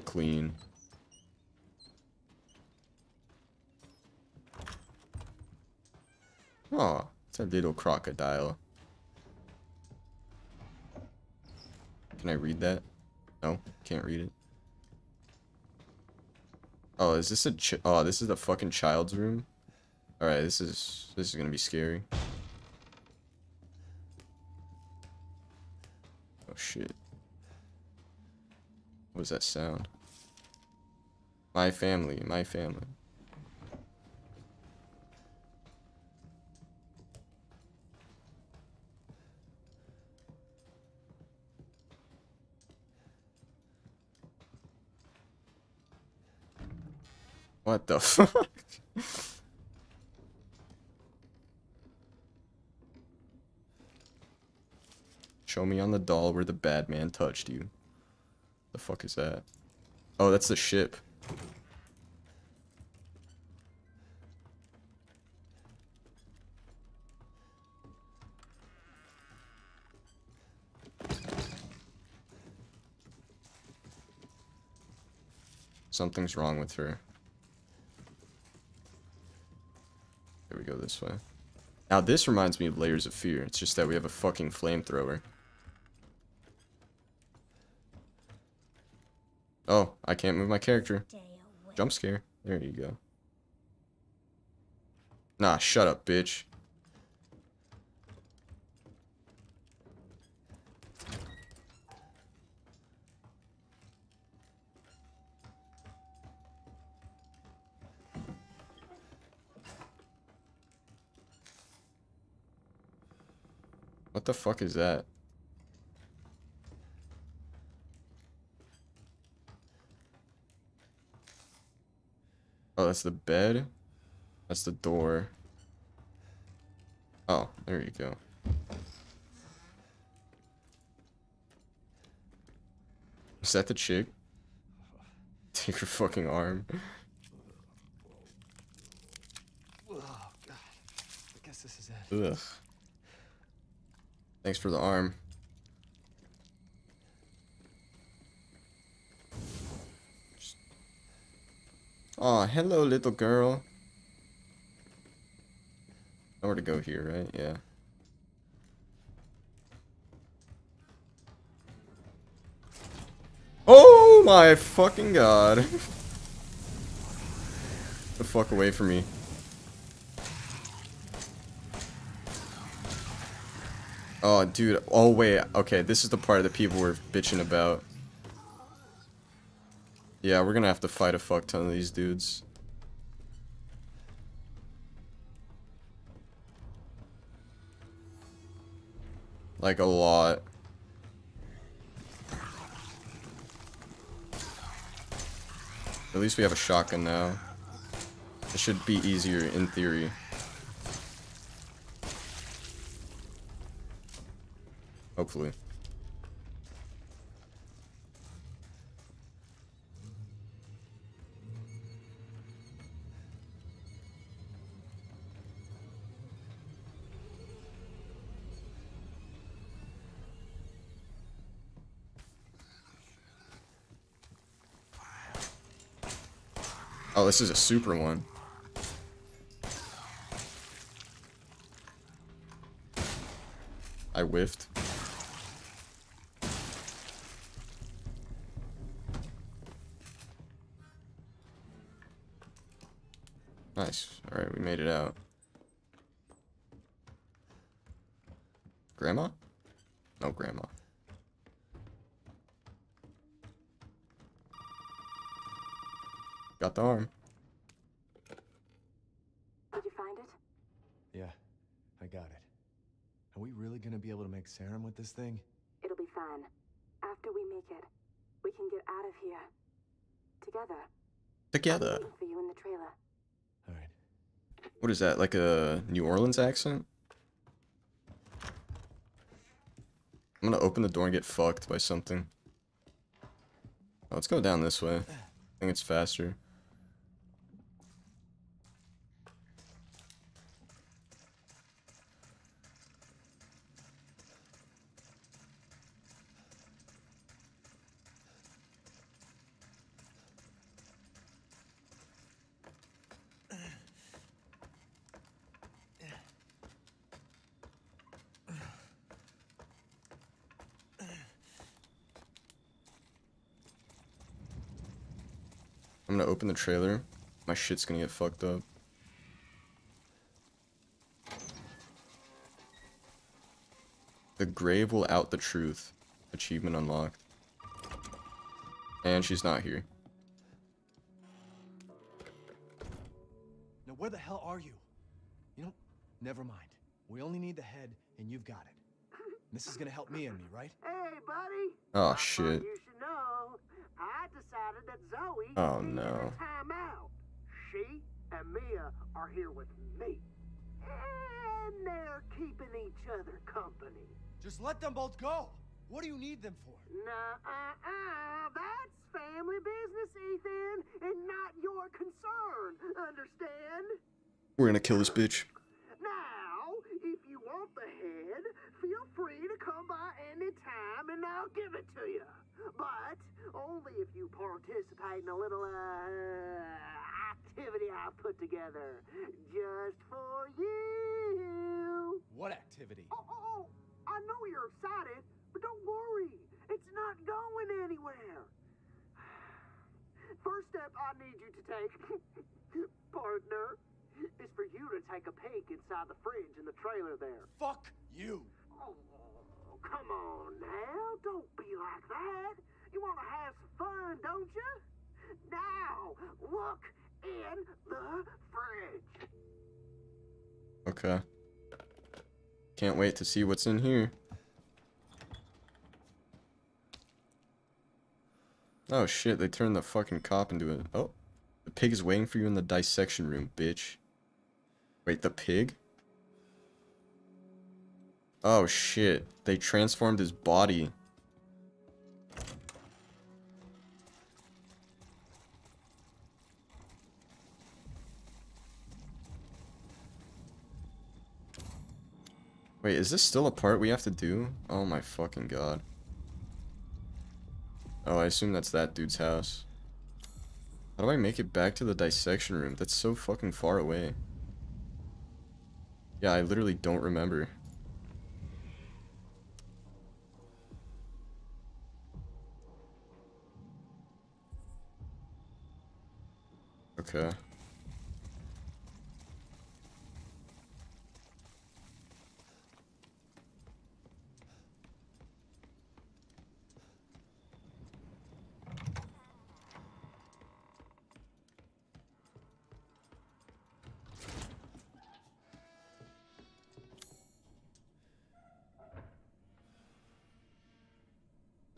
Clean. Oh, it's a little crocodile. Can I read that? No, can't read it. Oh, is this a ch oh, this is the fucking child's room? Alright, this is this is gonna be scary. Oh shit. What was that sound? My family, my family. What the fuck? Show me on the doll where the bad man touched you. The fuck is that? Oh, that's the ship. Something's wrong with her. Here we go this way. Now this reminds me of Layers of Fear. It's just that we have a fucking flamethrower. Oh, I can't move my character. Jump scare. There you go. Nah, shut up, bitch. What the fuck is that? Oh, that's the bed? That's the door. Oh, there you go. Is that the chick? (laughs) Take her fucking arm. Oh, God. I guess this is it. Ugh. Thanks for the arm. Aw, oh, hello, little girl. Nowhere to go here, right? Yeah. Oh my fucking god. (laughs) the fuck away from me. Oh, dude. Oh, wait. Okay, this is the part that people were bitching about. Yeah, we're gonna have to fight a fuck ton of these dudes. Like a lot. At least we have a shotgun now. It should be easier in theory. Hopefully. Oh, this is a super one. I whiffed. Nice. Alright, we made it out. Grandma? No, grandma. Got the arm. Did you find it? Yeah, I got it. Are we really gonna be able to make serum with this thing? It'll be fine. After we make it, we can get out of here. Together. Together. Waiting for you in the trailer. What is that? Like a New Orleans accent? I'm gonna open the door and get fucked by something. Oh, let's go down this way. I think it's faster. I'm gonna open the trailer. My shit's gonna get fucked up. The grave will out the truth. Achievement unlocked. And she's not here. Now, where the hell are you? You know, never mind. We only need the head, and you've got it. (laughs) This is gonna help me and me, right? Hey, buddy. Oh I thought shit. You should know. I decided that Zoe Oh, no. a time out. She and Mia are here with me. And they're keeping each other company. Just let them both go. What do you need them for? Nuh-uh-uh. That's family business, Ethan, and not your concern. Understand? We're gonna kill this bitch. Now, if you want the head, feel free to come by any time and I'll give it to you. But only if you participate in a little uh, activity I've put together just for you. What activity? Oh, oh, oh, I know you're excited, but don't worry. It's not going anywhere. (sighs) First step I need you to take, (laughs) partner, is for you to take a peek inside the fridge in the trailer there. Fuck you. Oh, come on now. Don't be like that. You want to have some fun, don't you? Now, look in the fridge. Okay. Can't wait to see what's in here. Oh shit, they turned the fucking cop into a... Oh. The pig is waiting for you in the dissection room, bitch. Wait, the pig? Oh shit, they transformed his body. Wait, is this still a part we have to do? Oh my fucking god. Oh, I assume that's that dude's house. How do I make it back to the dissection room? That's so fucking far away. Yeah, I literally don't remember. Okay.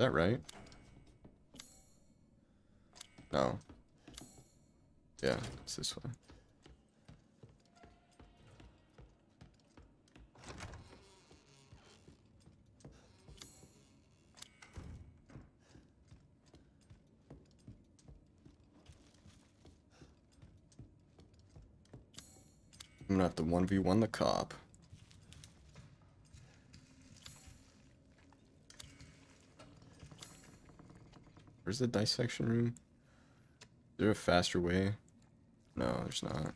That right? No. Yeah, it's this way. I'm gonna have to 1v1 the cop. Where's the dissection room? Is there a faster way? No, there's not.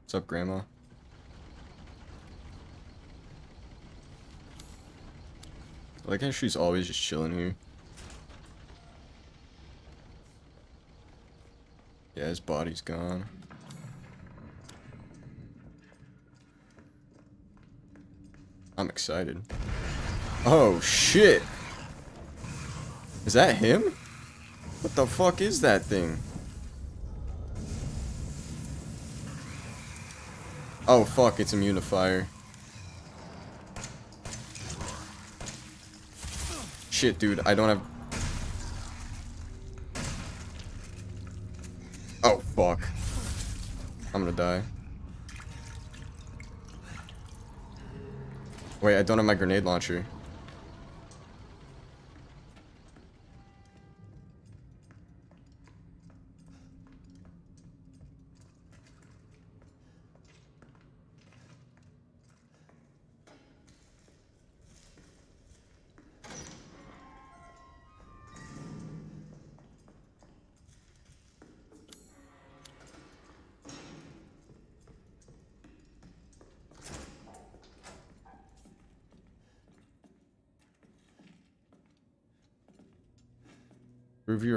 What's up, Grandma? I like how she's always just chilling here. Yeah, his body's gone. I'm excited. Oh, shit! Is that him? What the fuck is that thing? Oh, fuck, it's immune to fire. Shit, dude, I don't have... die. Wait, I don't have my grenade launcher.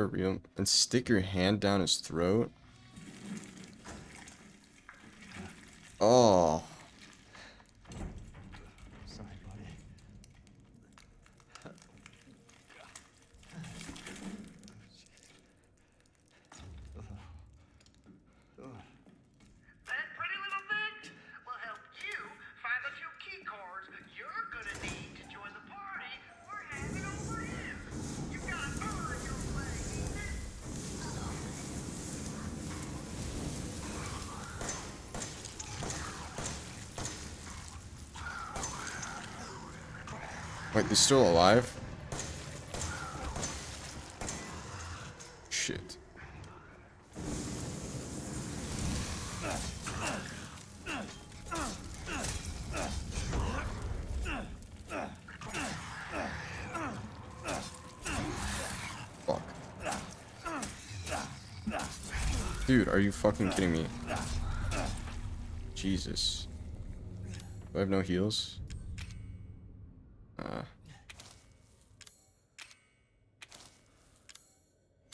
Real and stick your hand down his throat. Still alive? Shit. Fuck. Dude, are you fucking kidding me? Jesus. Do I have no heals? Uh.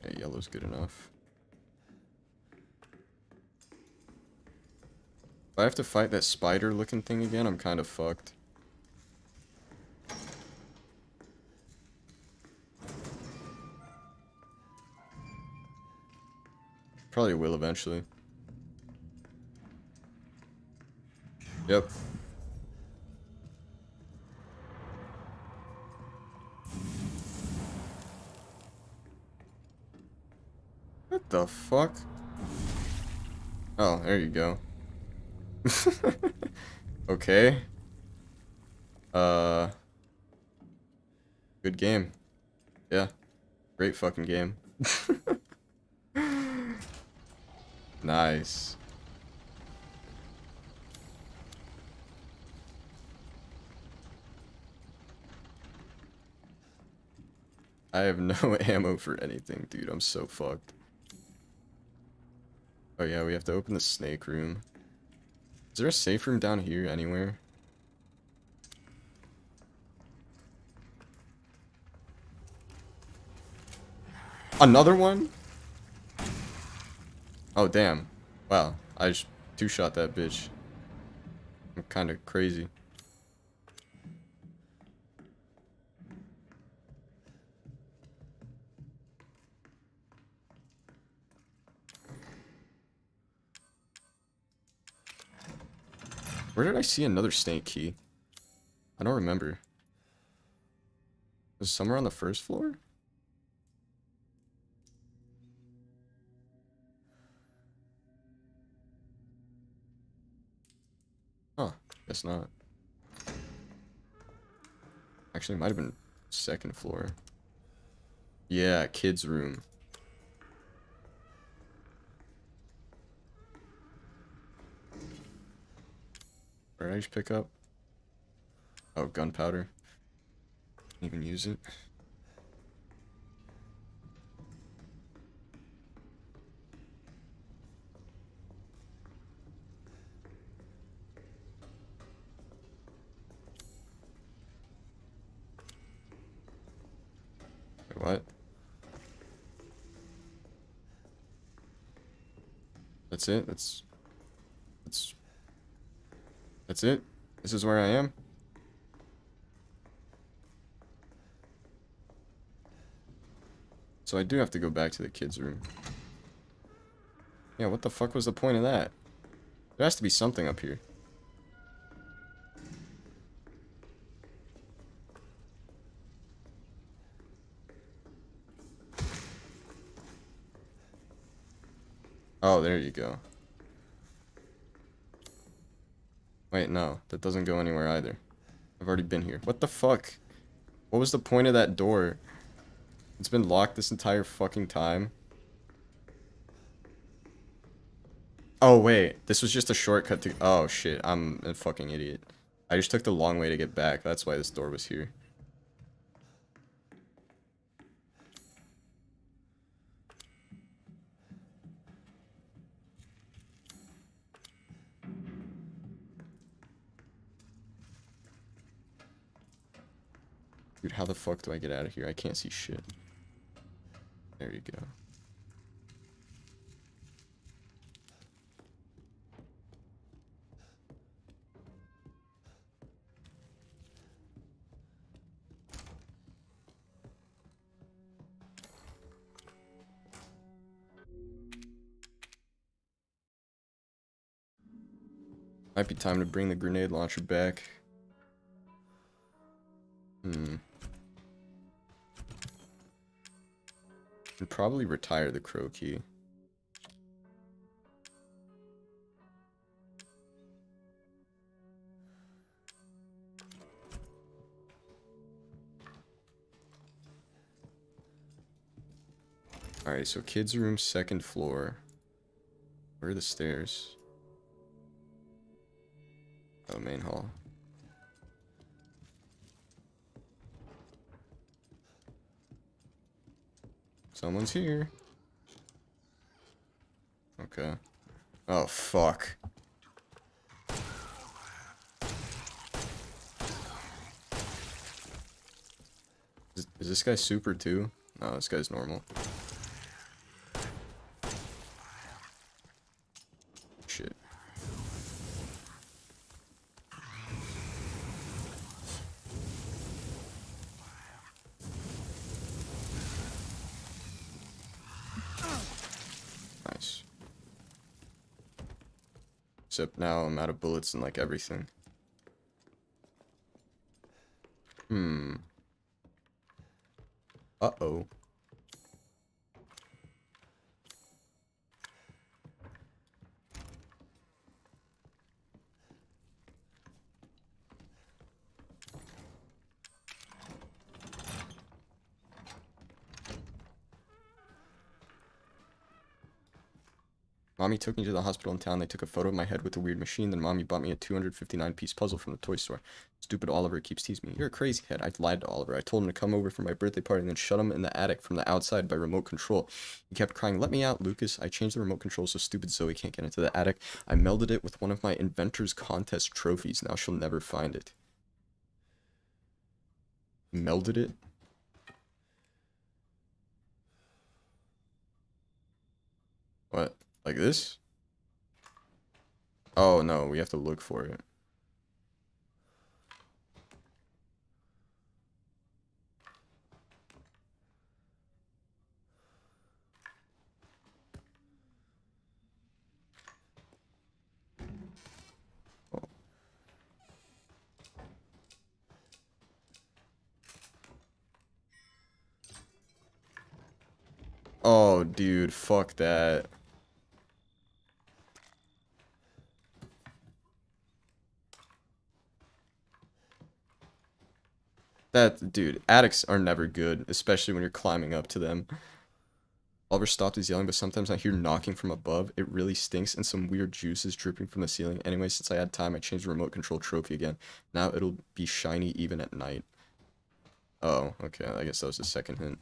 Yeah, yellow's good enough. If I have to fight that spider looking thing again, I'm kind of fucked. Probably will eventually. Yep. the fuck? Oh, there you go. (laughs) okay. Uh. Good game. Yeah. Great fucking game. (laughs) nice. I have no (laughs) ammo for anything, dude. I'm so fucked. Oh yeah, we have to open the snake room. Is there a safe room down here anywhere? Another one? Oh, damn. Wow. I just two-shot that bitch. I'm kind of crazy. See another snake key? I don't remember. Was somewhere on the first floor? Huh, guess not. Actually, might have been second floor. Yeah, kids' room. Where did I just pick up? Oh, gunpowder. Didn't even use it. What? That's it? That's... That's it? This is where I am? So I do have to go back to the kids' room. Yeah, what the fuck was the point of that? There has to be something up here. Oh, there you go. Wait, no. That doesn't go anywhere either. I've already been here. What the fuck? What was the point of that door? It's been locked this entire fucking time. Oh, wait. This was just a shortcut to... Oh, shit. I'm a fucking idiot. I just took the long way to get back. That's why this door was here. Dude, how the fuck do I get out of here? I can't see shit. There you go. Might be time to bring the grenade launcher back. Hmm. And probably retire the crow key. Alright, so kids' room, second floor. Where are the stairs? Oh, main hall. Someone's here. Okay. Oh, fuck. Is, is this guy super too? No, this guy's normal. Shit. Nice. Except now I'm out of bullets and like everything. Hmm. Uh-oh. Mommy took me to the hospital in town. They took a photo of my head with a weird machine. Then mommy bought me a 259 piece puzzle from the toy store. Stupid Oliver keeps teasing me. You're a crazy head. I lied to Oliver. I told him to come over for my birthday party and then shut him in the attic from the outside by remote control. He kept crying, Let me out, Lucas. I changed the remote control so stupid Zoe can't get into the attic. I melded it with one of my Inventor's Contest trophies. Now she'll never find it. Melded it? What? Like this? Oh no, we have to look for it. Oh, dude, fuck that. That, dude, attics are never good, especially when you're climbing up to them. Oliver stopped his yelling, but sometimes I hear knocking from above. It really stinks, and some weird juice is dripping from the ceiling. Anyway, since I had time, I changed the remote control trophy again. Now it'll be shiny even at night. Oh, okay, I guess that was the second hint.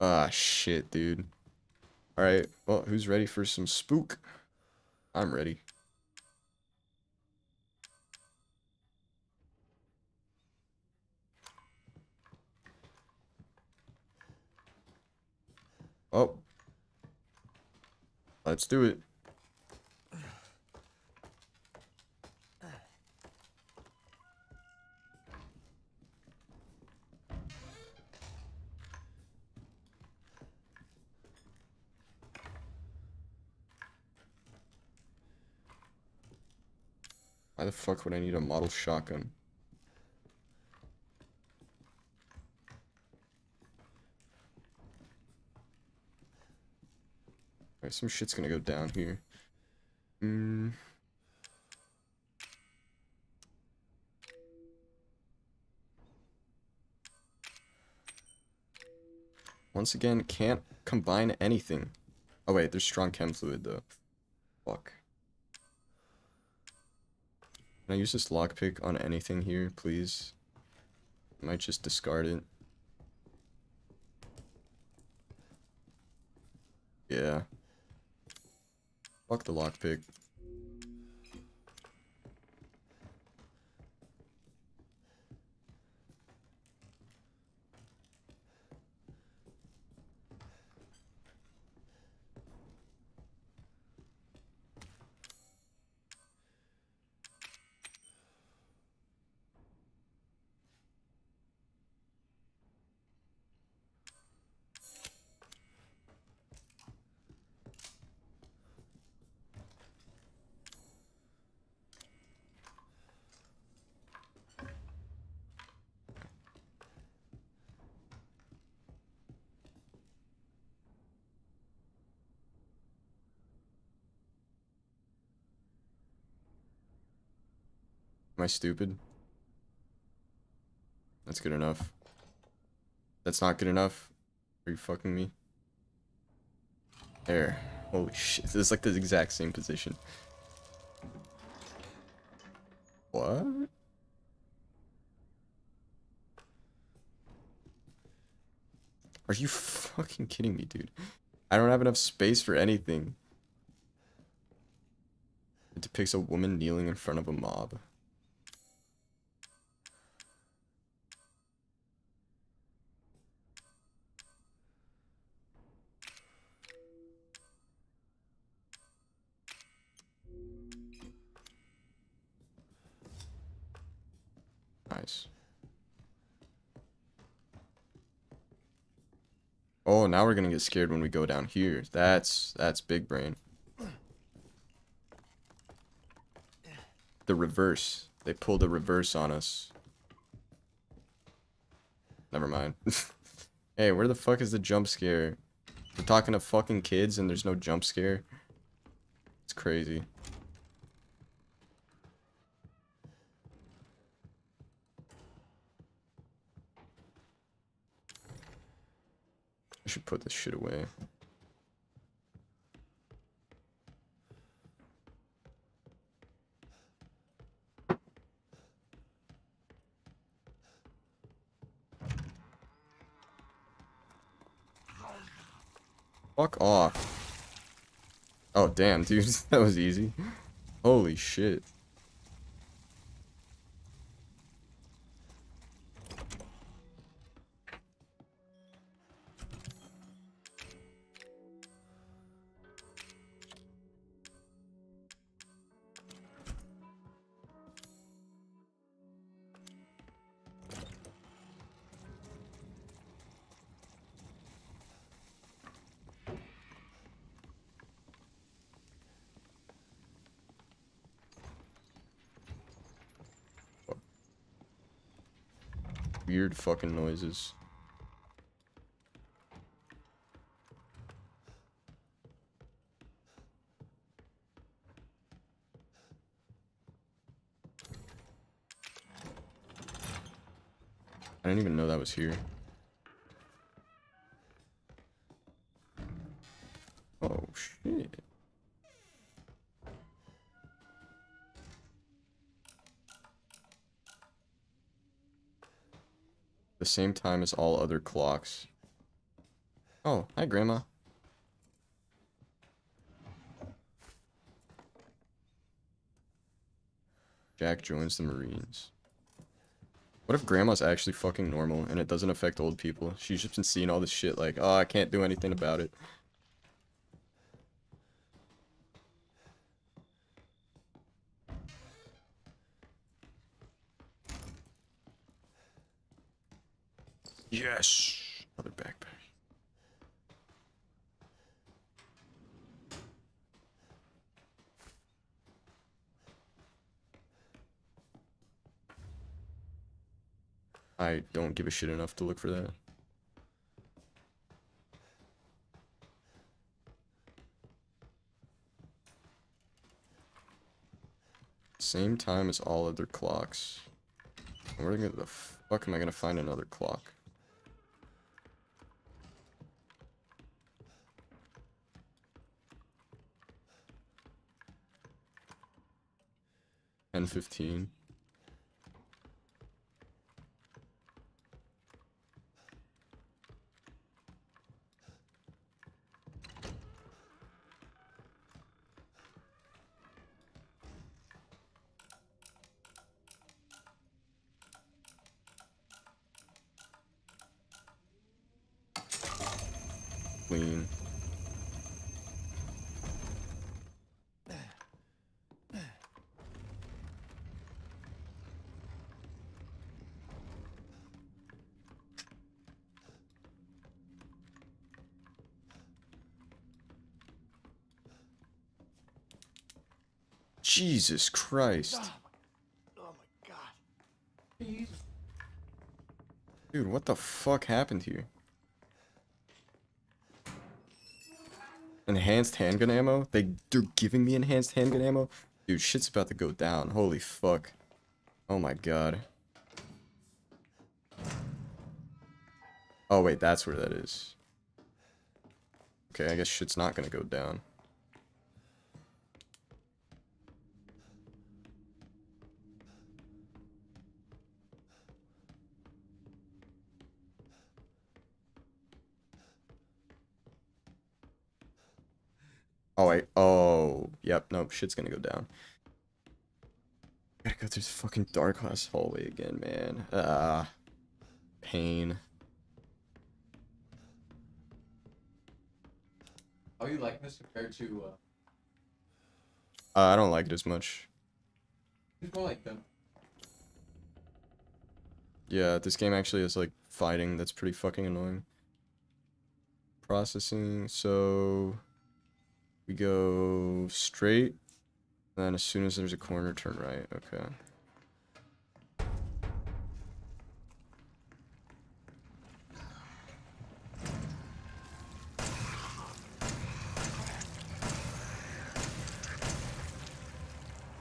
Ah, shit, dude. Alright, well, who's ready for some spook? I'm ready. Oh. Let's do it. Why the fuck would I need a model shotgun? Alright, some shit's gonna go down here. Mm. Once again, can't combine anything. Oh wait, there's strong chem fluid though. Fuck. Can I use this lockpick on anything here, please? I might just discard it. Yeah. Fuck the lockpick. I stupid? That's good enough. That's not good enough? Are you fucking me? There. Holy shit. This is like the exact same position. What? Are you fucking kidding me, dude? I don't have enough space for anything. It depicts a woman kneeling in front of a mob. Now we're gonna get scared when we go down here. That's that's big brain. The reverse. They pulled a reverse on us. Never mind. (laughs) hey, where the fuck is the jump scare? We're talking to fucking kids and there's no jump scare. It's crazy. I should put this shit away. Fuck off. Oh, damn, dude. (laughs) that was easy. Holy shit. Fucking noises. I didn't even know that was here. Same time as all other clocks. Oh, hi grandma. Jack joins the Marines. What if grandma's actually fucking normal and it doesn't affect old people? She's just been seeing all this shit like, oh, I can't do anything about it. Yes! Another backpack. I don't give a shit enough to look for that. Same time as all other clocks. Where the fuck am I gonna find another clock? 10 15. Jesus Christ. Oh my god. Oh Dude, what the fuck happened here? Enhanced handgun ammo? They, they're giving me enhanced handgun ammo? Dude, shit's about to go down. Holy fuck. Oh my god. Oh wait, that's where that is. Okay, I guess shit's not gonna go down. Oh. Oh, yep. Nope. Shit's gonna go down. Gotta go through this fucking dark class hallway again, man. Ah. pain. How you like this compared to uh Uh, I don't like it as much. it's more like them. Yeah, this game actually is like fighting that's pretty fucking annoying. Processing, so we go straight, then as soon as there's a corner, turn right. Okay.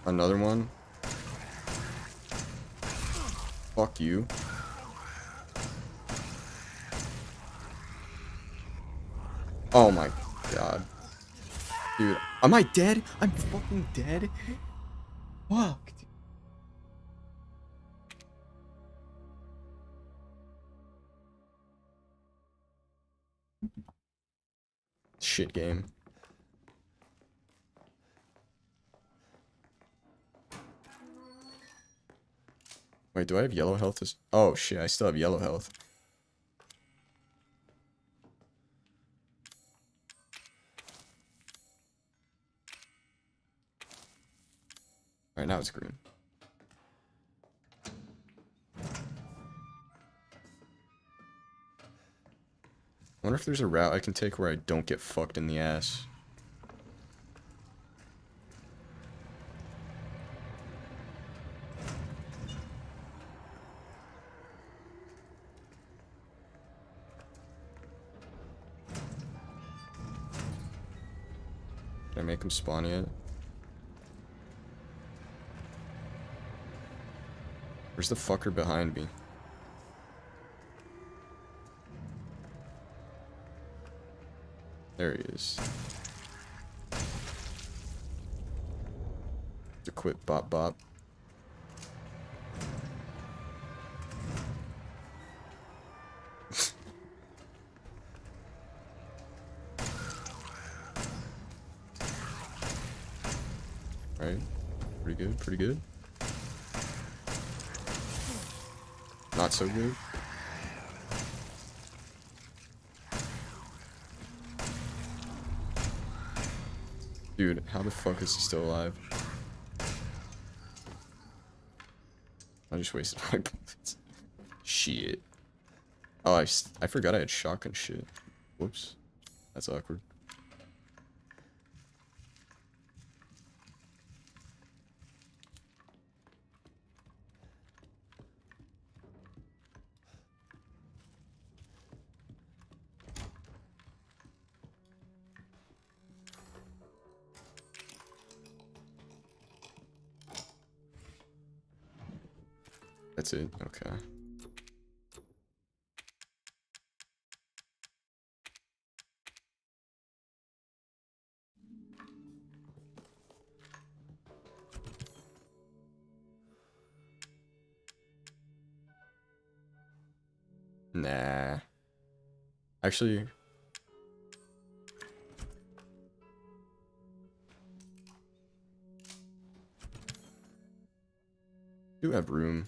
Another one. Fuck you. Oh my god. Dude, am I dead? I'm fucking dead? Fuck. Shit game. Wait, do I have yellow health? Oh shit, I still have yellow health. Alright, now it's green. I wonder if there's a route I can take where I don't get fucked in the ass. Can I make him spawn yet? Where's the fucker behind me? There he is. To quit bop bop. right. Pretty good, pretty good. Not so good. Dude, how the fuck is he still alive? I just wasted my bullets. Shit. Oh, I, I forgot I had shotgun shit. Whoops. That's awkward. That's it. Okay. Nah. Actually, do have room.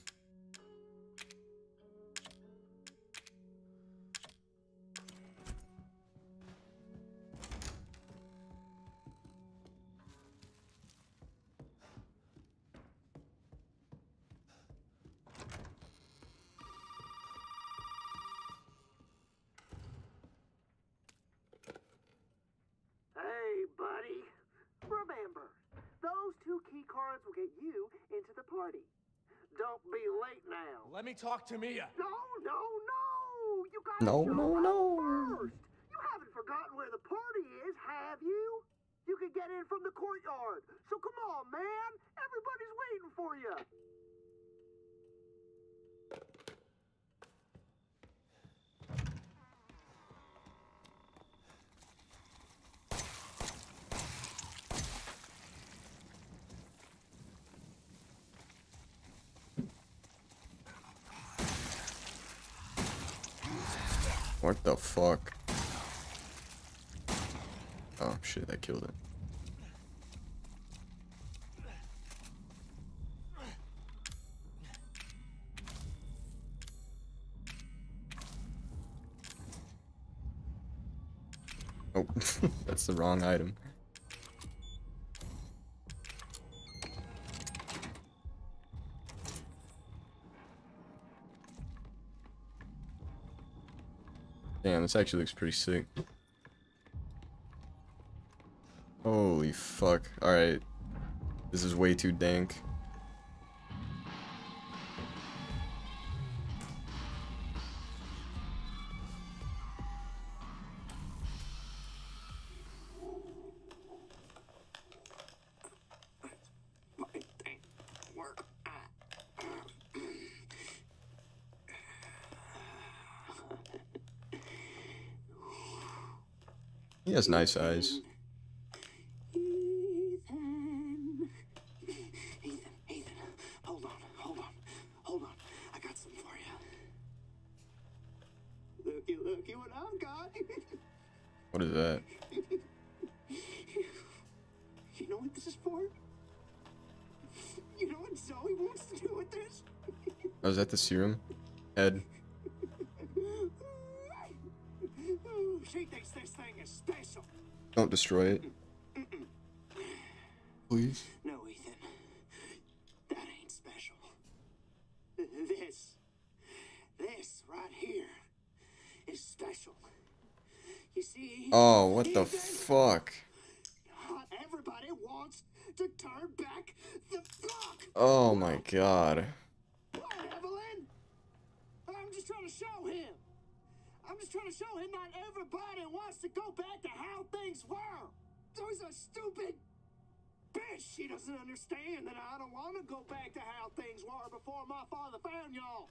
To Mia. No, no, no! You gotta No, show no, up no. first. You haven't forgotten where the party is, have you? You can get in from the courtyard. So come on, man. Everybody's waiting for you. What the fuck? Oh shit, that killed it. Oh, that's the wrong item. Damn, this actually looks pretty sick. Holy fuck. Alright. This is way too dank. He has nice eyes. Ethan. Ethan, Ethan, hold on, hold on, hold on. I got something for you. Looky, looky what I've got. What is that? you know what this is for? You know what Zoe wants to do with this? Oh, is that the serum? Head. Destroy it. Please. No, Ethan. That ain't special. This, this right here is special. You see? Oh, what the Ethan, fuck? Everybody wants to turn back the clock. Oh my god. What, Evelyn? I'm just trying to show him. I'm just trying to show him not everybody wants to go back to how things were. There's a stupid bitch. She doesn't understand that I don't want to go back to how things were before my father found y'all.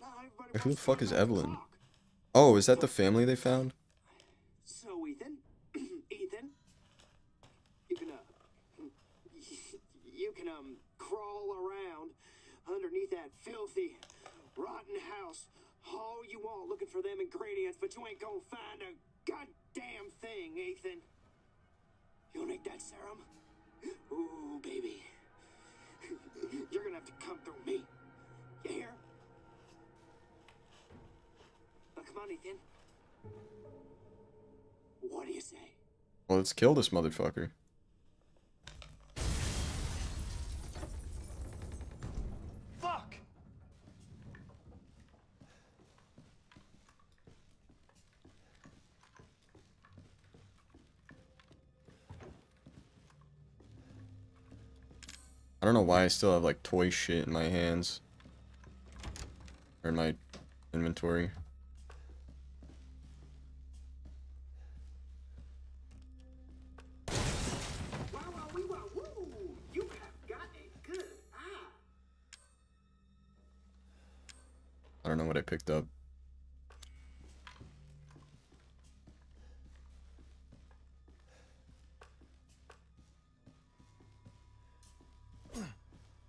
Now everybody Who the fuck is Evelyn? Oh, is that the family they found? Kill this motherfucker. Fuck! I don't know why I still have like toy shit in my hands. Or in my inventory. Picked up.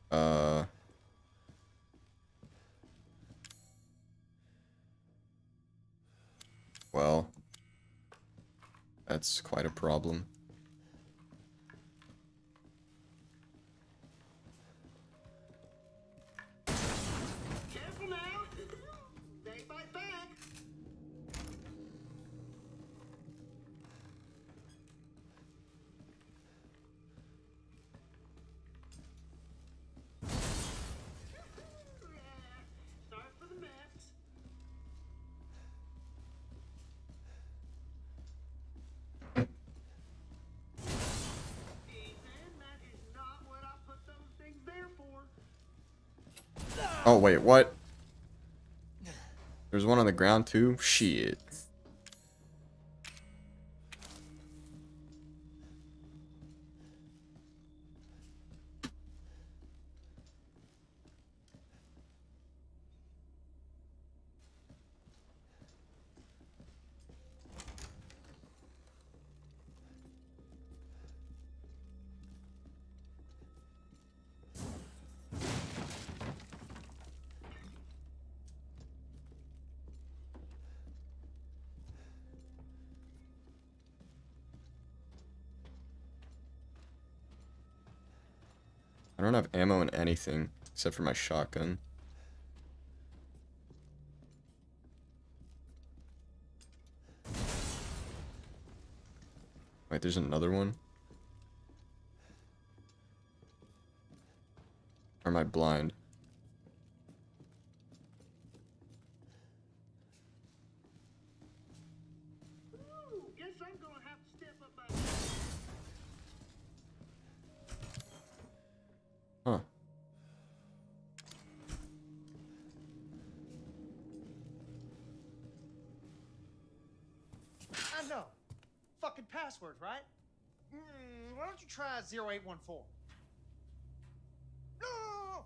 Uh. Well. That's quite a problem. Wait, what? There's one on the ground too? Shit. Anything except for my shotgun. Wait, there's another one? Or am I blind? Try 0814? No, no,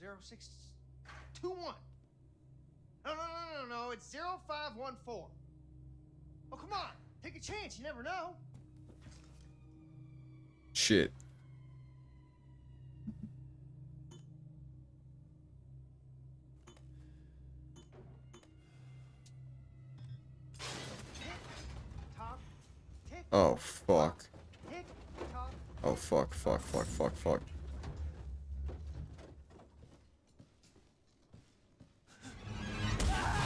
no, no. 0621. No, no, no, no, no. It's 0514. Oh, come on. Take a chance. You never know. Shit. Oh, fuck. Oh, fuck, fuck, fuck, fuck, fuck.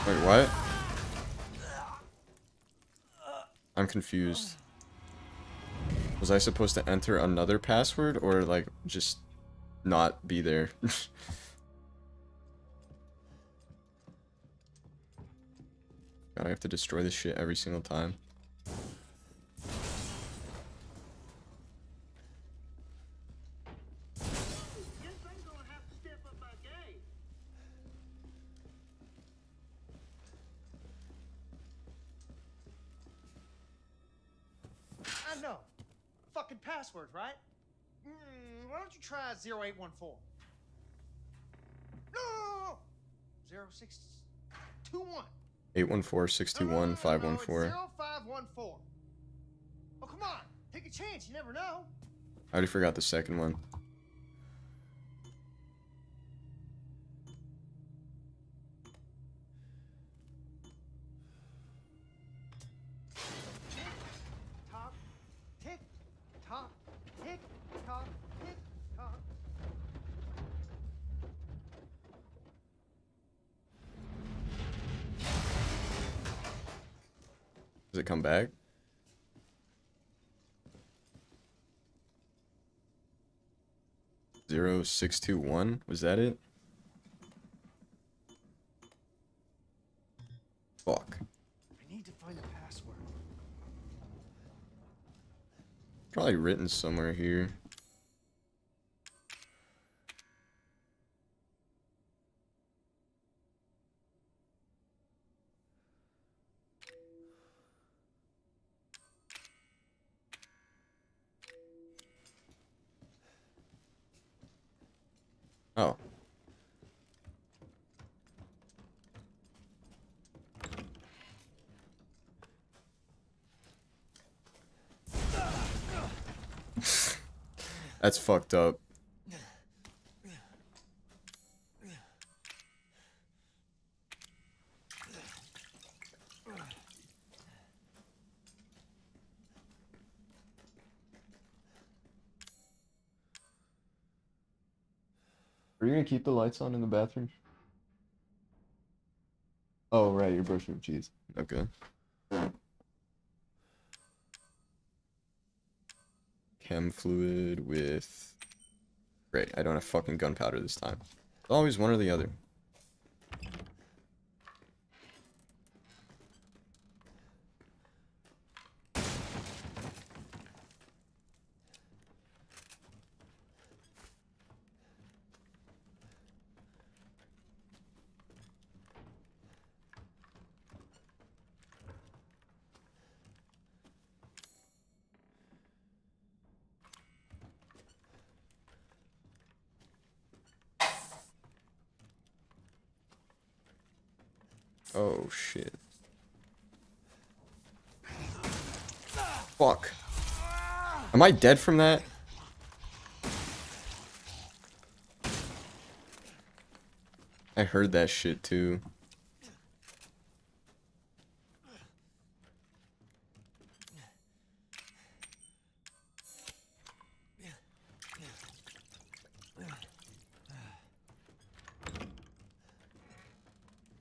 Wait, what? I'm confused. Was I supposed to enter another password or like just not be there? (laughs) God, I have to destroy this shit every single time. Why don't you try 0814? No! 0621. 814 514. 0514. Oh, come on. Take a chance. You never know. I already forgot the second one. Come back? Zero six two one. Was that it? Fuck. I need to find the password. Probably written somewhere here. Oh. That's fucked up. Are you gonna keep the lights on in the bathroom? Oh, right, you're brushing teeth. Okay. Chem fluid with. Great, I don't have fucking gunpowder this time. Always one or the other. Oh shit. Fuck. Am I dead from that? I heard that shit too.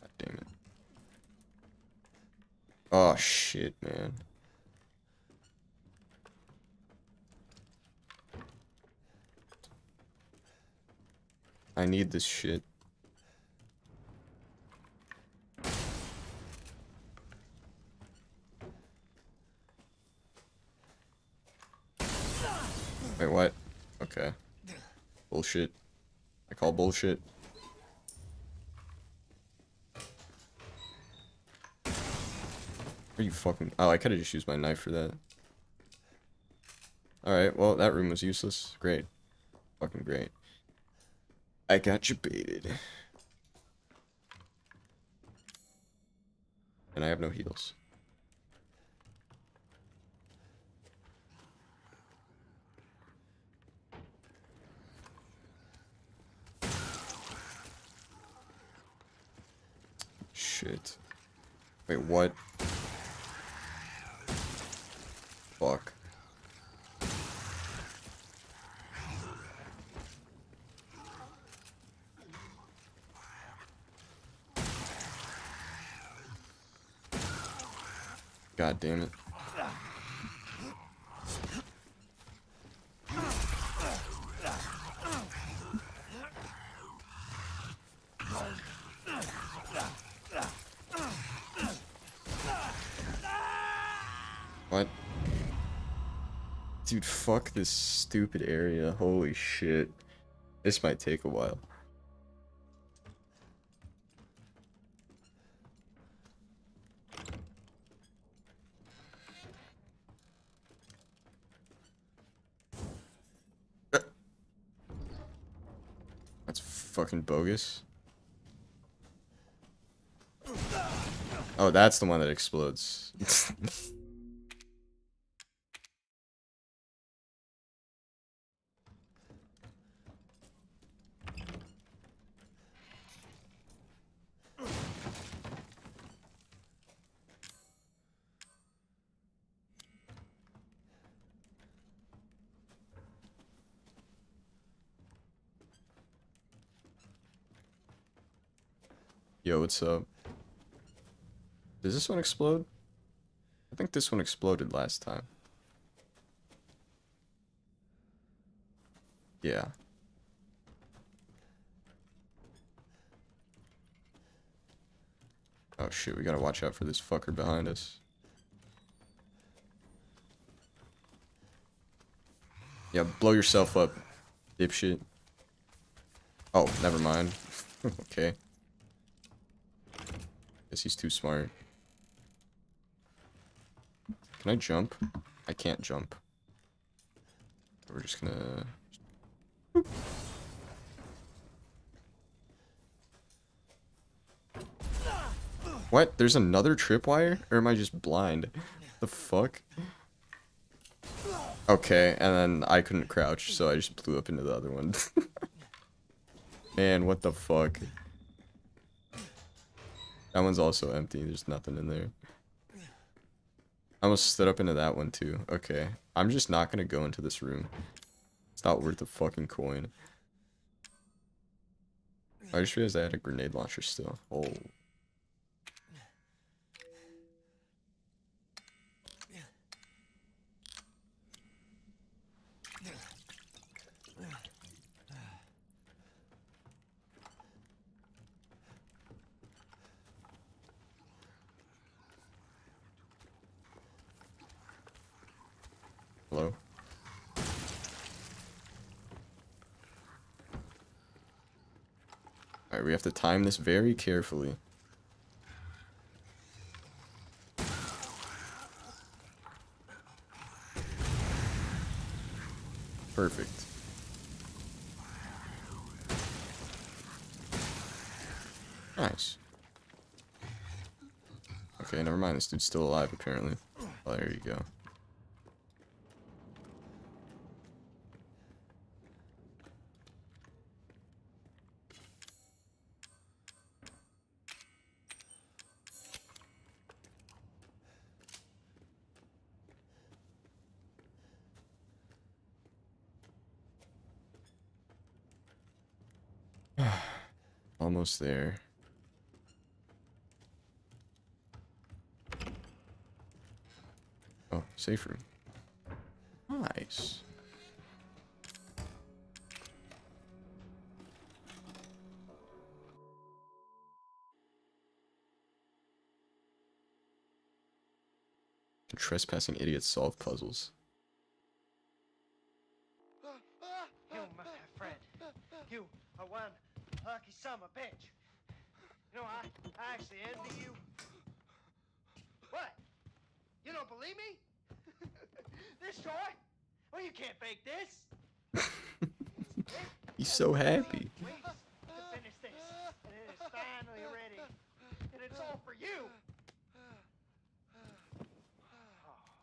God damn it. Oh shit, man. I need this shit. Wait, what? Okay. Bullshit. I call bullshit. Are you fucking... Oh, I could've just used my knife for that. Alright, well, that room was useless. Great. Fucking great. I got you baited. And I have no heals. Shit. Wait, what? Fuck. God damn it. What? Dude, fuck this stupid area. Holy shit. This might take a while. Fucking bogus. Oh, that's the one that explodes. (laughs) Yo, what's up? Does this one explode? I think this one exploded last time. Yeah. Oh shit, we gotta watch out for this fucker behind us. Yeah, blow yourself up, dipshit. Oh, never mind. (laughs) okay. He's too smart. Can I jump? I can't jump. We're just gonna... What? There's another tripwire? Or am I just blind? The fuck? Okay, and then I couldn't crouch, so I just blew up into the other one. (laughs) Man, what the fuck? That one's also empty. There's nothing in there. I almost stood up into that one too. Okay. I'm just not gonna go into this room. It's not worth a fucking coin. I just realized I had a grenade launcher still. Oh. Hello? Alright, we have to time this very carefully. Perfect. Nice. Okay, never mind. This dude's still alive, apparently. Oh, there you go. Almost there. Oh, safe room. Nice. Trespassing idiots solve puzzles. You, my friend, you are one lucky son of a bitch. You know, I, I actually envy you. What? You don't believe me? (laughs) this toy? Well, you can't fake this. (laughs) He's so happy. To finish this, and it is finally ready, and it's all for you.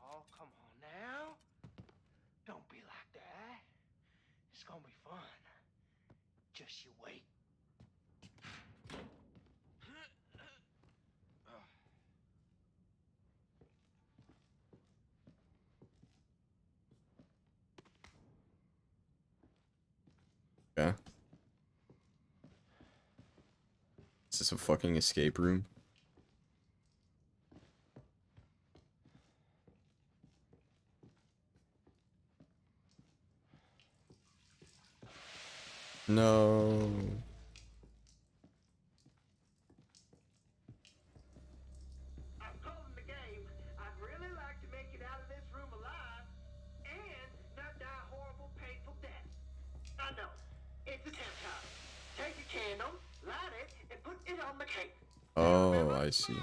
Oh, come on now. Don't be like that. It's gonna be fun. Just you wait. Yeah. Is this a fucking escape room? No. Oh, I see. This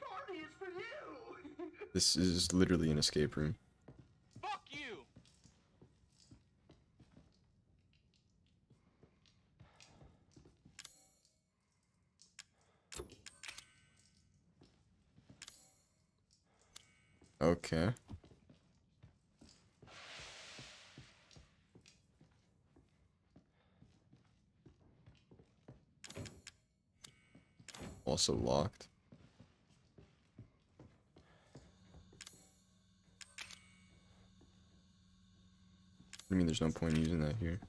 party is for you. (laughs) This is literally an escape room. Fuck you! Okay. Also locked. I mean, there's no point in using that here.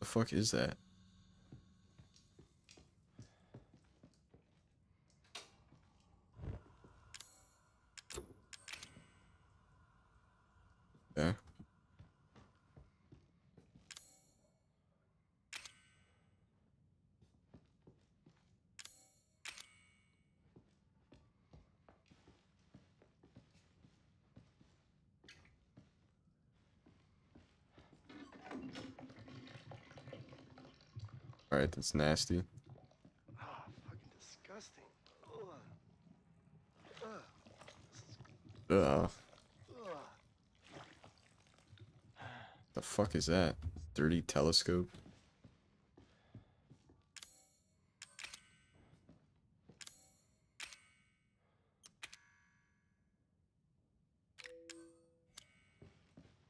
The fuck is that? Yeah. Alright, that's nasty. Ah, fucking disgusting. Ugh. Ugh. The fuck is that? Dirty telescope?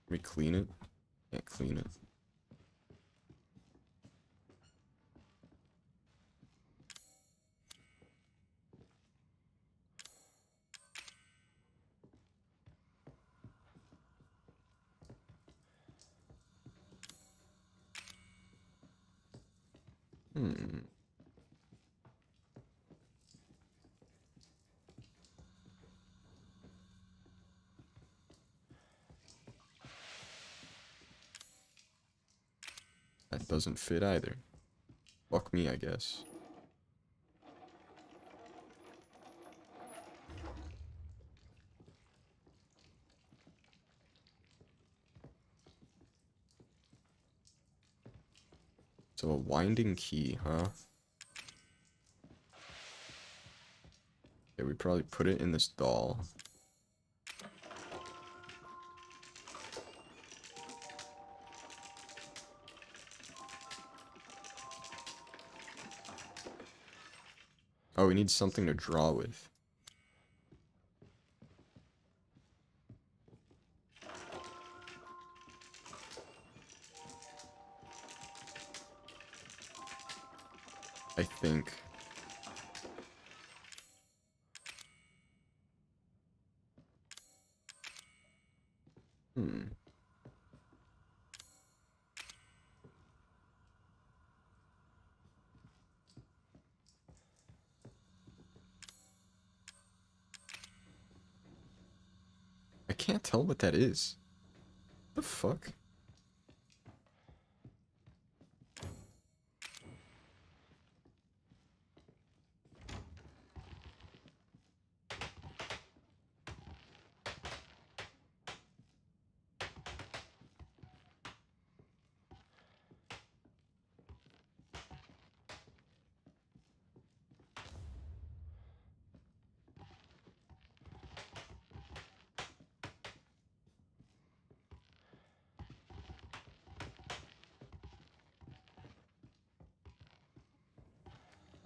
Can we clean it? Can't clean it. Hmm. That doesn't fit either. Fuck me, I guess. So a winding key, huh? Yeah, we probably put it in this doll. Oh, we need something to draw with. That is. The fuck?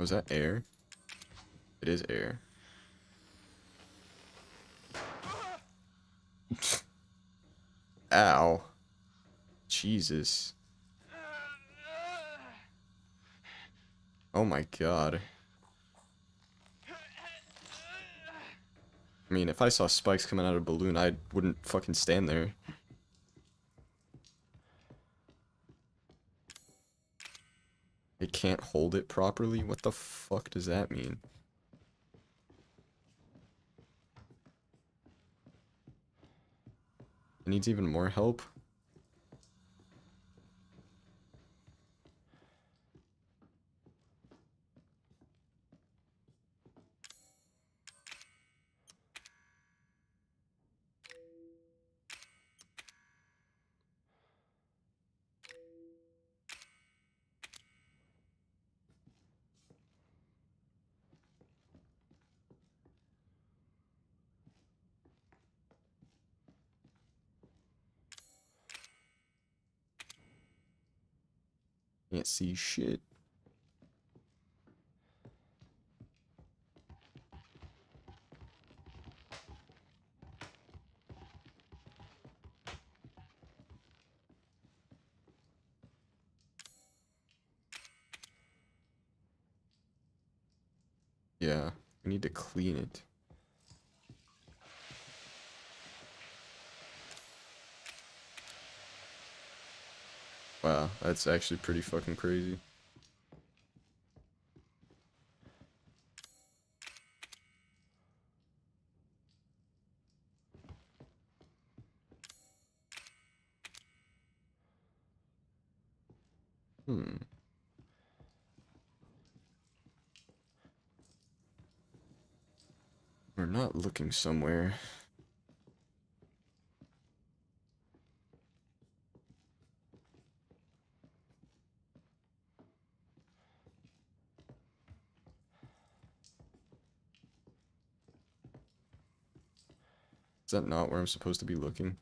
Was that air? It is air. Ow. Jesus. Oh my god. I mean, if I saw spikes coming out of a balloon, I wouldn't fucking stand there. Can't hold it properly? What the fuck does that mean? It needs even more help? Can't see shit. Yeah, we need to clean it. Wow, that's actually pretty fucking crazy. Hmm. We're not looking somewhere. Is that not where I'm supposed to be looking?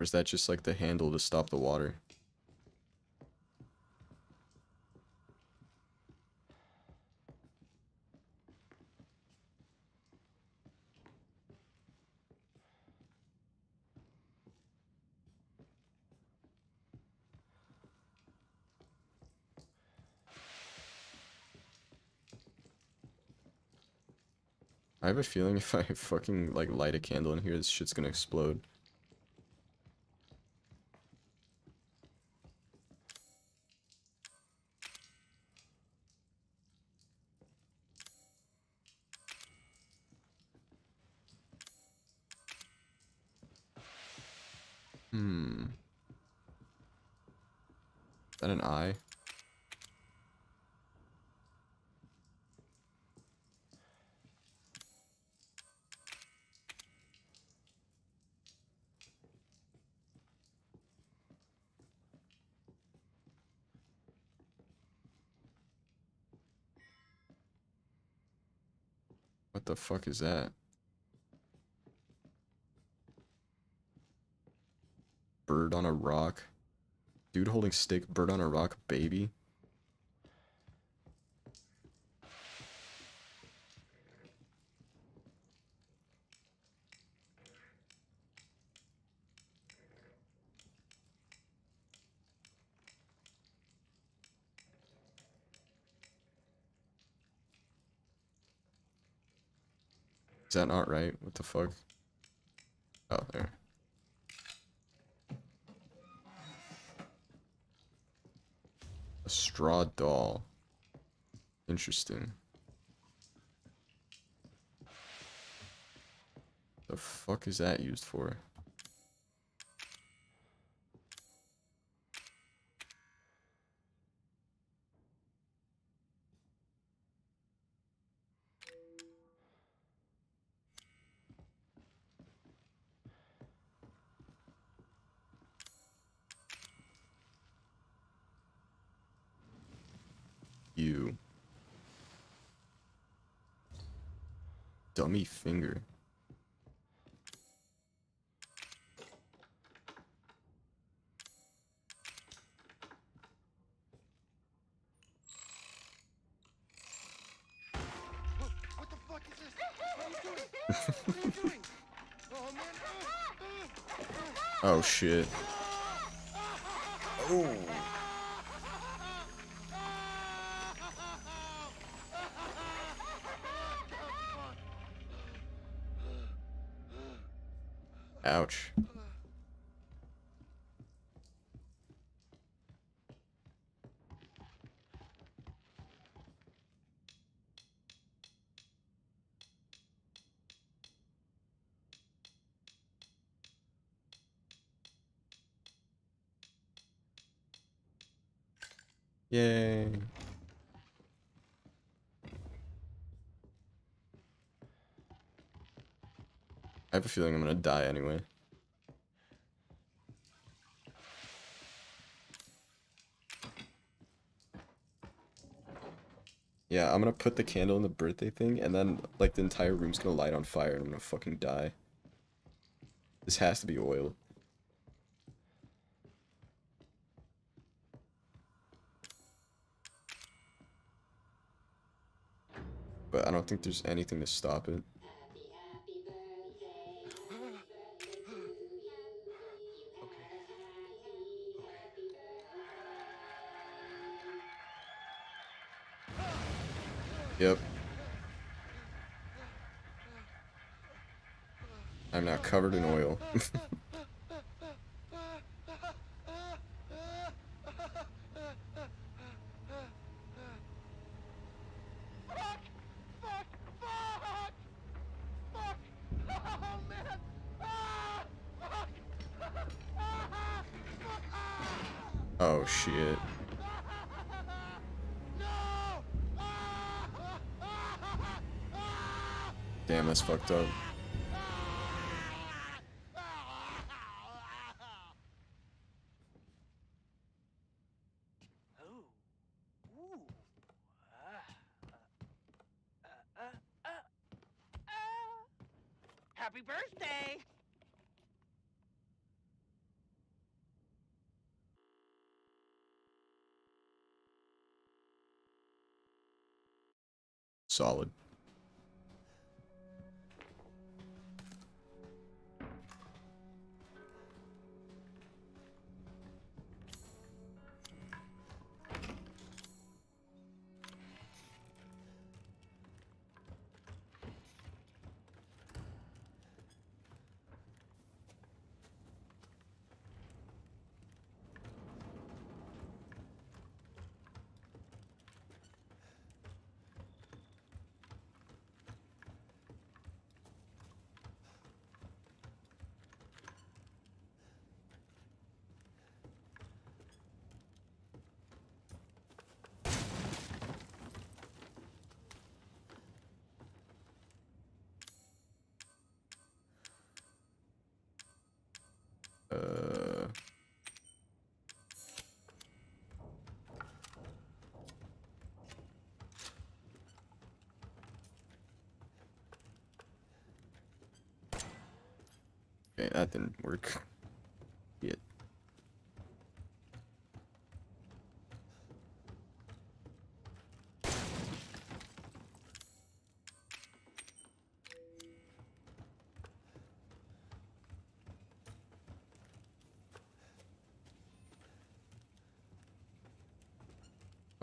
Or is that just like the handle to stop the water? I have a feeling if I (laughs) fucking like light a candle in here, this shit's gonna explode. Fuck is that? Bird on a rock. Dude holding stick, bird on a rock, baby. Is that not right? What the fuck? Oh, there. A straw doll. Interesting. The fuck is that used for? You. Dummy finger. What the fuck is this? What are you doing? What (laughs) you doing? Oh. Oh shit. Oh. Have a feeling I'm gonna die anyway. Yeah, I'm gonna put the candle in the birthday thing, and then, like, the entire room's gonna light on fire, and I'm gonna fucking die. This has to be oil. But I don't think there's anything to stop it. Yep. I'm now covered in oil. (laughs) Fuck! Fuck! Fuck! Fuck! Oh man! Ah! Fuck! Ah! Fuck! Ah! oh shit. No! Ah! Ah! Ah! Damn, that's fucked up. Didn't work. Yet.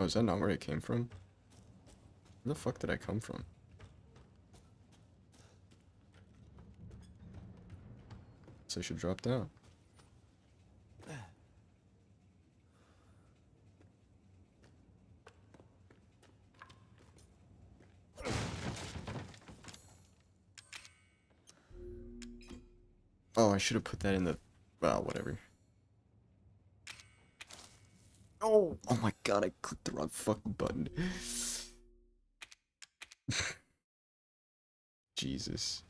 Oh, is that not where I came from? Where the fuck did I come from? So I should drop down. Oh, I should have put that in the... Well, whatever. Oh, oh my god, I clicked the wrong fucking button. (laughs) Jesus.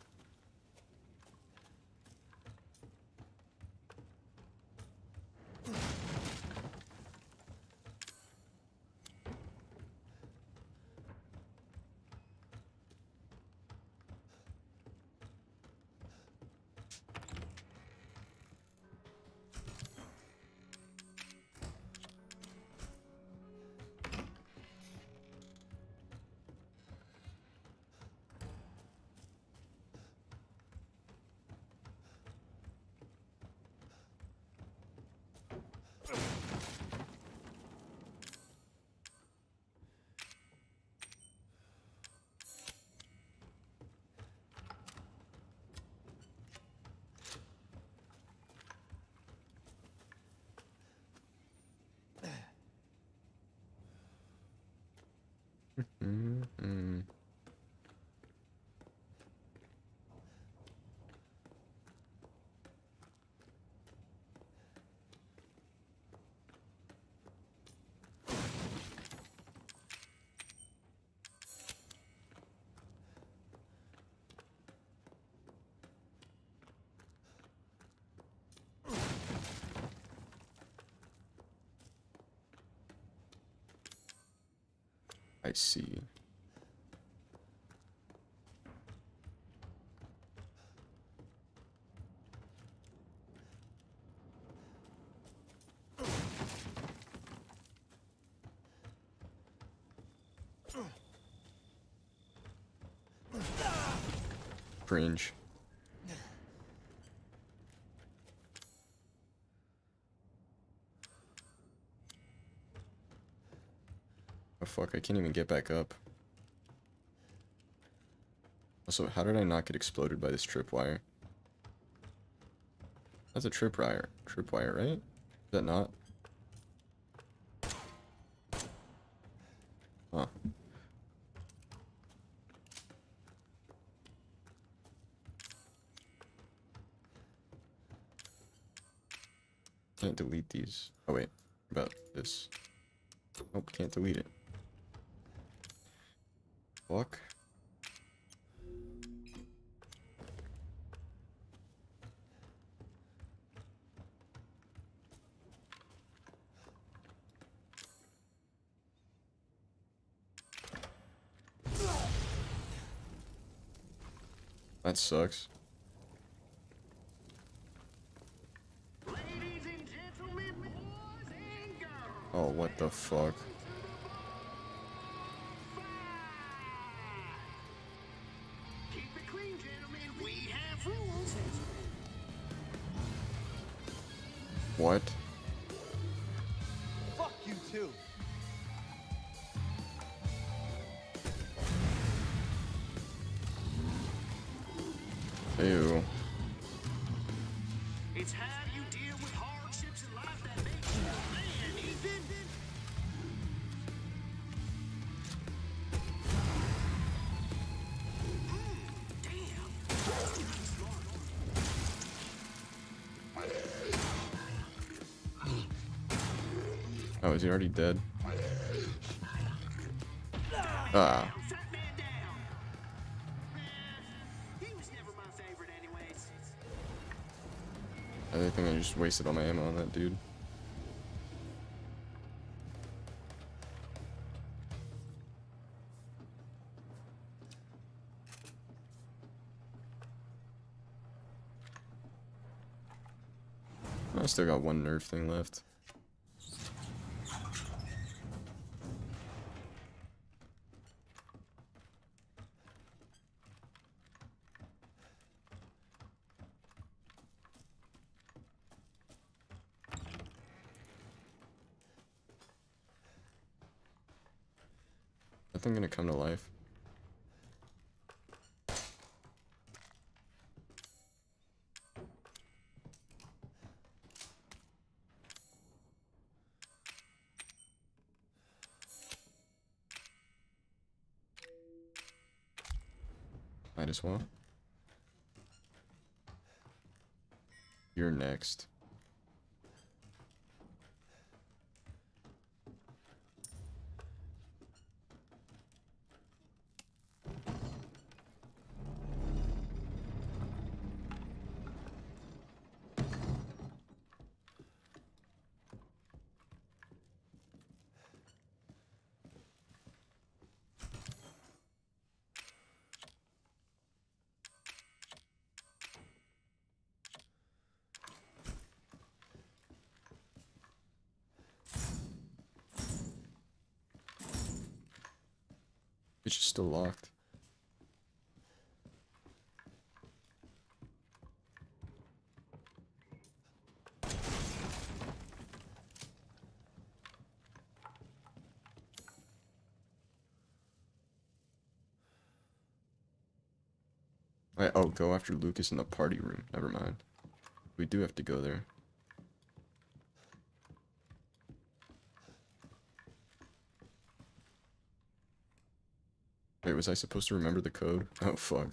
Oh fuck, I can't even get back up. Also, how did I not get exploded by this tripwire? That's a tripwire. Tripwire, right? Is that not? Huh. Can't delete these. Oh wait, about this. Nope, can't delete it. Fuck. That sucks. Ladies and gentlemen, boys and girls. Oh, what the fuck? Keep it clean, gentlemen. We have rules. What? Fuck you too. Oh, is he already dead? Ah. I think I just wasted all my ammo on that dude. I still got one nerf thing left. Nothing gonna come to life. Well. You're next. It's just still locked. Wait, oh, go after Lucas in the party room. Never mind. We do have to go there. Wait, was I supposed to remember the code? Oh, fuck.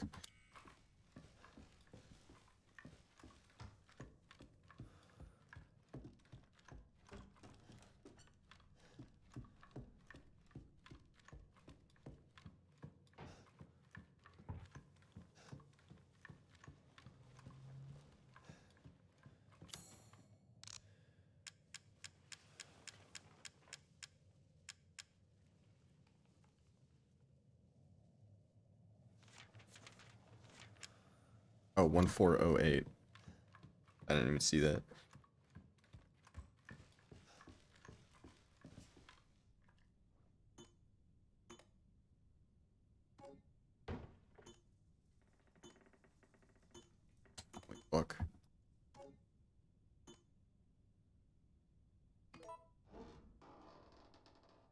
Oh, 1408. I didn't even see that. Like, fuck.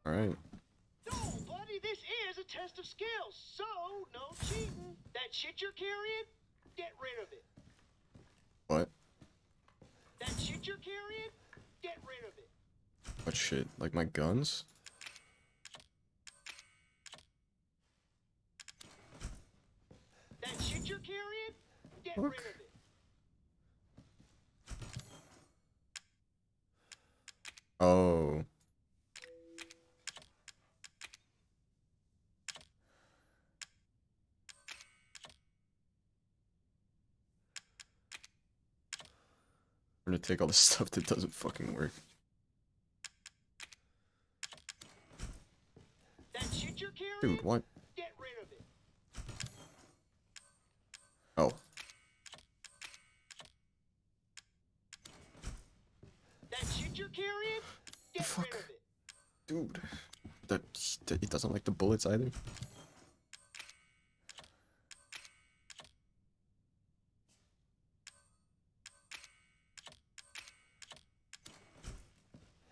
Alright. No, buddy, this is a test of skills, so no cheating. That shit you're carrying, get rid of it. What? That shit you're carrying, get rid of it. What shit? Like my guns? That shit you're carrying, get Fuck. rid of it. Oh. I'm gonna take all the (laughs) stuff that doesn't fucking work. That shit you're carrying, Dude, what? get rid of it. Oh. That shit you're carrying, get fuck? rid of it. Dude. That, that it doesn't like the bullets either.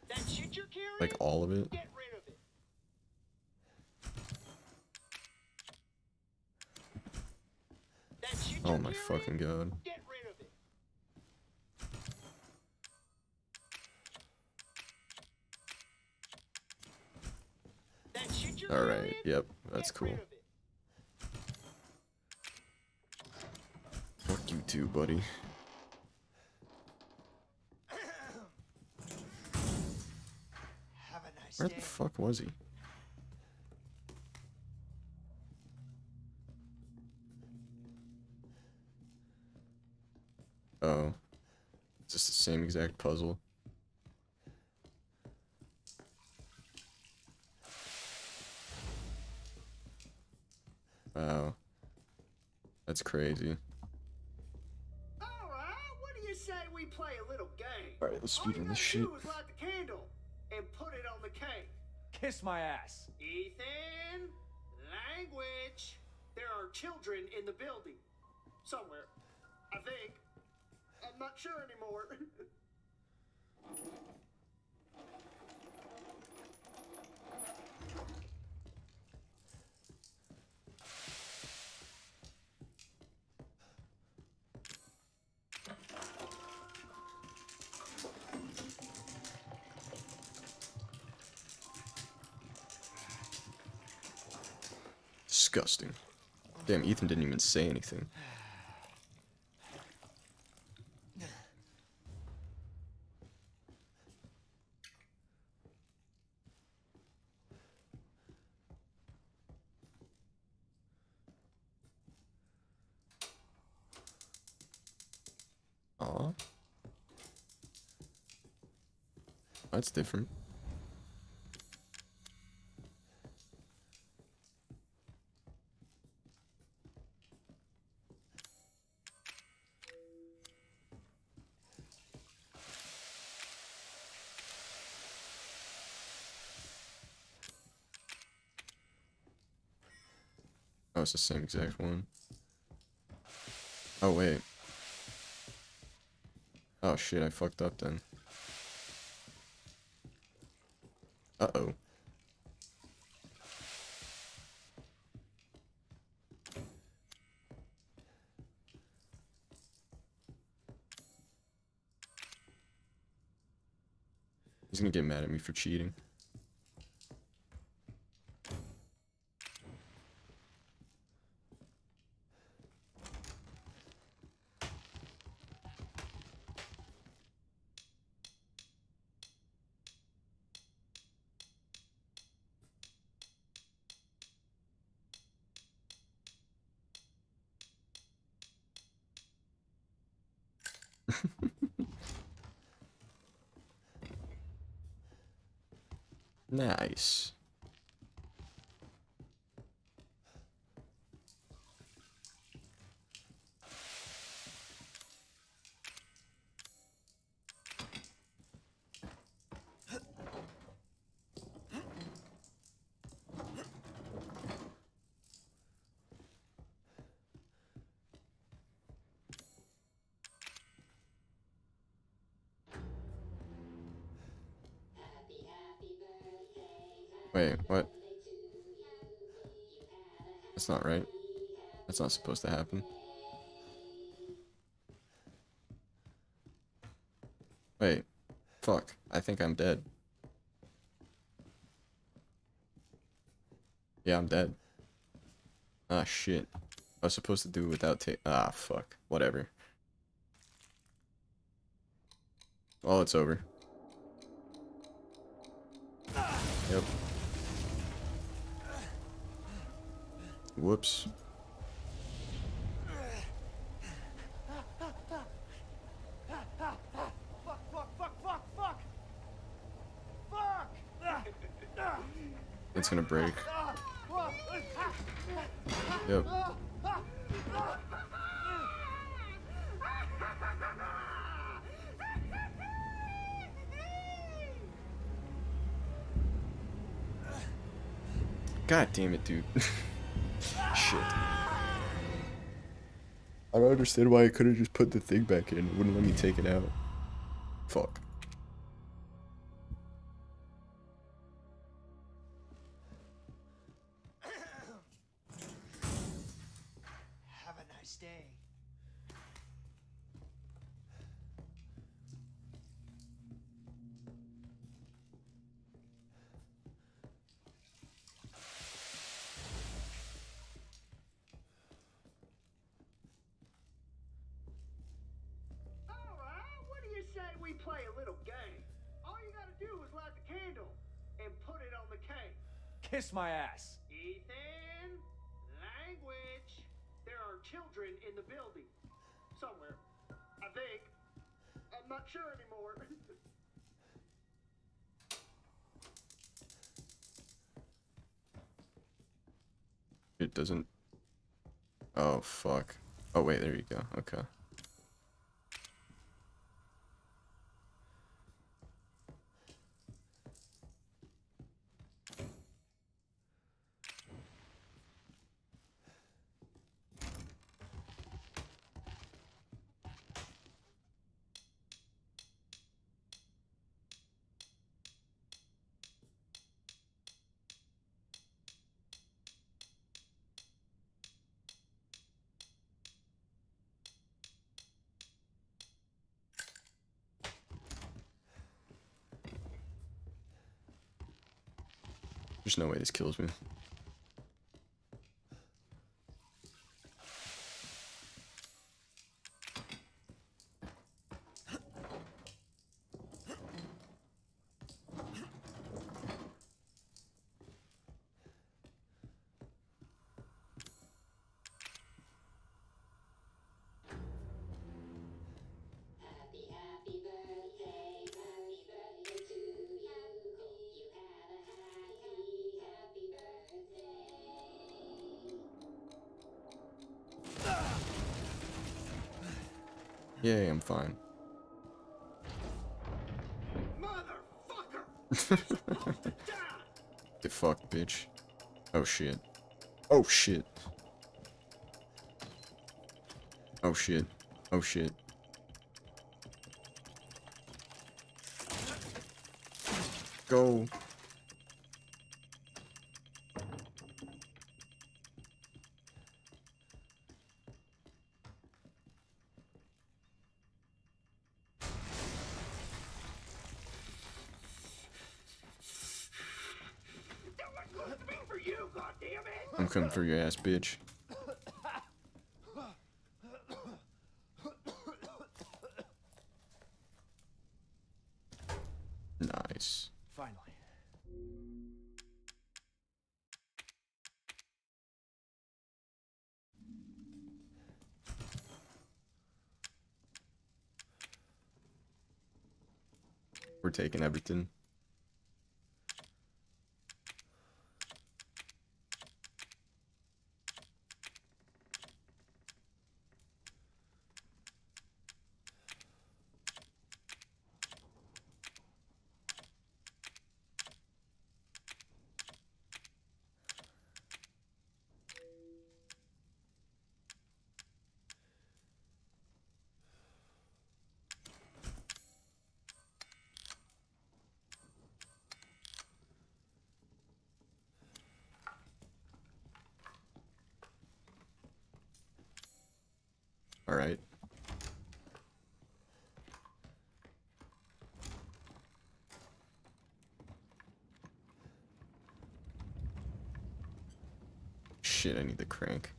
That shit you're carrying, Like all of it. get rid of it. That shit Oh you're my carrying, fucking god. Get rid of it. That shit you're Alright, carrying, yep, cool. Fuck you too, buddy. Where the fuck was he? Oh. It's just the same exact puzzle. That's crazy. Alright, what do you say we play a little game? Alright, let's speed on this shit. do is light the candle and put it on the cake. Kiss my ass. Ethan, language. There are children in the building. Somewhere. I think. I'm not sure anymore. (laughs) Damn, Ethan didn't even say anything. That's different. It's the same exact one. Oh, wait. Oh, shit, I fucked up then. Uh-oh. He's gonna get mad at me for cheating. (laughs) Nice. That's not supposed to happen. Wait. Fuck. I think I'm dead. Yeah, I'm dead. Ah, shit. I was supposed to do it without ta- Ah, fuck. Whatever. Well, it's over. Yep. Whoops. Fuck, fuck, fuck, fuck, fuck! Fuck! It's gonna break. Yep. God damn it, dude. (laughs) Shit. I don't understand why I could have just put the thing back in. It wouldn't let me take it out. Fuck. Okay. There's no way this kills me. Fine. Motherfucker! (laughs) Get fucked, bitch. Oh shit. Oh shit. Oh shit. Oh shit. Go. That was supposed to be for you, goddammit! I'm coming for your ass, bitch. Nice. Finally. We're taking everything. The crank.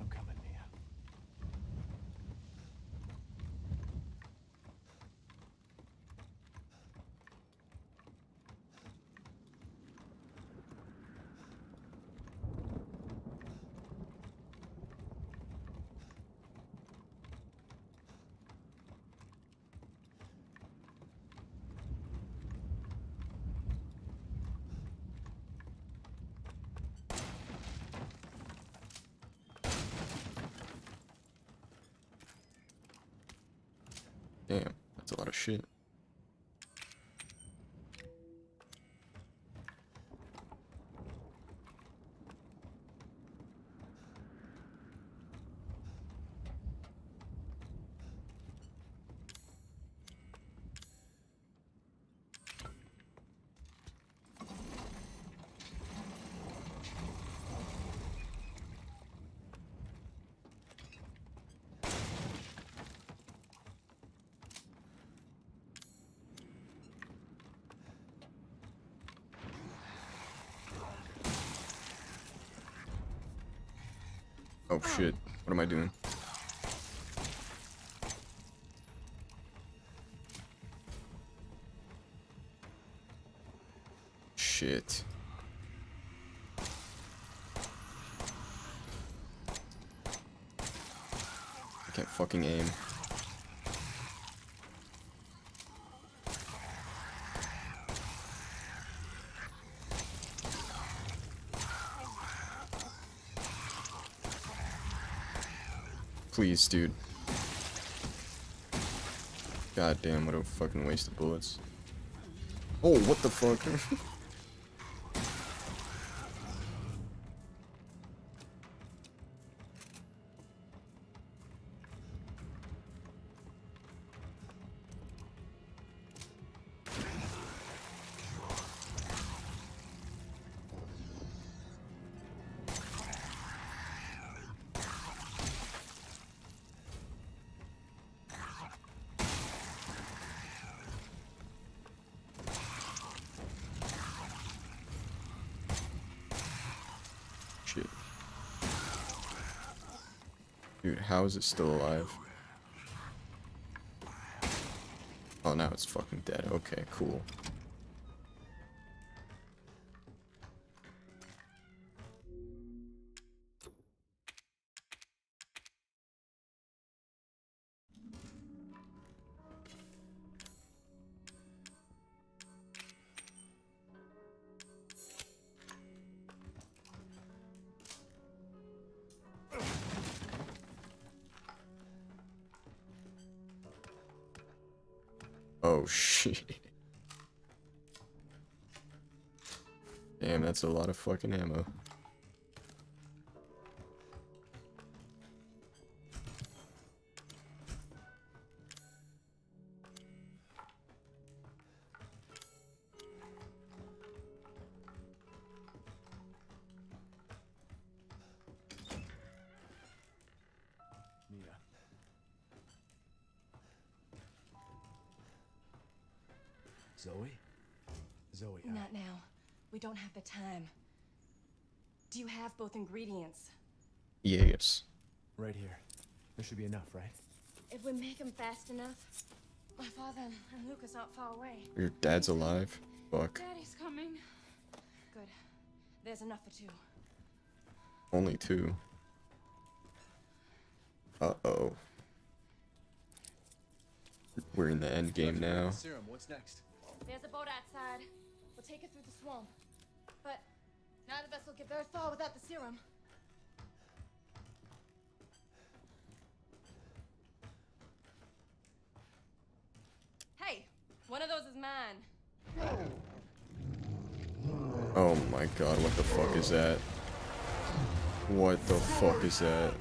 I'm coming, Mia. Damn, that's a lot of shit. Oh shit, what am I doing? Shit. I can't fucking aim. Please, dude. God damn, what a fucking waste of bullets. Oh, what the fuck? (laughs) how is it still alive? Oh, now it's fucking dead. Okay, cool. That's a lot of fucking ammo. Time. Do you have both ingredients? Yes. right here. There should be enough, right? If we make them fast enough, my father and Lucas aren't far away. Your dad's alive? Fuck. Daddy's coming. Good. There's enough for two. Only two. Uh-oh. We're in the end game now. Serum, what's next? There's a boat outside. We'll take it through the swamp. But neither of us will get very far without the serum. Hey, one of those is mine. Oh my god, what the fuck is that? What the fuck is that?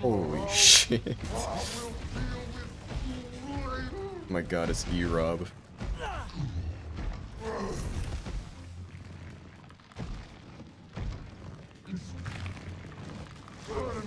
Holy shit. (laughs) my god, it's E-Rob.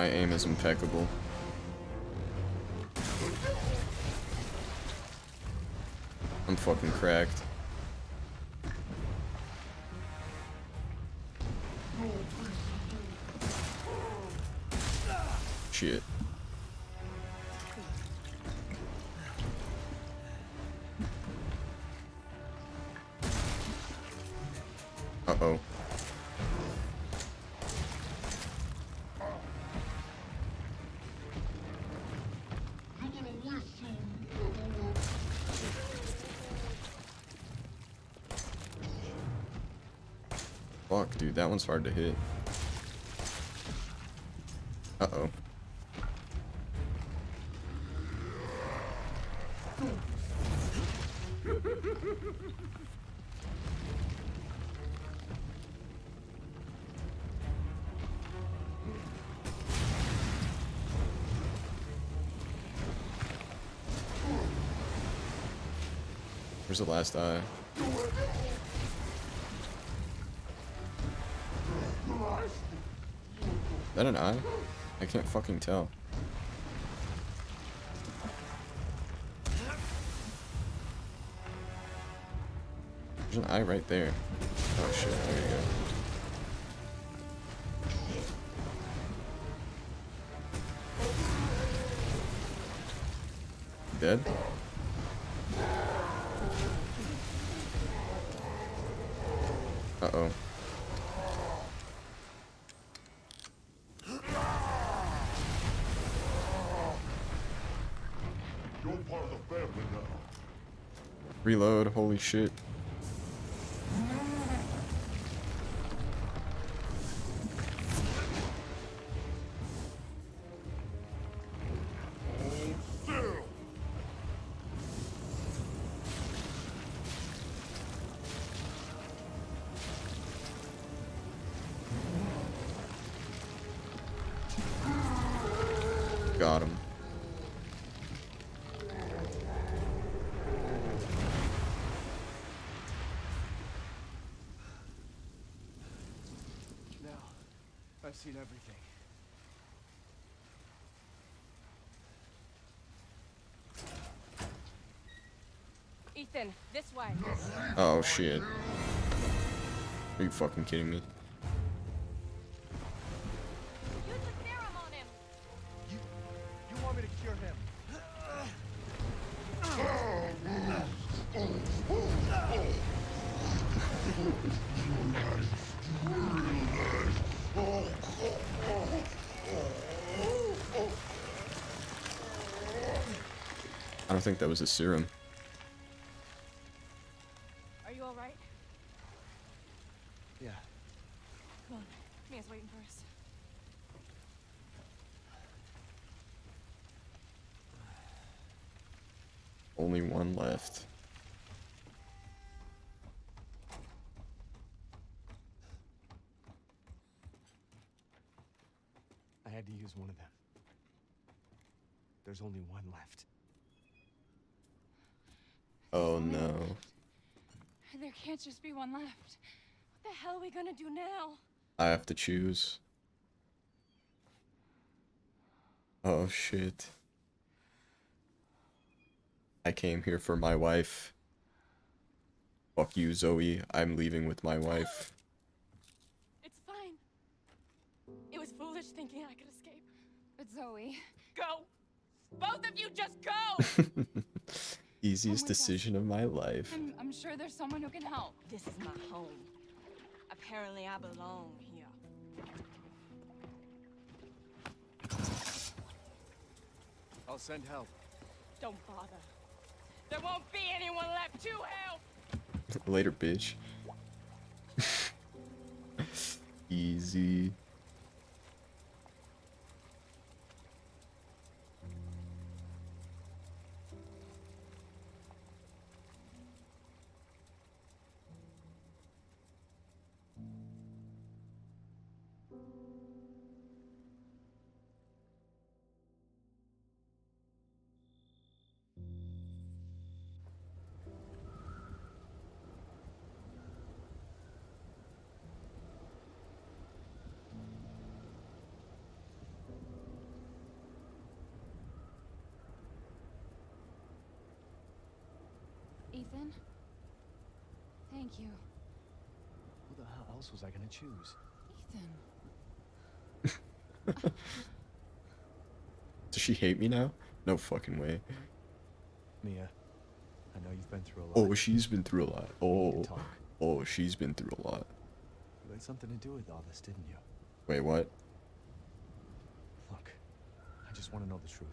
my aim is impeccable. I'm fucking cracked. Shit. That one's hard to hit. Uh-oh. Where's the last eye? That an eye? I can't fucking tell. There's an eye right there. Oh shit, there you go. Dead? Uh-oh. You're part of the family now. Reload, holy shit. Seen everything. Ethan, this way. Oh shit. Are you fucking kidding me? Don't think that was a serum. Are you all right? Yeah. Come on. Mia's waiting for us. Only one left. I had to use one of them. There's only one left. Oh no. There can't just be one left. What the hell are we gonna do now? I have to choose. Oh shit. I came here for my wife. Fuck you, Zoe. I'm leaving with my wife. (gasps) It's fine. It was foolish thinking I could escape. But Zoe, Go! Both of you just go! (laughs) Easiest oh my God. decision of my life. I'm, I'm sure there's someone who can help. This is my home. Apparently, I belong here. I'll send help. Don't bother. There won't be anyone left to help! Later, bitch. (laughs) Easy. Ethan? Thank you. Who the hell else was I gonna choose? Ethan. (laughs) Does she hate me now? No fucking way. Mia, I know you've been through a oh, lot. Oh, she's been through a lot. Oh, oh, she's been through a lot. You had something to do with all this, didn't you? Wait, what? Look, I just want to know the truth.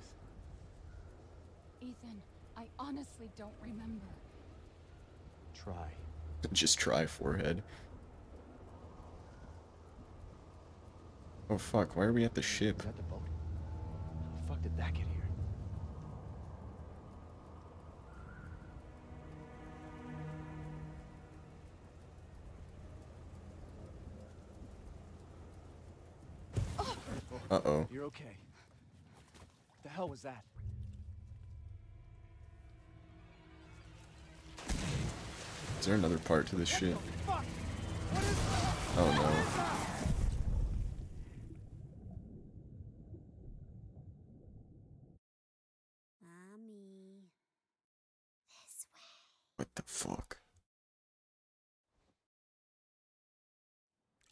Ethan, I honestly don't remember. Try. Just try forehead. Oh fuck, why are we at the ship? Was that the boat? How the fuck did that get here? Uh-oh. You're okay. What The hell was that? Is there another part to this shit? Fuck! What is that? Oh no. Mommy. This way. What the fuck?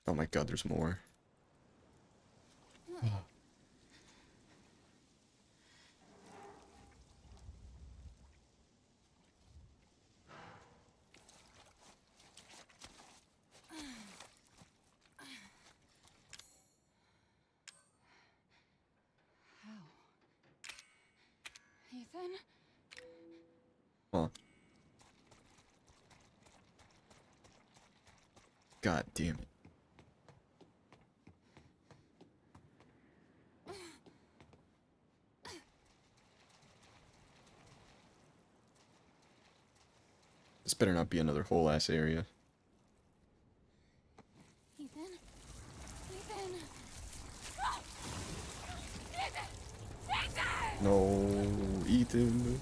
Oh my god, there's more. How? Ethan? Huh. God damn it. This better not be another whole ass area. Ethan? Ethan? Ethan! Ethan! No, Ethan.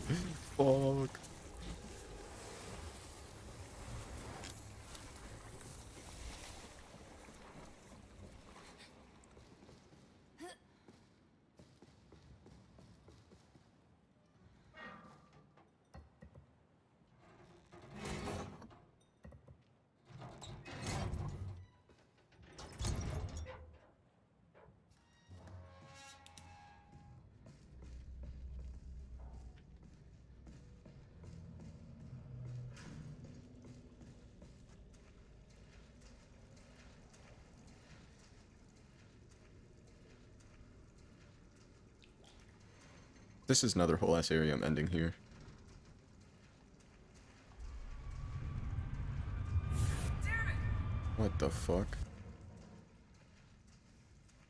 This is another whole ass area I'm ending here. What the fuck?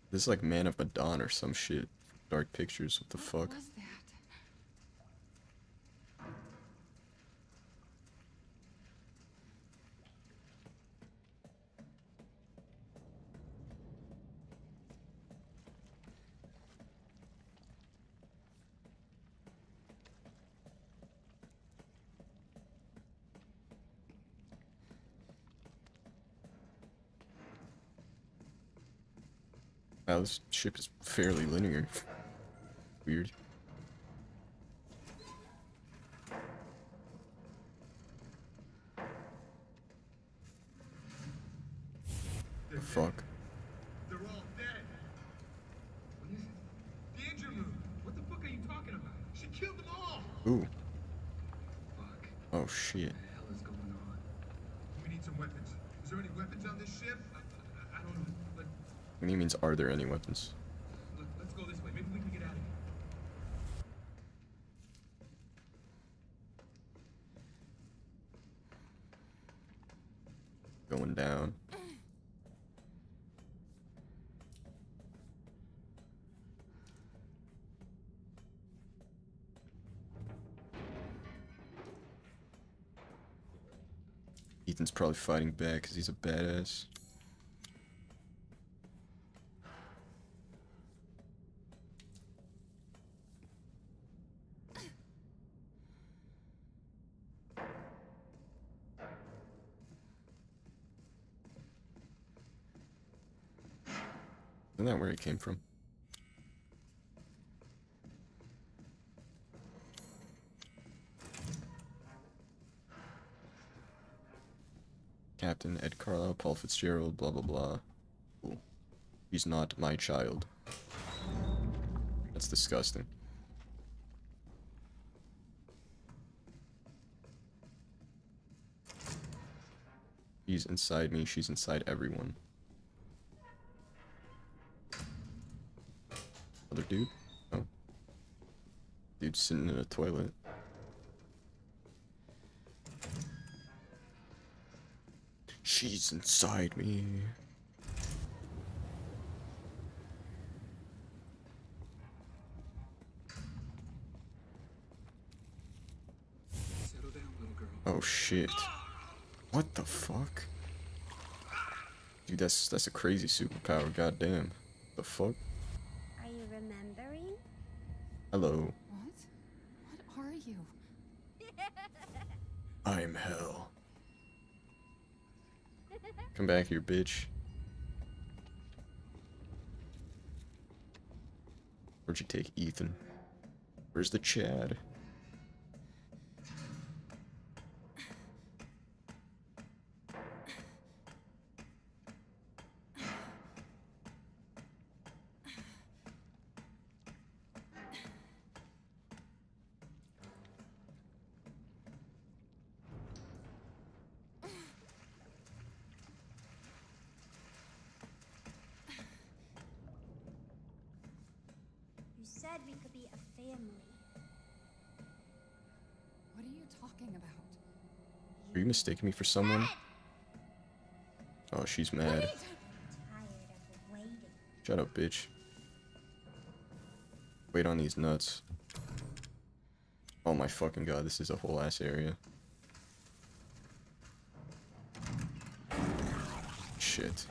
This is like Man of Medan or some shit. Dark Pictures, what the fuck? This ship is fairly linear. Weird. Probably fighting back because he's a badass. Isn't that where he came from? Captain Ed Carlisle, Paul Fitzgerald, blah blah blah. Cool. He's not my child. That's disgusting. He's inside me, she's inside everyone. Other dude? Oh. Dude sitting in a toilet. She's inside me. Settle down, little girl. Oh shit. What the fuck? Dude, that's that's a crazy superpower, goddamn. The fuck? Are you remembering? Hello. What? What are you? I'm hell. Come back here, bitch. Where'd you take Ethan? Where's the Chad? Are me for someone? Oh, she's mad. Tired of waiting. Shut up, bitch. Wait on these nuts. Oh my fucking god, this is a whole ass area. Shit.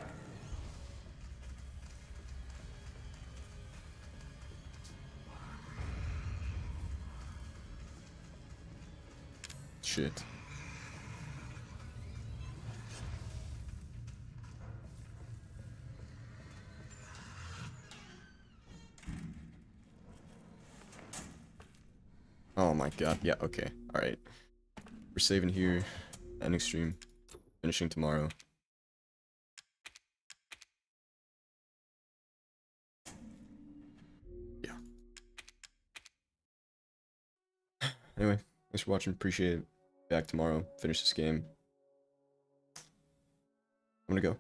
Shit. God. Yeah, okay. Alright. We're saving here. Ending stream. Finishing tomorrow. Yeah. (sighs) Anyway, thanks for watching. Appreciate it. Back tomorrow. Finish this game. I'm gonna go.